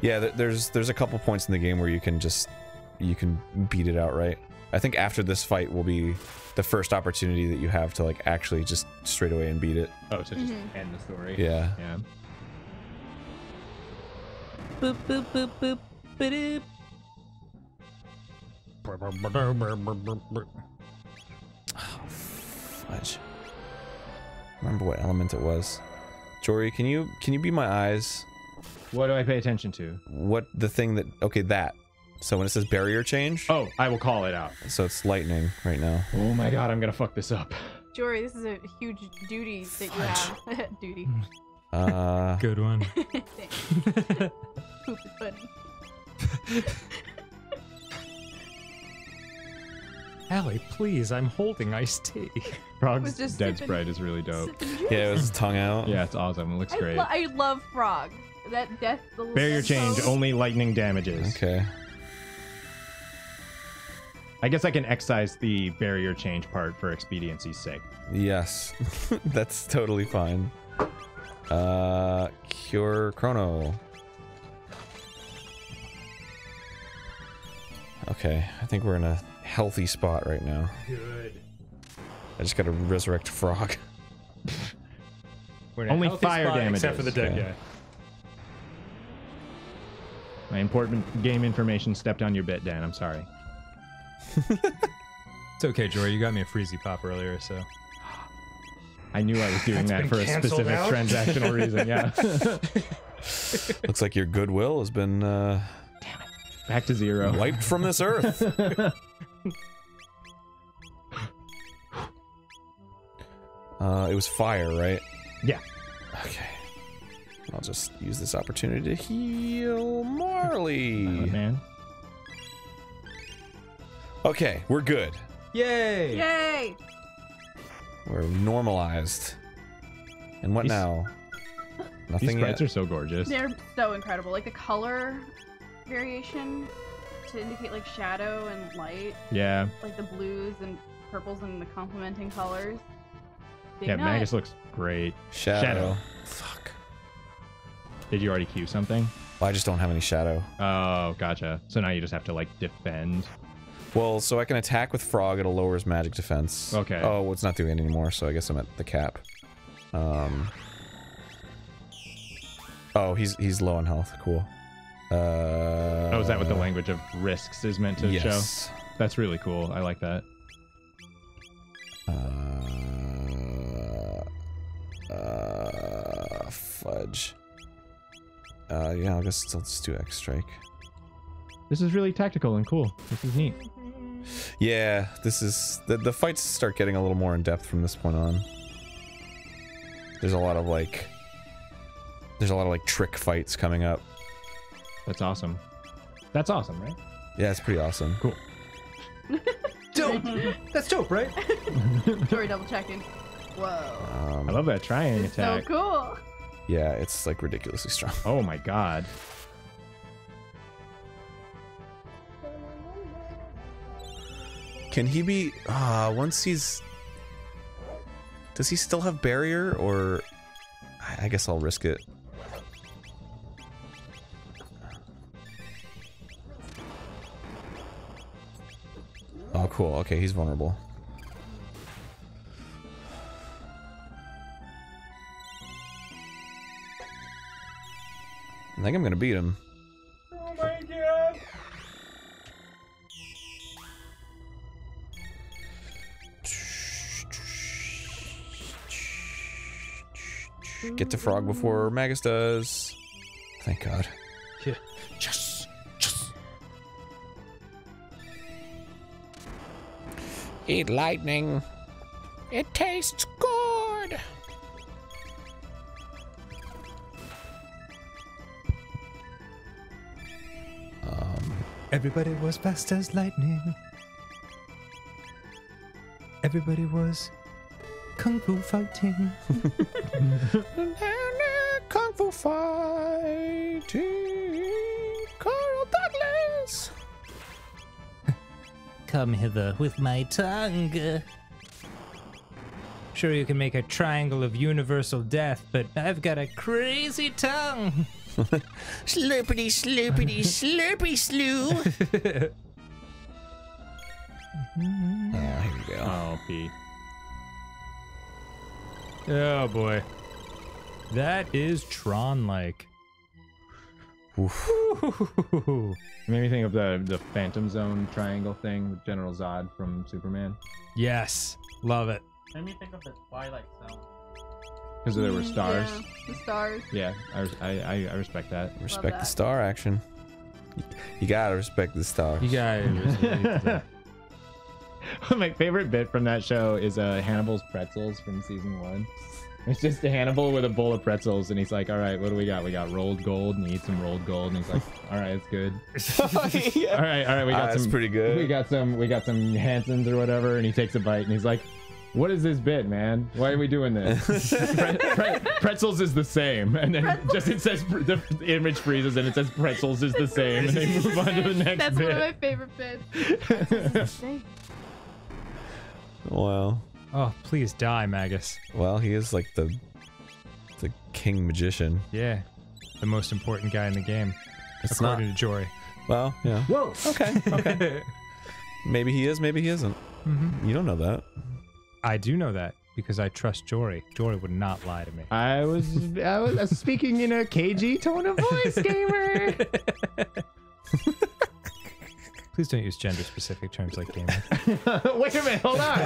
yeah, th- there's there's a couple points in the game where you can just you can beat it outright. I think after this fight will be the first opportunity that you have to like actually just straight away and beat it. Oh, to just Mhm. end the story. Yeah. Yeah. boop, boop, boop, boop, ba-doop. Fudge. Remember what element it was. Jory, can you can you be my eyes? What do I pay attention to? What the thing that okay, that. So when it says barrier change, Oh, I will call it out. so it's lightning right now. Oh my god, I'm gonna fuck this up. Jory, this is a huge duty that you have. duty. Uh Good one. Thanks. Poop is funny. Allie, please, I'm holding iced tea. Frog's Was just dead sipping- sprite is really dope. Yeah, it was his tongue out. Yeah, it's awesome. It looks I, great. lo- I love frog. That death. The Barrier change, pose. only lightning damages. Okay. I guess I can excise the barrier change part for expediency's sake. Yes. That's totally fine. Uh cure chrono. Okay, I think we're in a healthy spot right now. Good. I just gotta resurrect frog. We're Only fire damage. Except for the dead Okay. guy. My important game information stepped on your bit, Dan. I'm sorry. It's okay, Jory. You got me a freezy pop earlier, so. I knew I was doing That's that for a specific out. transactional reason. Yeah. Looks like your goodwill has been uh, Back to zero. wiped from this earth. Uh, it was fire, right? Yeah. Okay. I'll just use this opportunity to heal Marle. man. Okay, we're good. Yay! Yay! We're normalized. And what These- now? These Nothing sprites yet. are so gorgeous. They're so incredible. Like the color variation to indicate like shadow and light, Yeah. like the blues and purples and the complementing colors. Big Yeah, nut. Magus looks great. Shadow. Shadow. Fuck. Did you already cue something? Well, I just don't have any shadow. Oh, gotcha. So now you just have to like defend. Well, so I can attack with frog. It'll lower his magic defense. Okay. Oh, well, it's not doing it anymore, so I guess I'm at the cap. Um. Oh, he's he's low on health. Cool. Uh. Oh, is that what the language of risks is meant to yes. show? That's really cool. I like that. Uh, uh, fudge. Uh, yeah, I guess I'll just do X strike. This is really tactical and cool. This is neat. Yeah, this is the the fights start getting a little more in depth from this point on. There's a lot of like, there's a lot of like trick fights coming up. That's awesome. That's awesome, right? Yeah, it's pretty awesome. Cool. Dope! That's dope, right? Sorry, double checking. Whoa. Um, I love that trying It's attack. so cool. Yeah, it's like ridiculously strong. Oh my god. Can he be? Uh, once he's, does he still have barrier or? I I guess I'll risk it. Oh, cool. Okay, he's vulnerable. I think I'm gonna beat him. Get to Frog before Magus does. Thank God. Just, just. Eat lightning. It tastes good. Everybody was fast as lightning. Everybody was kung fu fighting. Kung Fu fighting. Carl Douglas. Come hither with my tongue. Sure, you can make a triangle of universal death, but I've got a crazy tongue. Slurpity, slurpity, slurpy slew. oh, ah, here we go. Oh, Pete. Oh boy. That is Tron like. Oof. Ooh. Made me think of the the Phantom Zone triangle thing with General Zod from Superman. Yes, love it. Let me think of the Twilight Zone. Because there were Mm, stars. Yeah, the stars. Yeah, I, I, I, I respect that. Respect the star action. You gotta respect the star. You guys. My favorite bit from that show is uh, Hannibal's pretzels from season one. It's just Hannibal with a bowl of pretzels, and he's like, "All right, what do we got? We got rolled gold, and he eats some rolled gold, and he's like, "All right, it's good. All right, all right, we got that's some pretty good. We got some, we got some Hansons or whatever." And he takes a bite, and he's like, "What is this bit, man? Why are we doing this? Pre- pre- pretzels is the same." And then just it says the image freezes, and it says pretzels is the same, and they move on to the next That's bit. one of my favorite bits. Well, oh, please die, Magus. well, he is like the the king magician. Yeah, the most important guy in the game, It's not. according to Jory. Well, yeah. Whoa. Okay. Okay. maybe he is. Maybe he isn't. Mhm. You don't know that. I do know that because I trust Jory. Jory would not lie to me. I was I was speaking in a KG tone of voice, gamer. Please don't use gender-specific terms like gamer. Wait a minute, hold on.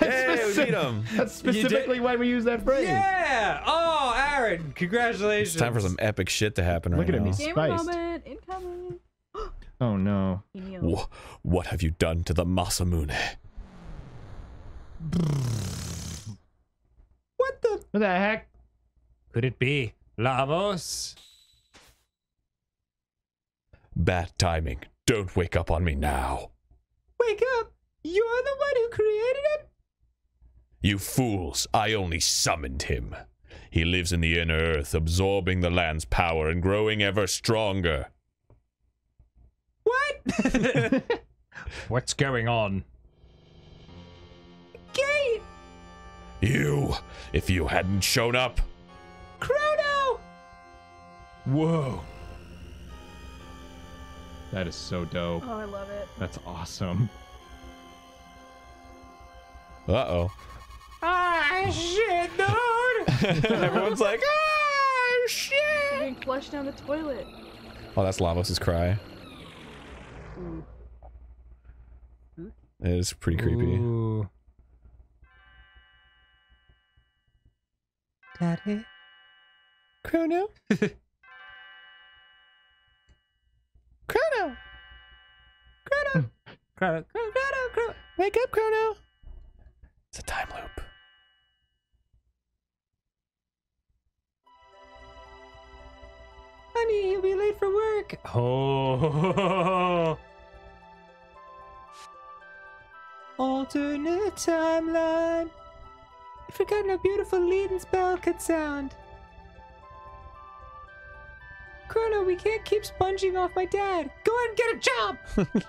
Hey, we beat him. That's specifically why we use that phrase. yeah! Oh, Arin, congratulations. It's time for some epic shit to happen Look right at now. me. Gamer Spiced. moment incoming. Oh no. Emil. What have you done to the Masamune? What the? What the heck? Could it be Lavos? Bad timing. Don't wake up on me now. Wake up! You're the one who created it. You fools, I only summoned him. He lives in the inner earth, absorbing the land's power and growing ever stronger. What? What's going on? You, if you hadn't shown up, Chrono! Whoa. That is so dope. Oh, I love it. That's awesome. Uh oh. Ah, shit, dude! Everyone's like, ah, shit. You're getting flushed down the toilet. Oh, that's Lavos' cry. Ooh. It is pretty creepy. Ooh. Daddy? Chrono? Chrono! Hmm. Chrono! Chrono, Chrono, Chrono! Wake up, Chrono! It's a time loop. Honey, you'll be late for work. Oh. Alternate timeline. I forgot how beautiful Leene's bell could sound. Chrono, we can't keep sponging off my dad. Go and get a job.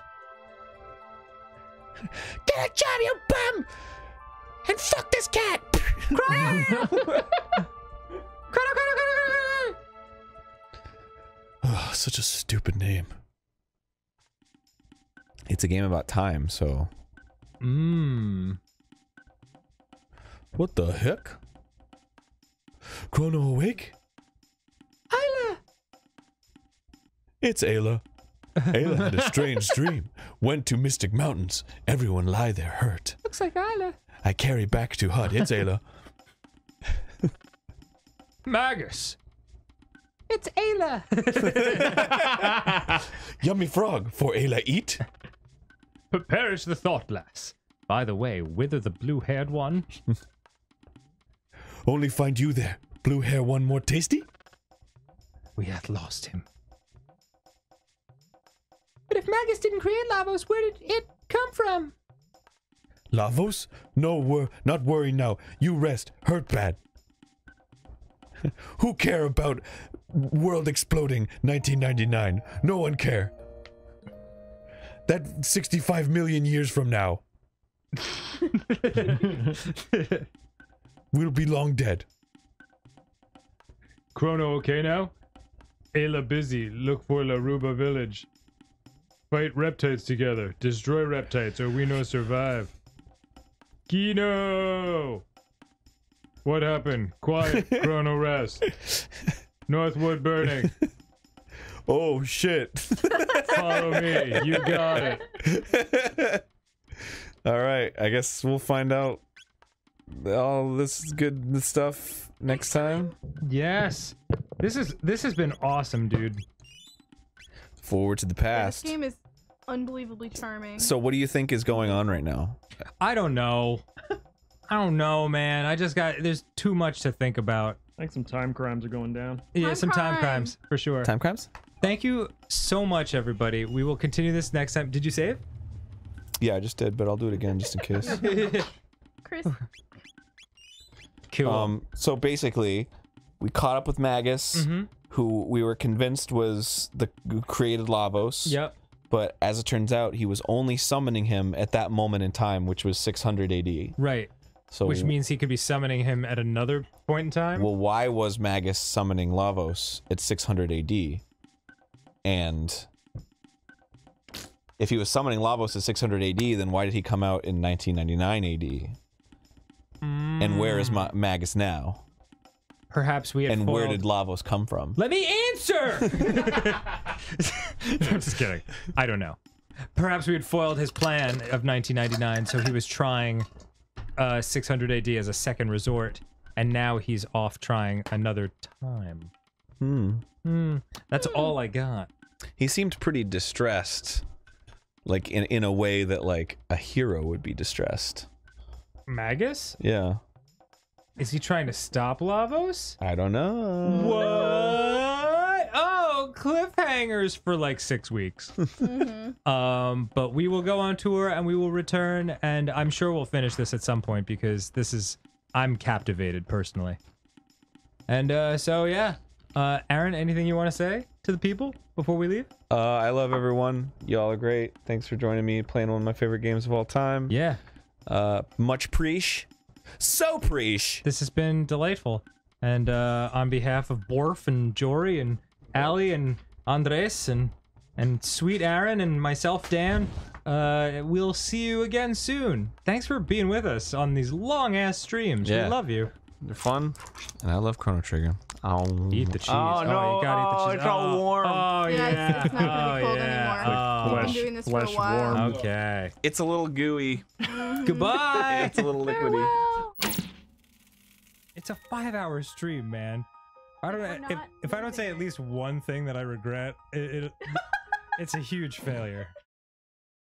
Get a job, you bum! And fuck this cat! Chrono! Chrono, Chrono, Chrono, Chrono! Oh, such a stupid name. It's a game about time, so. Mmm. What the heck? Chrono awake? Isla! It's Ayla. Ayla had a strange dream. Went to Mystic Mountains. Everyone lie there hurt. Looks like Isla. I carry back to hut. It's Ayla. Magus. It's Ayla. Yummy frog for Ayla eat. Perish the thought, lass. By the way, whither the blue-haired one? Only find you there. Blue hair one more tasty? We hath lost him. But if Magus didn't create Lavos, where did it come from? Lavos? No, wor not worry now. You rest. Hurt bad. Who care about world exploding 1999? No one care. That 65 million years from now. we'll be long dead. Chrono okay now? Ayla busy. Look for Laruba village. Fight reptites together. Destroy reptites or we no survive. Kino! What happened? Quiet. Chrono rest. Northwood burning. Oh shit. Follow me. You got it. All right, I guess we'll find out all this good stuff next time. Yes. This is this has been awesome, dude. Forward to the Yeah, this game is unbelievably charming. So, what do you think is going on right now? I don't know. I don't know, man. I just got there's too much to think about. I think some time crimes are going down. Yeah, Time some time crime. crimes for sure. Time crimes? Thank you so much, everybody. We will continue this next time. Did you save? Yeah, I just did, but I'll do it again just in case. Chris, cool. Um, so basically, we caught up with Magus, Mhm. who we were convinced was the who created Lavos. Yep. But as it turns out, he was only summoning him at that moment in time, which was 600 AD. Right. So, Which means he could be summoning him at another point in time. well, why was Magus summoning Lavos at 600 AD? And if he was summoning Lavos at 600 AD, then why did he come out in 1999 AD? And where is Ma- Magus now? Perhaps we had And where did Lavos come from? Let me answer. I'm just kidding. I don't know. Perhaps we had foiled his plan of 1999, so he was trying uh, 600 AD as a second resort, and now he's off trying another time. Hmm. Hmm. That's all I got. He seemed pretty distressed. Like in in a way that like a hero would be distressed. Magus? Yeah. Is he trying to stop Lavos? I don't know. What? Oh, cliffhangers for like six weeks. um, but we will go on tour and we will return, and I'm sure we'll finish this at some point because this is I'm captivated personally. And uh, so yeah, uh, Arin, anything you want to say to the people before we leave? Uh, I love everyone. Y'all are great. Thanks for joining me playing one of my favorite games of all time. Yeah, Uh, much preach. So preach. this has been delightful. And uh, on behalf of Borf and Jory and Ali and Andres and and sweet Arin and myself, Dan, uh, we'll see you again soon. Thanks for being with us on these long ass streams. Yeah. We love you. They're fun. And I love Chrono Trigger. Oh. Eat the cheese. Oh, oh no. you gotta eat the Oh, cheese. it's all oh, warm. Oh Yeah, yeah. it's- it's not gonna be oh, cold yeah. anymore. Oh. We've been doing this for a flesh while. warm. Okay. It's a little gooey. Goodbye. It's a little liquidy. It's a five-hour stream, man. I don't know if, if I don't say at least one thing that I regret, it, it it's a huge failure.